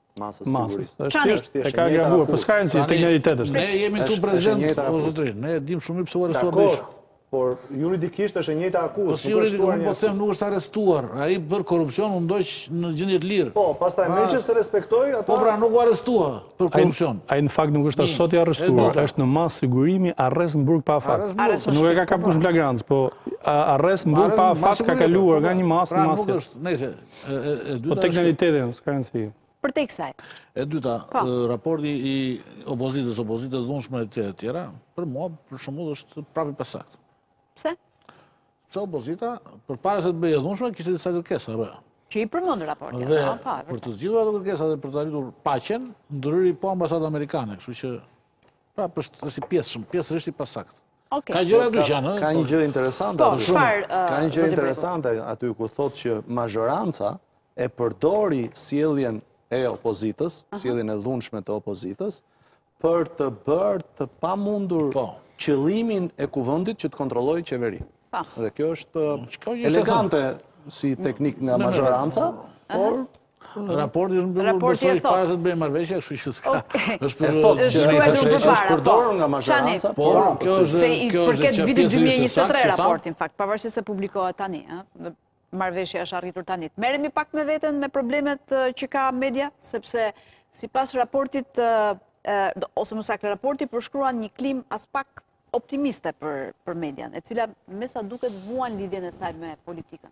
Speaker 5: masës.
Speaker 4: Çfarë. E ka gabuar, po s'ka rëndësi, teknikalitet është.
Speaker 3: Ne jemi këtu prezent, o zotëri, ne dim shumë mirë pse u arrestua Berisha.
Speaker 5: Por juridikisht është e njëjta akuzë.
Speaker 3: Po si juridikisht, unë po them nuk është arrestuar. Ai për korrupsion u ndoq në gjendje të lirë.
Speaker 5: Po, pastaj meqë s'e respektoi atë.
Speaker 3: Po pra nuk u arrestua për korrupsion.
Speaker 4: Ai në fakt nuk është as sot i arrestuar, është në masë sigurimi, arrest në burg pa afat. Nuk e ka kapur në flagrancë, po arrest në burg pa afat ka kaluar nga një masë
Speaker 3: në
Speaker 4: masë.
Speaker 3: Pra nuk është, nëse
Speaker 4: Po teknikalitet, s'ka rëndësi.
Speaker 1: Përtej kësaj.
Speaker 3: E dyta, po. raporti i opozitës, opozitë e dhunshme e të tjera, të tjera, për mua, për shembull është prapë i
Speaker 1: pasaktë.
Speaker 3: Pse? Se opozita, përpara se të bëhej e dhunshme, kishte disa kërkesa, dhe. Jo?
Speaker 1: Që i përmend raporti,
Speaker 3: dhe, a, pa, për të zgjidhur ato kërkesa dhe për të arritur paqen, ndërhyri po ambasada amerikane, kështu që Prapë është është i pjesshëm, pjesërisht i pasaktë. Ka gjëra dyqan, ëh.
Speaker 5: Ka një gjë interesante.
Speaker 1: Po, çfarë?
Speaker 5: Ka një gjë interesante aty ku thotë që mazhoranca e përdori sjelljen e opozitës, sjelljen e dhunshme të opozitës për të bërë të pamundur po. qëllimin e kuvendit që të kontrollojë qeverinë. Po. Dhe kjo është elegante si teknikë nga mazhoranca, por
Speaker 3: Raporti është mbyllur, besoj që para se të bëhej marrëveshja, kështu që s'ka.
Speaker 5: Është për thotë që ai është shënjë është përdorur nga mazhoranca,
Speaker 1: po kjo është sepse i përket vitit 2023 raporti në fakt, pavarësisht se publikohet tani, ëh. Marrëveshja është arritur tani. Merremi pak me veten me problemet që ka media, sepse sipas raportit, ose më saktë raporti përshkruan një klimë aspak optimiste për për median, e cila me sa duket vuan lidhjen e saj me politikën.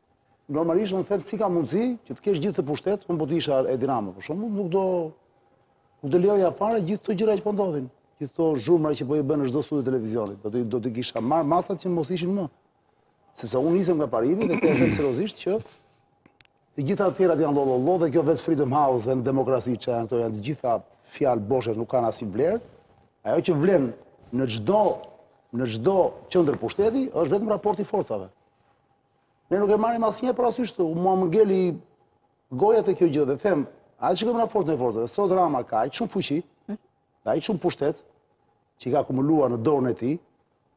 Speaker 2: Normalisht në thelb si ka mundësi që të kesh gjithë këtë pushtet, unë po të isha Edi Rama për shembull, nuk do nuk do lejoja fare gjithë këto gjëra që po ndodhin. Gjithë këto zhurma që po i bënë çdo studio televizioni, do të do të kisha marrë masat që mos ishin më. Sepse unë nisem nga parimi dhe këtë e them seriozisht që të gjitha të tjerat janë lollo dhe kjo vetë Freedom House dhe në demokraci që janë këto janë të gjitha fjalë boshe nuk kanë asnjë vlerë. Ajo që vlen në çdo në çdo qendër pushteti është vetëm raporti i forcave. Ne nuk e marrim asnjëherë parasysh këtu. Mua më ngeli goja te kjo gjë dhe them, a e shikojmë raportin e forcave. Sot Rama ka aq shumë fuqi, ka aq shumë pushtet që i ka akumuluar në dorën e tij,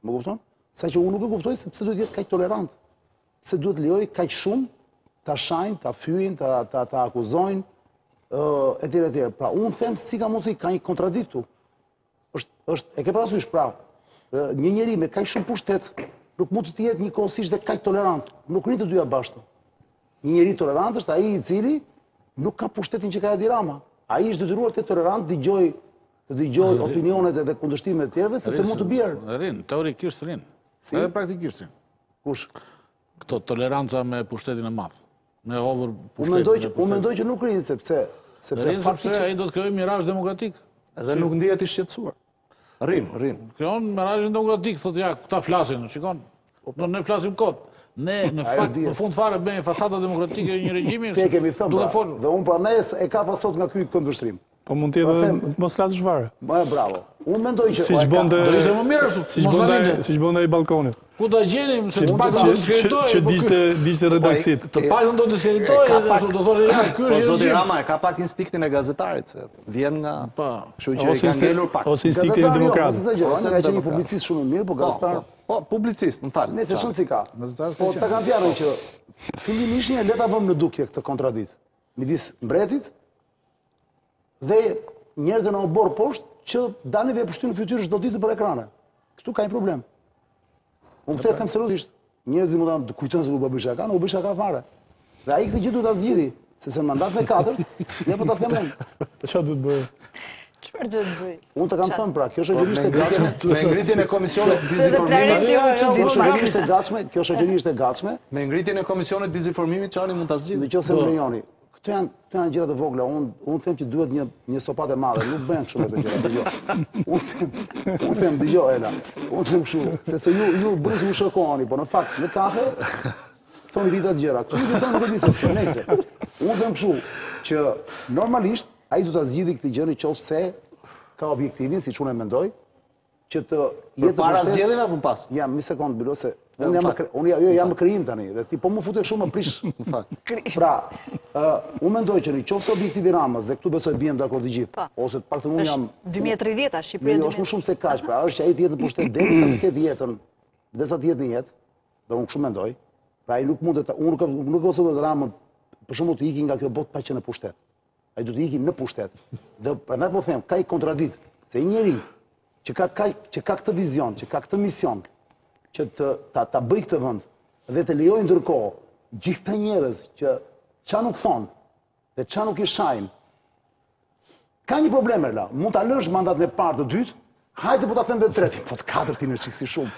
Speaker 2: më kupton? Sa që unë nuk e kuptoj se pse duhet të jetë kaq tolerant. Pse duhet të lejojë kaq shumë ta shajnë, ta fyjnë, ta ta ta akuzojnë etj etj. Pra unë them si ka mundësi ka një kontradiktë Është, është, e ke parasysh pra, një njeri me kaq shumë pushtet nuk mund të jetë njëkohësisht dhe kaq tolerant. Nuk rrinë të dyja bashkë. Një njeri tolerant është ai i cili nuk ka pushtetin që ka Edi Rama. Ai është i detyruar të jetë tolerant, dëgjojë të dëgjojë opinionet edhe kundërshtimet e tjerëve sepse mund të bjerë.
Speaker 3: Rrinë, teorikisht rrinë. Si? Edhe praktikisht rrinë.
Speaker 2: Kush?
Speaker 3: Këto, toleranca me pushtetin e madh. Me over pushtetin.
Speaker 2: Unë mendoj që nuk rrinë, sepse...
Speaker 3: Rrinë sepse ai do të krijojë mirazh demokratik.
Speaker 5: Dhe nuk ndihet i shqetësuar. Rrinë, rrinë.
Speaker 3: Krijon mirazhin demokratik, thotë ja, këta flasin, shikon. Po, po. Ne flasim kot. Ne, në fakt, në fund fare, bëjmë fasadën demokratike të një regjimi.
Speaker 2: Të kemi thënë, pra. Dhe unë pra nuk e kam pasur nga ky këndvështrim.
Speaker 4: Po mund të jetë edhe të mos
Speaker 2: flasësh fare. Po bravo. Unë mendoj që
Speaker 4: siç bën
Speaker 3: do ishte më mirë ashtu. Siç
Speaker 4: bën
Speaker 3: ai,
Speaker 4: siç bën ai i Ballkanit.
Speaker 3: Ku ta gjenim se të paktën do të shkëtojë.
Speaker 4: Që digjte digjte
Speaker 3: redaksitë. Të paktën do të
Speaker 5: shkëtojë
Speaker 3: edhe ashtu do thoshë ja ky është.
Speaker 5: Po
Speaker 3: zoti
Speaker 5: Rama e ka pak instinktin e gazetarit se vjen nga.
Speaker 3: Po.
Speaker 5: Kështu që i ka ngelur pak.
Speaker 4: Ose instinktin e demokratit.
Speaker 5: Ose
Speaker 2: ai qe një publicist shumë i mirë, po gazetar.
Speaker 5: Po publicist, më fal.
Speaker 2: Nëse çon si ka. Po ta kam fjalën që fillimisht le ta vëmë në dukje këtë kontradiktë midis mbretit dhe njerëzve në oborr poshtë që e pështyjnë në fytyrë çdo ditë nëpër ekrane. Këtu ka një problem. Unë këtë e them seriozisht. Njerëzit më thanë, kujtojnë se po bëj shaka, nuk bëj shaka fare. Dhe ai këtë gjë do ta zgjidhi, sepse mandat i katërt, unë po ta them unë.
Speaker 4: Ça do të bëjë?
Speaker 1: Çfarë do të bëjë?
Speaker 2: Unë të kam thënë pra, kjo është po, gjerësisht
Speaker 5: e
Speaker 2: gatshme.
Speaker 5: Me ngritjen e komisionit
Speaker 1: të dezinformimit.
Speaker 2: Kjo është gjerësisht e gatshme, kjo është gjerësisht e gatshme.
Speaker 5: Me ngritjen e komisionit të dezinformimit, ça mund të
Speaker 2: zgjidhi?
Speaker 5: Në
Speaker 2: qoftë se më lejoni. Këto janë, këto janë gjëra të vogla. Unë unë them që duhet një, një sëpatë e madhe. Nuk bëhen kështu këto gjëra. Dëgjo. Unë them, unë them, dëgjo, Ela. Unë them kështu. Se këto ju, ju bëni sikur shokoheni, po në fakt, në kafe, thoni vetë këto gjëra. Këtu të thonë vëdisë, po shumë nejse. Unë them kështu, që normalisht, ai do ta zgjidhi këtë gjë në qoftë se ka objektivin, siç unë e mendoj, që të jetë
Speaker 5: para zgjedhjeve apo pas?
Speaker 2: Ja, një sekond Bilo se unë jam unë jo, jam në krijim tani dhe ti po më futesh, më prish. Pra, ë unë mendoj që në qoftë objektivi Ramës dhe këtu besoj bien dakord të gjithë.
Speaker 1: Po.
Speaker 2: Ose të paktën unë jam
Speaker 1: 2030
Speaker 2: a
Speaker 1: Shqipëria.
Speaker 2: Jo, është më shumë se kaq, pra është që ai të jetë në pushtet deri sa të ketë jetën, dhe sa të jetë në jetë, dhe unë kështu mendoj. Pra ai nuk mund të unë nuk nuk e shoh Ramën për shkakun të iki nga kjo botë pa qenë në pushtet. Ai do të iki në pushtet. Dhe prandaj po them, ka një kontradiktë se një njeri që ka ka që ka këtë vizion, që ka këtë mision, që të ta ta bëj këtë vend dhe të lejojë ndërkohë gjithë këta njerëz që ça nuk thonë dhe ça nuk i shajnë. Ka një problem Erla, mund ta lësh mandatin e parë të dytë, hajde po ta them dhe të tretë, po të katërtin është çik si shumë.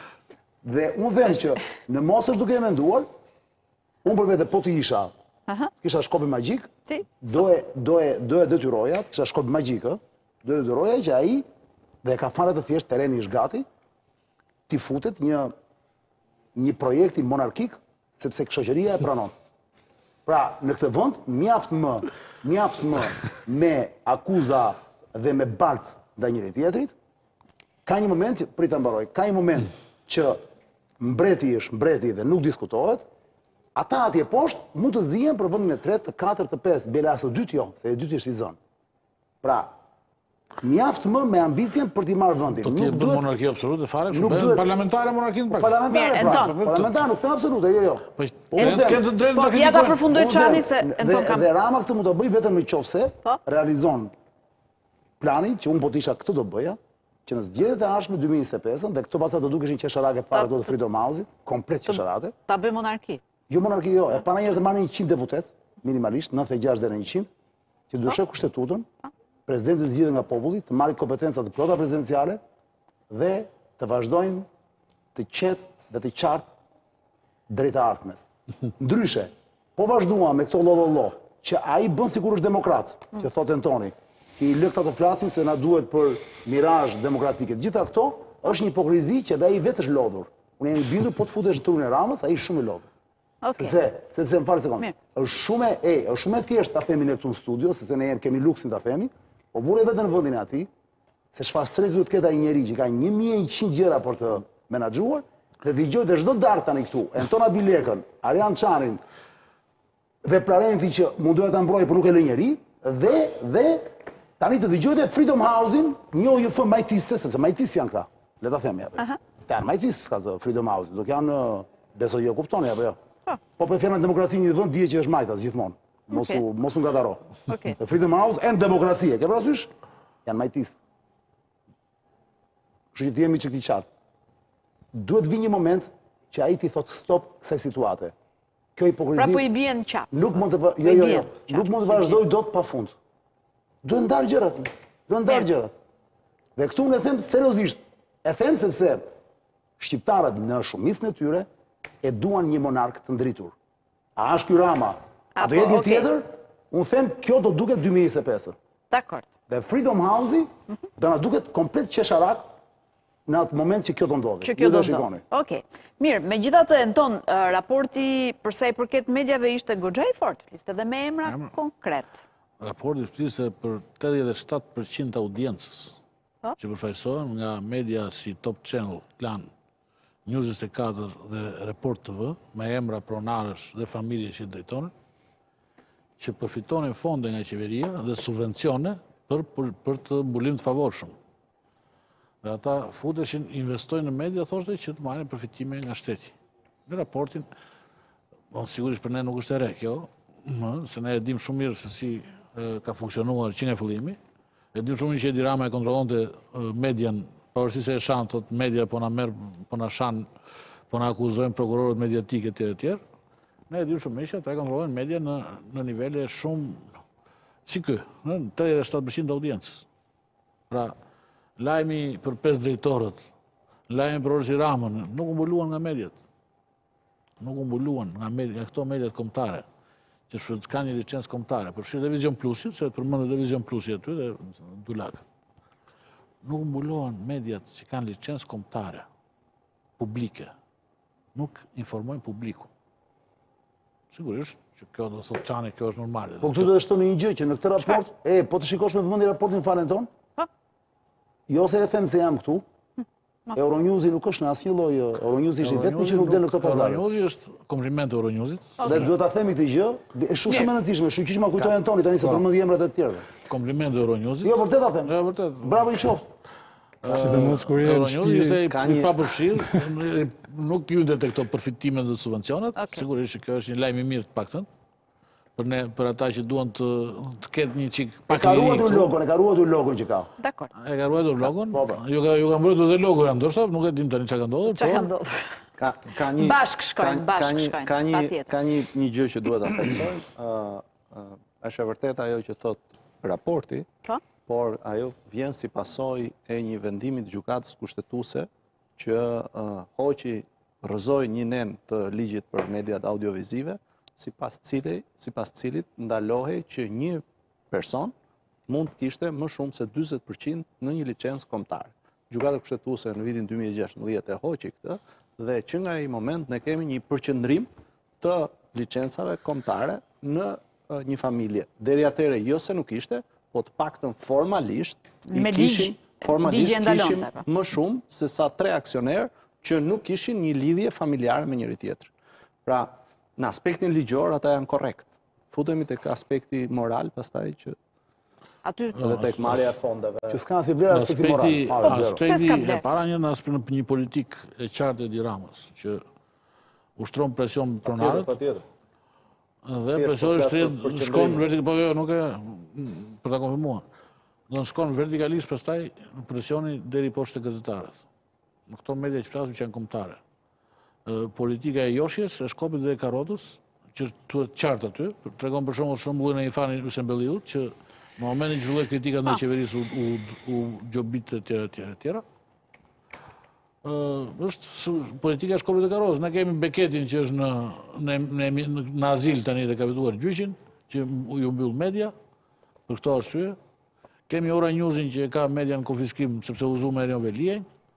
Speaker 2: Dhe unë them që në mos është duke e menduar, Unë për vete, po të isha, të kisha shkopin magjik, do e detyroja, të kisha shkopin magjik, do e detyroja që ai, dhe e ka fare të thjeshtë, terreni është gati, t'i futet një, një projekti monarkik, sepse kjo shoqëria e pranon. Pra, në këtë vend, mjaft më, mjaft më, me akuza dhe me baltë ndaj njëri-tjetrit, Ka një moment, që, prit ta mbaroj, ka një moment mm. që mbreti është mbreti dhe nuk diskutohet, ata atje poshtë mund të zihen për vendin e tretë, të katërt, të pestë, bile as të dytë jo, se i dyti është i zënë. Pra, mjaft më me ambicien për t'i marrë vendin.
Speaker 3: Po të
Speaker 2: bëjë
Speaker 3: monarki absolute, fare,
Speaker 2: nuk duhet...
Speaker 3: Parlamentare monarki
Speaker 2: në
Speaker 3: pak.
Speaker 2: Parlamentare, pra, parlamentare, nuk them absolute, jo, jo.
Speaker 3: Po, po
Speaker 2: të
Speaker 3: kemë të drejtë
Speaker 1: të
Speaker 3: këtë.
Speaker 1: Ja ta përfundoj Çani se...
Speaker 2: Dhe Rama këtë mund ta bëjë vetëm në qoftë se,
Speaker 1: po?
Speaker 2: realizon Planin që unë po të isha këtë do bëja, që në zgjedhjet e ardhshme 2025 dhe këto pastaj do dukeshin qesharake fare këto të Freedom House-it, komplet qesharake.
Speaker 1: Ta bëjë monarki?
Speaker 2: Jo monarki, jo. E para njëherë të marrë 100 deputetë, minimalisht, 96 deri në 100, të ndryshojë po. kushtetutën, po. presidentin zgjidhe nga populli, të marrë kompetenca të plota presidenciale dhe të vazhdojmë të qetë dhe të qartë drejt të ardhmes. Ndryshe, po vazhdua me këto llollollo, që ai bën sikur është demokrat, që thotë Antoni, i lë këta të flasin se na duhet për mirazh demokratike. Gjitha këto, është një hipokrizi që dhe ai vetë është lodhur. Unë jam i bindur, po të futesh në trurin e Ramës, ai shumë i lodhur. Sepse, sepse më fal një
Speaker 1: sekondë,
Speaker 2: është shumë e, është shumë e thjeshtë ta themi ne këtu në studio, sepse ne kemi luksin ta themi, po vure veten në vendin e atij, se çfarë stres duhet të ketë ai njeri që ka 1100 gjëra për të menaxhuar dhe dëgjon çdo darkë tani këtu, Anton Abilekajn, Arjan Çanin, dhe Plarenti që mundohet ta mbrojë, por nuk e lë njeri, dhe, dhe, tani të dëgjojë dhe Freedom House-in, një OJF majtiste, sepse majtistë janë këta, le ta themi, apo. Të janë majtistë, këta të Freedom House-in, nuk janë, besoj e kuptoni, apo jo. Po, po po përfshin demokraci një vend, dije që është majtas, gjithmonë. Mos u, mos u gataro.
Speaker 1: Okej.
Speaker 2: Okay. Freedom House and democracy, e ke parasysh? Janë majtistë. Kështu që të jemi çikë të qartë. Duhet të vijë një moment që ai t'i thotë stop kësaj situate. Kjo hipokrizi.
Speaker 1: Pra po i bie në qafë.
Speaker 2: Nuk mund të
Speaker 1: po
Speaker 2: jo jo jo. Nuk mund të vazhdojë dot pa fund. Duhet ndarë gjërat. Duhet
Speaker 1: ndarë
Speaker 2: gjërat. Dhe këtu unë e them seriozisht. E them sepse shqiptarët në shumicën e tyre e duan një monark të ndritur. A është ky Rama? A do jetë një tjetër? Unë them kjo do duket 2025.
Speaker 1: Dakord.
Speaker 2: Dhe Freedom House-i mhm. do na duket komplet qesharak në atë moment që kjo do ndodhë.
Speaker 1: Që kjo do ndodhë. Okej. Mirë, megjithatë Enton, raporti për sa i përket mediave ishte goxha i fort, ishte dhe me emra konkretë.
Speaker 3: Raporti fliste për 37% të audiencës
Speaker 1: po.
Speaker 3: që përfaqësohen nga media si Top Channel, Klan, News njëzet e katër dhe Report TV, me emra pronarësh dhe familje që drejtonin, që përfitonin fonde nga qeveria dhe subvencione për, për, për të mbulim të favorshëm. Dhe ata futeshin, investojnë në media, thoshte që të marrin përfitime nga shteti. Në raportin, po, sigurisht për ne nuk është e re kjo, më, se ne e dim shumë mirë se si ka funksionuar që nga fillimi, E dim shumë mirë që Edi Rama e kontrollonte median, pavarësisht se e shan, thotë media po na merr, po na shan, po na akuzojnë prokurorët mediatikë etj etj. Ne e dim shumë mirë që ata e kontrollojnë median në nivele shumë si ky, në 37% të audiencës. Pra, lajmi për pesë drejtorët, lajmi për Olsi Ramën, nuk u mbuluan nga mediat. Nuk u mbuluan nga, med, nga këto mediat kombëtare që kanë një licencë kombëtare, përfshirë dhe Vizion Plusin, se përmendte dhe Vizion Plusin aty dhe Dulakun. Nuk u mbuluan mediat që kanë licencë kombëtare, publike. Nuk informojnë publikun. Sigurisht, që kjo do thotë ça ne, kjo është normale.
Speaker 2: Po këtu do të shtoj një gjë që në këtë raport, e po të shikosh me vëmendje raportin fare Enton?
Speaker 1: Po.
Speaker 2: Jo se e them se jam këtu. Euronewsi nuk është në asnjë lloj, Euronewsi është i vetmi që nuk del në këto pazare.
Speaker 3: Euronewsi është kompliment Euronewsit.
Speaker 2: Dhe duhet ta themi këtë gjë, është shumë shumë e rëndësishme, kështu që ma kujtoi Entoni tani se po. përmendi emrat e të tjerëve.
Speaker 3: Kompliment Euronewsit.
Speaker 2: Jo, vërtet ta them.
Speaker 3: Jo, vërtet.
Speaker 2: Bravo i qoftë.
Speaker 4: Sidomos kur jeni në shtëpi,
Speaker 3: ishte i
Speaker 5: një...
Speaker 3: papërfshirë, nuk hyn dhe te këto përfitime dhe subvencionet, sigurisht që kjo është një lajm i mirë të paktën. Për ne, për ata që duan të të ketë një
Speaker 2: çikë
Speaker 3: pak liri.
Speaker 2: E
Speaker 3: ka ruajtur
Speaker 2: logon, e ka ruajtur logon që ka.
Speaker 1: Dakord.
Speaker 3: E ka ruajtur logon?
Speaker 2: Po, po.
Speaker 3: Ju ka ju ka mbrojtur dhe logoja, ndoshta nuk e dim tani ça ka ndodhur.
Speaker 1: Ça ka
Speaker 3: po.
Speaker 1: ndodhur?
Speaker 5: Ka ka një
Speaker 1: bashkë shkojnë, bashkë shkojnë.
Speaker 5: Ka një ka një një gjë që duhet ta theksojmë. Ë është e vërtetë ajo që thotë raporti.
Speaker 1: Po.
Speaker 5: Por ajo vjen si pasojë e një vendimi të gjykatës kushtetuese që hoqi rrëzoi një nen të ligjit për mediat audiovizive, sipas, cilit, sipas të cilit ndalohej që një person mund të kishte më shumë se 20% në një licencë kombëtare. Gjykata Kushtetuese në vitin 2016 e hoqi këtë, dhe që nga ai moment ne kemi një përqendrim të licencave kombëtare në një familje. Deri atëherë jo se nuk ishte, po të paktën formalisht i kishim formalisht kishim më shumë sesa tre aksionerë që nuk kishin një lidhje familjare me njëri-tjetrin. Pra, në aspektin ligjor, ata janë korrekt. Futemi te aspekti moral, pastaj që
Speaker 1: Aty...
Speaker 5: Edhe tek marrja e fondeve...
Speaker 2: Që s'ka si vlerë aspekti moral. Po, po,
Speaker 1: se s'ka vlerë.
Speaker 3: E para një në as një politikë e qartë e Edi Ramës, që ushtron presion për pronarët.
Speaker 5: Patjetër, pa Dhe
Speaker 3: presion
Speaker 5: është rrëtë,
Speaker 3: shkon vertikalisht, po jo, nuk e, për ta konfirmuar. Dhe në shkon vertikalisht, pastaj, presioni deri poshtë te gazetarët. Në këto media që flasim që janë kombëtare. Politika e joshjes, e shkopit dhe e karotës, që e ke qartë aty, të tregon për shembull shembullin e Irfan Hysenbelliut, që në momentin që filloi kritika ndaj qeverisë u gjobit e tjera, tjera, tjera. është politika e shkopit dhe karotës. Ne kemi Becchettin që është në azil tani dhe ka fituar gjyqin, që iu mbyll media, për këto arsye. Kemi Ora Newsin që ka media në konfiskim, sepse u zu me Erion
Speaker 1: Veliajn,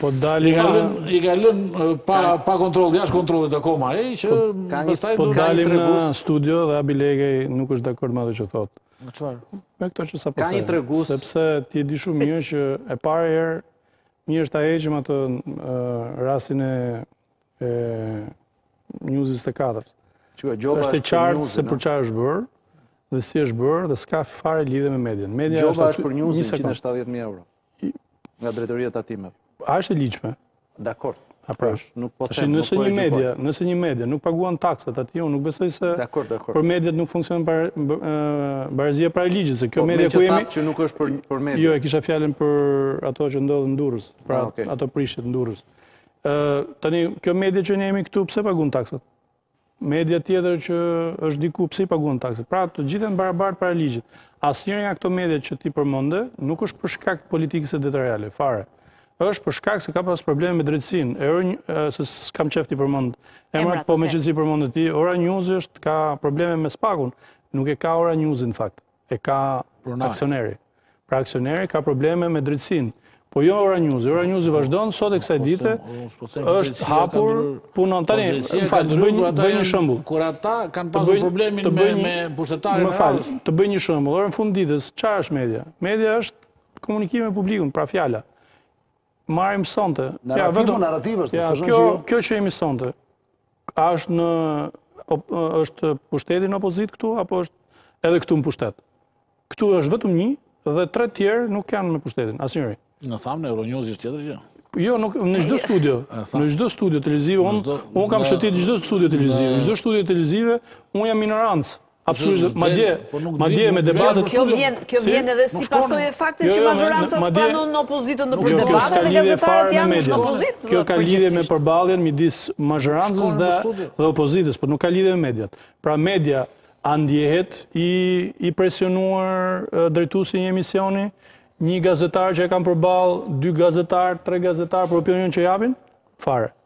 Speaker 1: Po
Speaker 4: dalim nga
Speaker 3: i ka lënë pa pa kontroll, jashtë kontrollit akoma ai që
Speaker 5: po,
Speaker 3: pastaj
Speaker 4: po dalim
Speaker 5: në
Speaker 4: studio dhe Abilekaj nuk është dakord me atë që thatë.
Speaker 3: Në çfarë?
Speaker 4: Me këto që sapo.
Speaker 5: Ka një tregus
Speaker 4: sepse ti e di shumë mirë që e para herë mirë është ta heqim atë rastin e e News 24.
Speaker 5: Çka gjoba
Speaker 4: është e qartë se për çfarë është bërë dhe si është bërë dhe s'ka fare lidhje me median.
Speaker 5: Gjoba është për
Speaker 4: News
Speaker 5: 170000 euro. nga drejtoria e tatimeve.
Speaker 4: A është e ligjshme? Dakord. Pra,
Speaker 5: nuk po them,
Speaker 4: nëse
Speaker 5: po
Speaker 4: një media, nëse një media nuk paguan taksat aty, unë nuk besoj se
Speaker 5: Dakord, dakord.
Speaker 4: Për mediat nuk funksionon para barazia para ligjit, se kjo
Speaker 5: po,
Speaker 4: media ku jemi.
Speaker 5: Po, që nuk është për për media.
Speaker 4: Jo, e kisha fjalën për ato që ndodhën në Durrës, pra
Speaker 5: ah,
Speaker 4: ato prishjet në Durrës. Ë, tani kjo media që ne jemi këtu, pse paguan taksat? Media tjetër që është diku, pse i paguan taksat? Pra, të gjithë janë të barabartë para ligjit. Asnjëri nga këto media që ti përmende, nuk është për shkak të politikës editoriale, fare. është për shkak se ka pas probleme me drejtësinë, e rënj, se s'kam qef t'i përmend emrat po meqenëse i përmende ti, Ora Newsi është ka probleme me SPAK-un, nuk e ka Ora Newsi në fakt. e ka aksioneri. Pra aksioneri ka probleme me drejtësinë. Po jo Ora Newsi, Ora Newsi vazhdon, sot e kësaj dite, është hapur punon tani, më fal, bëj një shembull.
Speaker 3: Kur ata kanë pasur problemin me pushtetarë
Speaker 4: në rrasë? Të bëj një shembull, ora në fund të ditës, çfarë është media? Media është komunikimi me publikun, pra fjala. Marrim sonte.
Speaker 2: Narrativ më narrativ është.
Speaker 4: Kjo që jemi sonte, a është në është pushteti në opozitë këtu, apo është edhe këtu në pushtet. Këtu është vetëm një, dhe tre tjerë nuk janë me pushtetin, asnjëri.
Speaker 3: Në thamë në Euronews është tjetër që?
Speaker 4: Jo, nuk, në çdo studio, në çdo studio televizive, unë kam shëtit çdo studio televizive, në çdo studio televizive, unë jam minorancë. Absolutisht, madje, po madje me debatet
Speaker 1: kjo vjen, kjo vjen edhe si pasojë e faktit jo, që jo, mazhoranca s'pranon në opozitën në debate dhe gazetarët janë në opozitë.
Speaker 4: Kjo ka lidhje me përballjen midis mazhorancës dhe dhe opozitës, por nuk ka lidhje me mediat. Pra media a ndjehet i i presionuar drejtuesi i një emisioni, një gazetar që e kam përballë, dy gazetarë, tre gazetarë për opinionin që japin? Fare.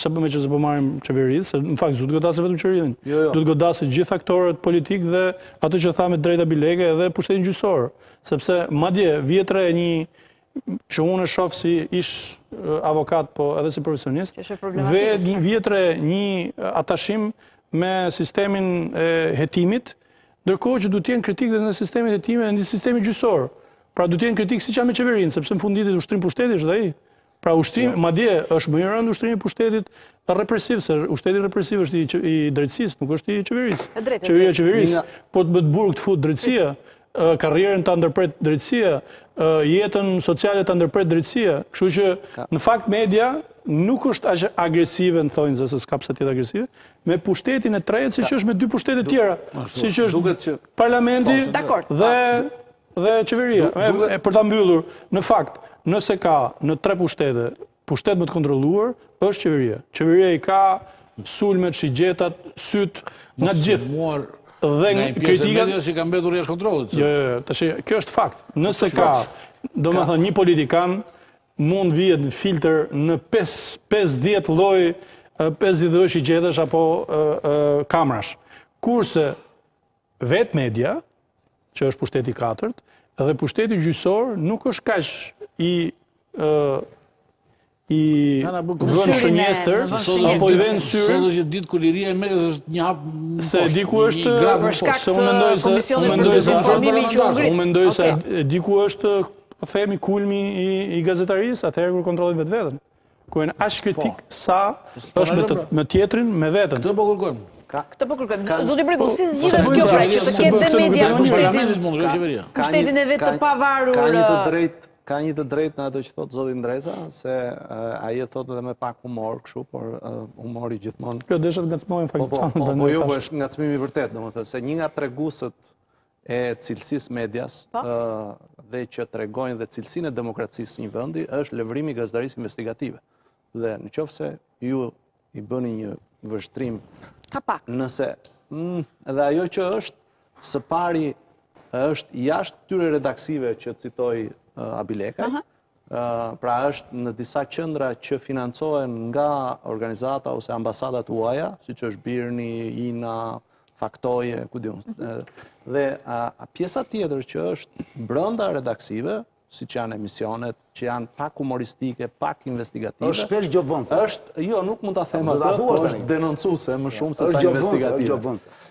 Speaker 4: se bëme që se po marrim qeverinë, se në fakt s'do të godasë vetëm qeverinë,
Speaker 5: jo, jo.
Speaker 4: do të godasë gjithë aktorët politikë dhe atë që tha me të drejtë, biles edhe pushtetin gjyqësor, sepse madje vihet re një që unë e shof si ish avokat, po edhe si profesionist, vihet re një atashim me sistemin e hetimit, ndërkohë që duhet të jenë kritikë dhe në sistemin e hetimit dhe në sistemin gjyqësor, pra duhet të jenë kritikë siç janë me qeverinë, sepse në fund të fundit ushtrim pushteti është dhe i, Pra ushtrim, jo. madje është më i rëndë ushtrimi i pushtetit represiv, se pushteti represiv është i, i drejtësisë, nuk është i qeverisë. Qeveria qeveris, por në burg të fut drejtësia, karrierën ta ndërpret drejtësia, jetën sociale ta ndërpret drejtësia. Kështu që në fakt media nuk është aq agresive në thonjëza, se s'ka pse të jetë agresive, me pushtetin e tretë siç është me dy pushtete të tjera, siç është parlamenti po, dhe Dhe qeveria, për ta mbyllur, në fakt, nëse ka në tre pushtete, pushtet më të kontrolluar, është qeveria. Qeveria i ka sulmet, shigjetat, sytë, nga të gjithë.
Speaker 3: Dhe në kritikat... Një pjesë e medias ka mbetur
Speaker 4: jashtë kontrollit. Jo, jo, jo, kjo është fakt. Nëse ka, domethënë, një politikan, mund të vihet në filtër në 50 lloj, 50 lloj shigjetash apo kamrash. Kurse, Vetë media, që është pushteti i katërt, dhe pushteti gjyqësor nuk është kaq i i vënë në shënjestër, apo i vënë syrë.
Speaker 3: Sot është një ditë kur liria e medias është një hap më
Speaker 4: Se diku është për shkak të komisionit për dezinformimin që u ngrit. Unë mendoj se diku është, po themi, kulmi i gazetarisë, atëherë kur kontrollojnë vetveten. Ku janë aq kritik po. sa po, është me pra. me tjetrin, me veten.
Speaker 3: Këtë po kërkojmë.
Speaker 1: Këtë po kërkojmë. Zoti Bregu, si zgjidhet po, kjo pra që të ketë dhe media pushtetin? Pushtetin e vet të pavarur.
Speaker 5: Ka një të drejtë ka një të drejtë në ato që thotë Zoti Ndreca, se ai e thotë edhe me pak humor, kështu, por humori gjithmonë...
Speaker 4: Kjo deshët ngacmojnë
Speaker 5: faktet. Po, po, po, po, jo, po, është ngacmimi i vërtetë, domethënë, se një nga treguesit e cilësisë së medias dhe që tregojnë dhe cilësinë e demokracisë në një vendi, është lëvrimi i gazetarisë investigative. Dhe në qoftë se ju i bëni një vështrim...
Speaker 1: Ka pak.
Speaker 5: Nëse... Mm, dhe ajo që është, së pari është jashtë këtyre redaksive që citoi Abilekaj, Pra është në disa qendra që financohen nga organizata ose ambasada të huaja, siç është Birni, Ina, Faktoje, ku di unë. Mhm. Dhe pjesa tjetër që është brenda redaksive, siç janë emisionet, që janë pak humoristike, pak investigative.
Speaker 2: është shpesh gjobvënëse.
Speaker 5: është, jo, nuk mund ta them atë, po është denoncuese më shumë se sa investigative.
Speaker 3: është
Speaker 2: gjobvënëse, është
Speaker 3: gjobvënëse.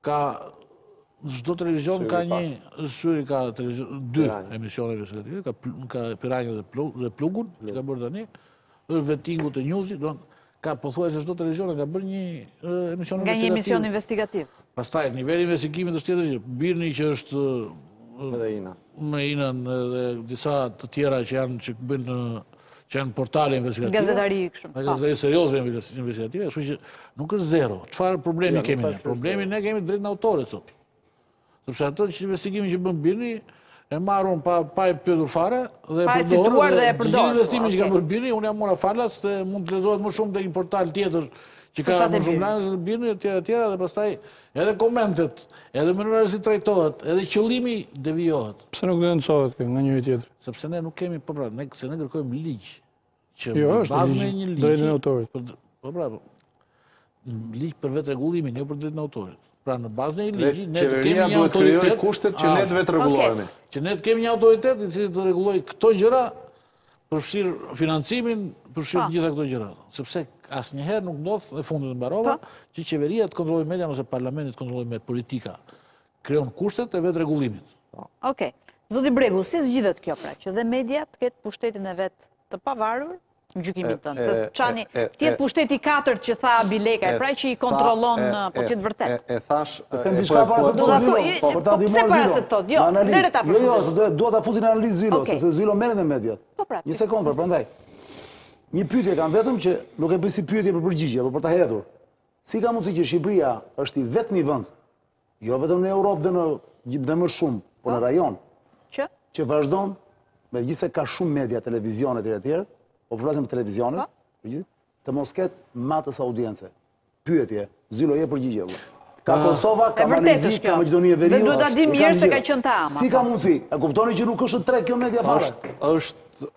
Speaker 3: Ka çdo televizion ka një, Syri ka televizion dy emisione që ka ka ka Piranjën dhe Plugun, dhe Plugun që ka bërë tani. Është Vettingu te Newsi, do ka pothuajse çdo televizion ka bërë një emision investigativ.
Speaker 1: Nga një emision
Speaker 3: investigativ. Pastaj niveli i investigimit është tjetër gjë. Birni që është
Speaker 5: edhe Ina.
Speaker 3: me Inën dhe disa të tjera që janë që bëjnë që janë portale investigative.
Speaker 1: Gazetari kështu.
Speaker 3: Gazetari serioze investigative, kështu që nuk është zero. Çfarë problemi kemi ne? Problemi ne kemi drejtën e autorit sot. Sepse ato që investigimin që bën Birni e marrin pa pa e pyetur fare dhe
Speaker 1: e përdorin dhe e
Speaker 3: përdorin. Investimin që ka bërë Birni, unë ia mora falas se mund të lexohet më shumë te një portal tjetër që ka më shumë lajme se Birni etj etj dhe pastaj Edhe komentet, edhe mënyra si trajtohet, edhe qëllimi devijohet.
Speaker 4: Pse nuk denoncohet kjo nga njëri tjetri?
Speaker 3: Sepse ne nuk kemi, po pra, ne, se ne kërkojmë ligj. Që
Speaker 4: jo, është bazë
Speaker 3: në një ligj.
Speaker 4: Drejtën e autorit.
Speaker 3: Po, po pra, ligj për vetërregullimin, jo për drejtën e autorit. Pra në bazë të një ligji, ne të kemi një autoritet...
Speaker 5: kushtet që ne të vetërregullohemi.
Speaker 3: Që ne të kemi një autoritet i cili të rregullojë këto gjëra, përfshirë financimin, përfshirë
Speaker 1: të
Speaker 3: gjitha këto gjëra. Sepse asnjëherë nuk ndodh, dhe e fundit e mbarova, që qeveria të kontrollojë median ose parlamenti të kontrollojë me politika, krijon kushtet e vetërregullimit.
Speaker 1: Oke, Zoti Bregu, si zgjidhet kjo pra, që dhe media të ketë pushtetin e vet të pavarur, në gjykimin tënd,
Speaker 5: që ai
Speaker 1: të jetë pushteti i katërt që tha Abilekaj, e pra që i kontrollon, po të jetë vërtet.
Speaker 5: E thashë,
Speaker 2: Të
Speaker 5: them
Speaker 2: diçka para se të
Speaker 1: thotë
Speaker 2: Zylo. Po për ta ndihmuar Zylo.
Speaker 1: Pse para Jo, lere ta përfundoj.
Speaker 2: Jo, jo, dua ta fusë në analizë Zylo, sepse Zylo merret me mediat.
Speaker 1: Po pra.
Speaker 2: Një sekondë, pra, prandaj. Një pyetje kam vetëm që nuk e bëj si pyetje për përgjigje, por për ta hedhur. Si ka mundësi që Shqipëria është i vetmi vend, jo vetëm në Europë dhe në dhe më shumë, por në po. rajon.
Speaker 1: Që
Speaker 2: që vazhdon megjithëse ka shumë media, televizione etj etj, po flasim për televizionet, po. Të mos ketë matës audience. Pyetje, Zylo je përgjigje vëlla. Ka ah. Kosova, ka
Speaker 1: Mali
Speaker 2: i
Speaker 1: Zi,
Speaker 2: ka Maqedonia e Veriut.
Speaker 1: Dhe duhet ta
Speaker 2: dish
Speaker 1: mirë se ka qenë te AMA.
Speaker 2: Si ka mundësi? E kuptoni që nuk është treg kjo media fare.
Speaker 5: Është është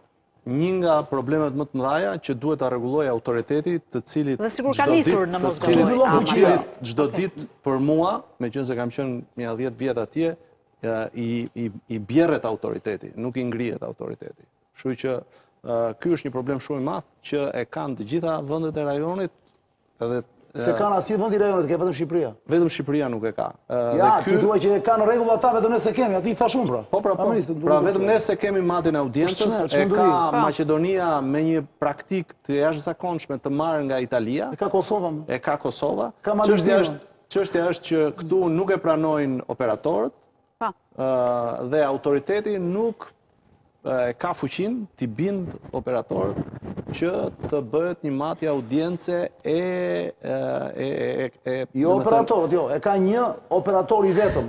Speaker 5: një nga problemet më të mëdha që duhet ta rregullojë autoriteti, i cili
Speaker 1: Dhe sikur ka nisur në
Speaker 5: Moskë.
Speaker 1: Të
Speaker 5: cilit të cilit çdo ditë për mua, meqenëse kam qenë nja 10 vjet atje, i i i bjerret autoriteti, nuk i ngrihet autoriteti. Kështu që ky është një problem shumë i madh që e kanë të gjitha vendet e rajonit edhe
Speaker 2: S'e ka asnjë vend i rajonit, ke vetëm Shqipëria.
Speaker 5: Vetëm Shqipëria nuk e ka.
Speaker 2: Ja, ti thua që e kanë rregull ata vetëm ne s'e kemi, atë thashë unë pra.
Speaker 5: Po pra, po. Pra vetëm ne s'e kemi matjen e audiencës, e ka Maqedonia me një praktikë të jashtëzakonshme të marrë nga Italia.
Speaker 2: E ka Kosova.
Speaker 5: E ka Kosova. Çështja është, çështja është që këtu nuk e pranojnë operatorët, dhe autoriteti nuk e ka fuqinë t'i bind operatorët që të bëhet një matje audience e...
Speaker 2: Jo operatorët, jo, e ka një operator i vetëm,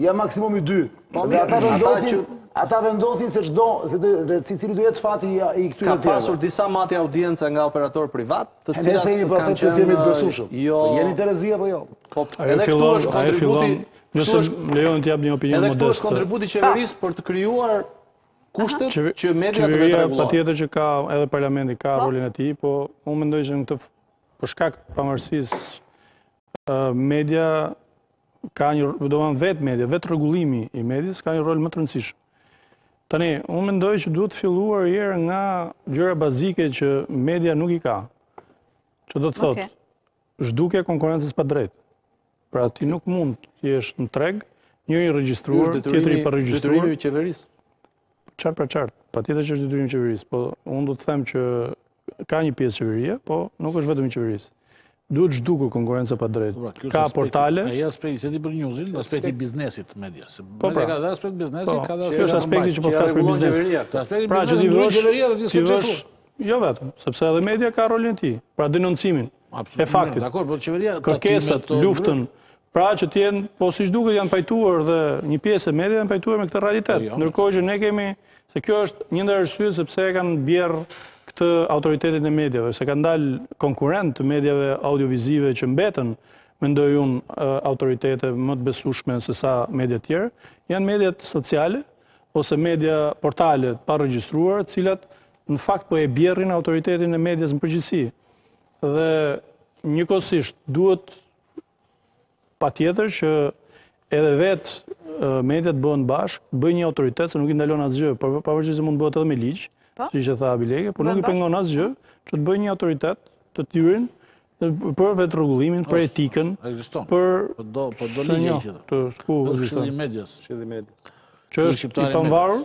Speaker 2: ja maksimumi dy,
Speaker 5: po,
Speaker 2: dhe ata vendosin, ata vendosin se ç'do, dhe cili do të jetë fati i këtyre
Speaker 5: të
Speaker 2: tjerave.
Speaker 5: Ka pasur disa matje audience nga operatorë privatë, të
Speaker 2: cilat kanë
Speaker 5: qenë...
Speaker 2: Hende fejni
Speaker 5: përse
Speaker 2: që jemi të besueshëm,
Speaker 5: jo-
Speaker 2: po jemi të rezirë, po jo.
Speaker 5: Po, edhe këtu është kontributi...
Speaker 4: Nëse më lejoni të jap një opinion modest.
Speaker 5: Edhe këtu është kontributi i qeverisë për të krijuar kushtet që media të
Speaker 4: vetërregullohet. Patjetër që ka edhe parlamenti ka
Speaker 1: po.
Speaker 4: rolin e tij, po unë mendoj që në këtë për shkak të pavarësisë media ka një, domethënë vetë media, vetërregullimi i medias ka një rol më të rëndësishëm. Tani, unë mendoj që duhet filluar njëherë nga gjëra bazike që media nuk i ka. Që do të thotë, zhdukja e konkurrencës së padrejtë. Pra ti nuk mund të jesh në treg, njëri i regjistruar, tjetri i paregjistruar.
Speaker 5: Detyrimi i qeverisë.
Speaker 4: Qartë pra, qartë, patjetër që është detyrimi i qeverisë, po unë dua të them që ka një pjesë qeveria, po nuk është vetëm i qeverisë. Duhet zhdukur konkurrenca e
Speaker 3: padrejtë. Po, pra,
Speaker 4: ka portale.
Speaker 3: Ai aspekti se ti për newsin, aspekti i biznesit të medias.
Speaker 4: Po pra,
Speaker 3: ka aspekt biznesi,
Speaker 4: po,
Speaker 3: ka aspekt.
Speaker 4: Ky është aspekti që po flas për
Speaker 3: biznesin. Aspekti
Speaker 4: pra, që ti vësh,
Speaker 3: ti
Speaker 4: vësh, jo vetëm, sepse edhe media ka rolin e tij, pra denoncimin. e faktit. Kërkesat, luftën, pra që të jenë, po siç duket janë pajtuar dhe një pjesë e medias janë pajtuar me këtë realitet.
Speaker 3: Po,
Speaker 4: ndërkohë që ne kemi, se kjo është një ndër arsyet se pse e kanë bjerrë këtë autoritetin e mediave, se kanë dalë konkurrentë të mediave audiovizive që mbeten, mendoj unë autoritete më të besueshme se sa mediat e tjera, janë mediat sociale, ose media portale të paregjistruara, të cilat në fakt po e bjerrin autoritetin e medias në përgjithësi. dhe njëkohësisht duhet patjetër që edhe vetë mediat të bëhen bashkë, të bëjnë një autoritet, se nuk i ndalon asgjë, pavarësisht se mund të bëhet edhe me ligj,
Speaker 1: po.
Speaker 4: siç e tha Abilekaj, por nuk i pengon asgjë, që të bëjnë një autoritet të tyren, për vetërregullimin, për po,
Speaker 3: etikën,
Speaker 4: për
Speaker 3: po po së një,
Speaker 4: të
Speaker 5: shku,
Speaker 4: që është i medias,
Speaker 3: që është i
Speaker 4: pavarur,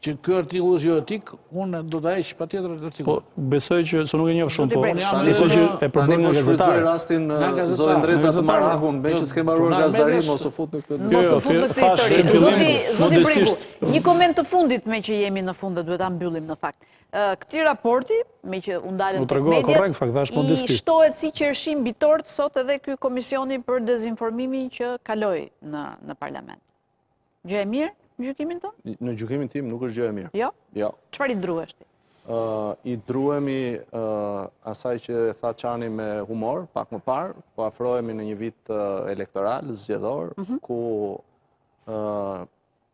Speaker 4: Që
Speaker 3: ky artikull është jo etik, unë do të heq patjetër
Speaker 4: këtë
Speaker 3: artikull.
Speaker 4: Po, besoj që, se nuk e njoh shumë, po,
Speaker 3: unë jam
Speaker 4: besoj që e
Speaker 5: përbërë
Speaker 4: nga
Speaker 5: gazetarë.
Speaker 4: Në
Speaker 5: rastin, zonja Ndreca të marrë
Speaker 3: hun,
Speaker 5: meqë s'ke mbaruar gazetari, mos u fut në këtë
Speaker 1: disë.
Speaker 4: Mos
Speaker 1: u fut në këtë histori. Zoti, zoti Brigu, një koment të fundit meqë jemi në fund dhe duhet ta mbyllim në fakt. Këtij raporti, meqë u ndalëm
Speaker 4: te
Speaker 1: mediat, i shtohet si qershi mbi tortë sot edhe ky komisioni për dezinformimin që kaloi në parlament. Gjë e mirë në gjykimin tënd?
Speaker 5: Në gjykimin tim nuk është gjë e mirë.
Speaker 1: Jo?
Speaker 5: Jo.
Speaker 1: Çfarë i druhesh ti?
Speaker 5: I druhemi asaj që tha Çani me humor, pak më parë, po afrohemi në një vit elektoral, zgjedhor, mhm. ku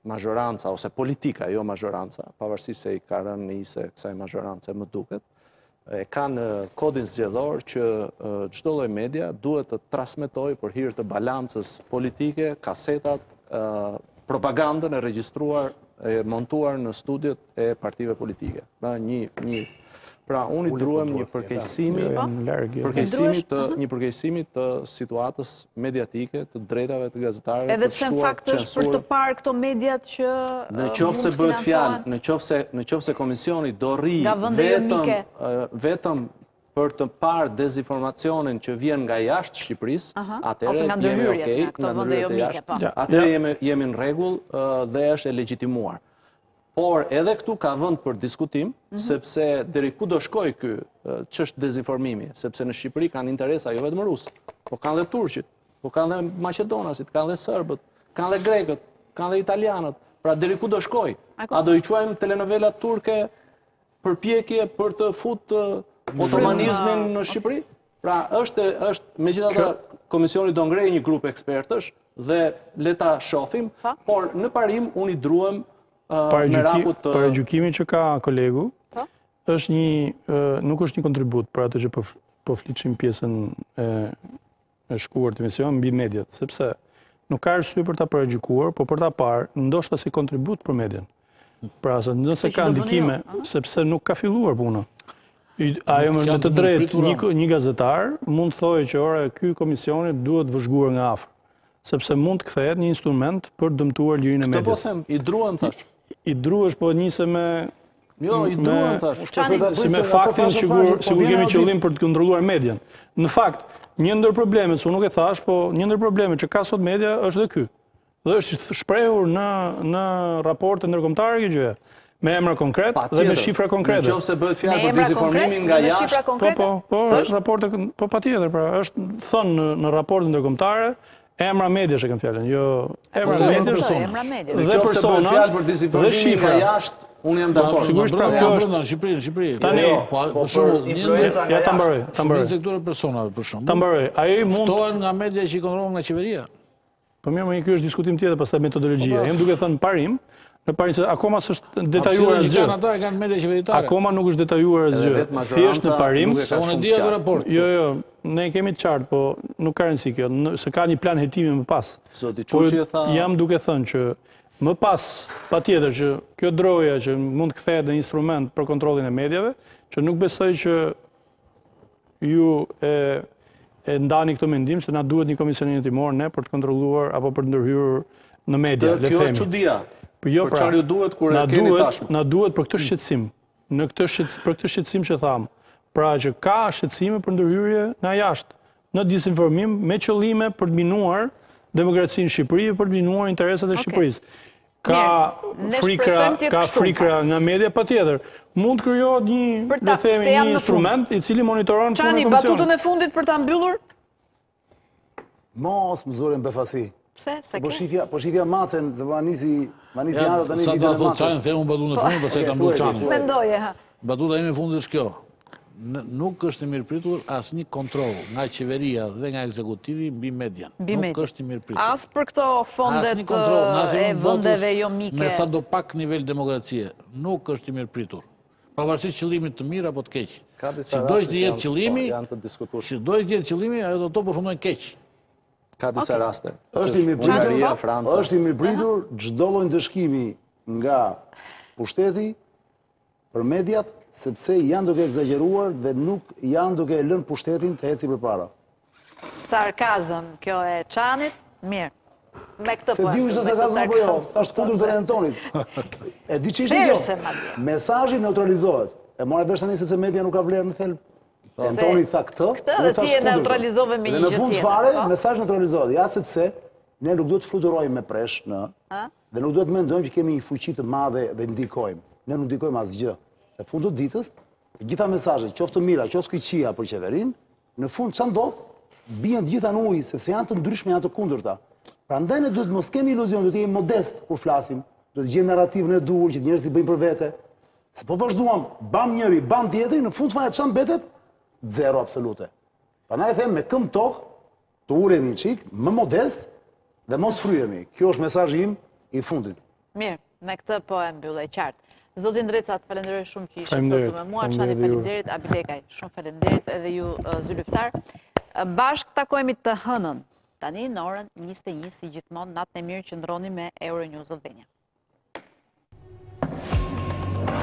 Speaker 5: mazhoranca, ose politika, jo mazhoranca, pavarësisht se i ka rënë në hise kësaj mazhorance, më duket, e ka në kodin zgjedhor që çdo lloj media duhet të transmetojë për hir të balancës politike, kasetat, propagandën e regjistruar e montuar në studiot e partive politike. Pra një një pra unë i druhem një përkeqësimi, përkeqësimi të një përkeqësimi të situatës mediatike, të drejtave të gazetarëve,
Speaker 1: Edhe pse në fakt është për të ardhë këto mediat që
Speaker 5: në
Speaker 1: uh,
Speaker 5: qoftë se bëhet fjalë, në qoftë se në qoftë se komisioni do rri vetëm uh, vetëm për të parë dezinformacionin që vjen nga jashtë Shqipërisë, atëherë jemi
Speaker 1: ndërhyrjet,
Speaker 5: okay,
Speaker 1: nga këto vende jo
Speaker 5: mike,
Speaker 1: po.
Speaker 5: Atëherë jemi jemi në rregull uh, dhe është e legjitimuar. Por edhe këtu ka vend për diskutim,
Speaker 1: mhm.
Speaker 5: sepse deri ku do shkojë ky ç'është dezinformimi, sepse në Shqipëri kanë interesa jo vetëm rusët, po kanë dhe turqit, po kanë dhe maqedonasit, kanë dhe serbët, kanë dhe grekët, kanë dhe italianët, pra deri ku do
Speaker 1: shkojë,
Speaker 5: a do i quajmë telenovelat turke përpjekje për të fut otomanizmin në Shqipëri? Pra, është, është, megjithatë komisioni do ngrejë një grup ekspertësh dhe le ta shofim,
Speaker 1: po.
Speaker 5: por në parim unë i druhem
Speaker 4: me
Speaker 5: raput të...
Speaker 4: Paragjykimi që ka kolegu,
Speaker 1: po.
Speaker 4: është një, nuk është një kontribut për atë që po, po flitshim pjesën e e shkuar të emisionit mbi mediat, sepse nuk ka arsye për ta paragjykuar, por për ta parë, ndoshta si kontribut për median. Pra, se nëse ka ndikime,
Speaker 1: jo,
Speaker 4: sepse nuk ka filluar puna. Ajo me të drejtë, një gazetar mund të thojë që ore ky komisioni duhet vëzhguar nga afër, sepse mund të kthehet në instrument për të dëmtuar lirinë e
Speaker 5: medias. Këtë
Speaker 4: po
Speaker 5: them, i druhem thashë.
Speaker 4: I druhesh po nise me
Speaker 5: Jo, i duan tash.
Speaker 4: Si me faktin që sikur kemi qëllim për të kontrolluar median. Në fakt, një ndër problemet, se unë nuk e thashë, po një ndër problemet që ka sot media është dhe ky. Dhe është shprehur në në raporte ndërkombëtare kjo gjë. Me emra konkretë dhe me shifra konkrete.
Speaker 5: Në qoftë se bëhet fjalë për dizinformimin nga jashtë.
Speaker 4: Po po, po është në raporte, po patjetër, pra është thënë në raporte ndërkombëtare Emra mediash e kam fjalën, jo emra mediash, po, emra mediash.
Speaker 5: Dhe persona, fjalë për dizinformimin nga jashtë, unë jam dakord.
Speaker 3: Sigurisht pra kjo është në Shqipëri, në Shqipëri.
Speaker 4: Tani,
Speaker 3: jo, po, po për shembull, influenca
Speaker 4: nga ta mbaroj, ta mbaroj.
Speaker 3: Shumë prej këtyre personave për shembull.
Speaker 4: Ta mbaroj. Mund të
Speaker 3: ftohen nga media që kontrollohen nga qeveria.
Speaker 4: Po mirë, ky është diskutim tjetër pastaj metodologjia. Po, po. Jam duke thënë në parim, Në parim se akoma s'është detajuar asgjë. Ata e kanë mele qeveritare. Akoma nuk është detajuar asgjë. Thjesht në parim.
Speaker 3: Se unë e lexova atë raport.
Speaker 4: Jo, jo, ne e kemi të qartë, po nuk ka rëndësi kjo. Se ka një plan hetimi më pas.
Speaker 5: Zoti që e tha...
Speaker 4: Jam duke thënë që më pas, patjetër që kjo droja që mund të kthehet në instrument për kontrollin e mediave, që nuk besoj që Ju e e ndani këtë mendim se na duhet një komision hetimor ne për të kontrolluar apo për të ndërhyrur në media, le të themi.
Speaker 5: Kjo është çudia.
Speaker 4: Po jo, po
Speaker 5: pra, çfarë ju duhet kur e keni tashmë?
Speaker 4: Na duhet për këtë shqetësim. Për këtë shqetësim, për këtë shqetësim që thamë. Pra që ka shqetësime për ndërhyrje nga jashtë. në disinformim me qëllime për të minuar demokracinë në Shqipëri e për të minuar interesat e Shqipërisë. Ka frikëra, ka frikëra nga media, patjetër. Mund të krijohet një, le të themi, një instrument i cili monitoron
Speaker 1: përmes komisionit. Çani, batutën e fundit për ta mbyllur?
Speaker 2: Mos, më zure në befasi.
Speaker 1: Pse? Se
Speaker 2: po shifja, po shifja macen, se po nisi, nisi
Speaker 3: ja, ato tani vitin e maces. Ta themi një batutë në fund, pastaj ta mbyll Çani.
Speaker 1: Mendoje ha.
Speaker 3: Batuta ime e fundit është kjo. Nuk është i mirëpritur asnjë kontroll nga qeveria dhe nga ekzekutivi mbi median. Nuk është i mirëpritur.
Speaker 1: As për këto fondet e vendeve jo mike.
Speaker 3: Me sado pak nivel demokracie, nuk është i mirëpritur. Pavarësisht qëllimit të mirë apo të keq. Si do të jetë qëllimi? Po, janë të diskutuar. Si do të jetë qëllimi, ajo do të përfundojë keq.
Speaker 5: Ka disa raste.
Speaker 2: Është i mirëpritur, është i mirëpritur çdo lloj ndëshkimi nga pushteti për mediat, sepse janë duke ekzagjeruar dhe nuk janë duke e lënë pushtetin të ecë përpara.
Speaker 1: Sarkazëm kjo e Çanit, mirë. Me këtë
Speaker 2: po. S'e di u ishte sarkazëm apo jo, është kundër Antonit. E di ç'është kjo. Mesazhi neutralizohet. E mora vesh tani sepse media nuk ka vlerë në thelb. Dhe Antoni tha këtë,
Speaker 1: këtë dhe ti e neutralizove me një
Speaker 2: gjë tjetër. Dhe në fund fare, po. mesazhi neutralizohet, ja sepse, ne nuk duhet të fluturojmë me presh në, dhe nuk duhet të mendojmë që kemi një fuqi të madhe dhe ndikojmë. Ne nuk ndikojmë asgjë. Në fund të ditës, gjitha mesazhet, qoftë të mira, qoftë këqija për qeverinë, në fund ça ndodh, bien të gjitha në ujë, sepse janë të ndryshme, janë të kundërta. Prandaj ne duhet mos kemi iluzion, duhet të jemi modestë kur flasim, duhet të gjejmë narrativën e duhur që njerëzit bëjnë për vete, Se po vazhduam, bam njëri, bam tjetri, në fund fare çfarë mbetet? Zero absolute. Prandaj them me këmbë në tokë, të ulemi një çikë, më modest, dhe mos fryhemi. Ky është mesazhi im i fundit.
Speaker 1: Mirë, me këtë po e mbyll, e qartë. Zoti Ndreca, të falënderoj shumë që ishe sot me mua, edhe ty faleminderit, Abilekaj, shumë faleminderit edhe ju Zylyftar. Bashkë takohemi të hënën, tani në orën 21 si gjithmonë, natën e mirë, qëndroni me Euronews Albania.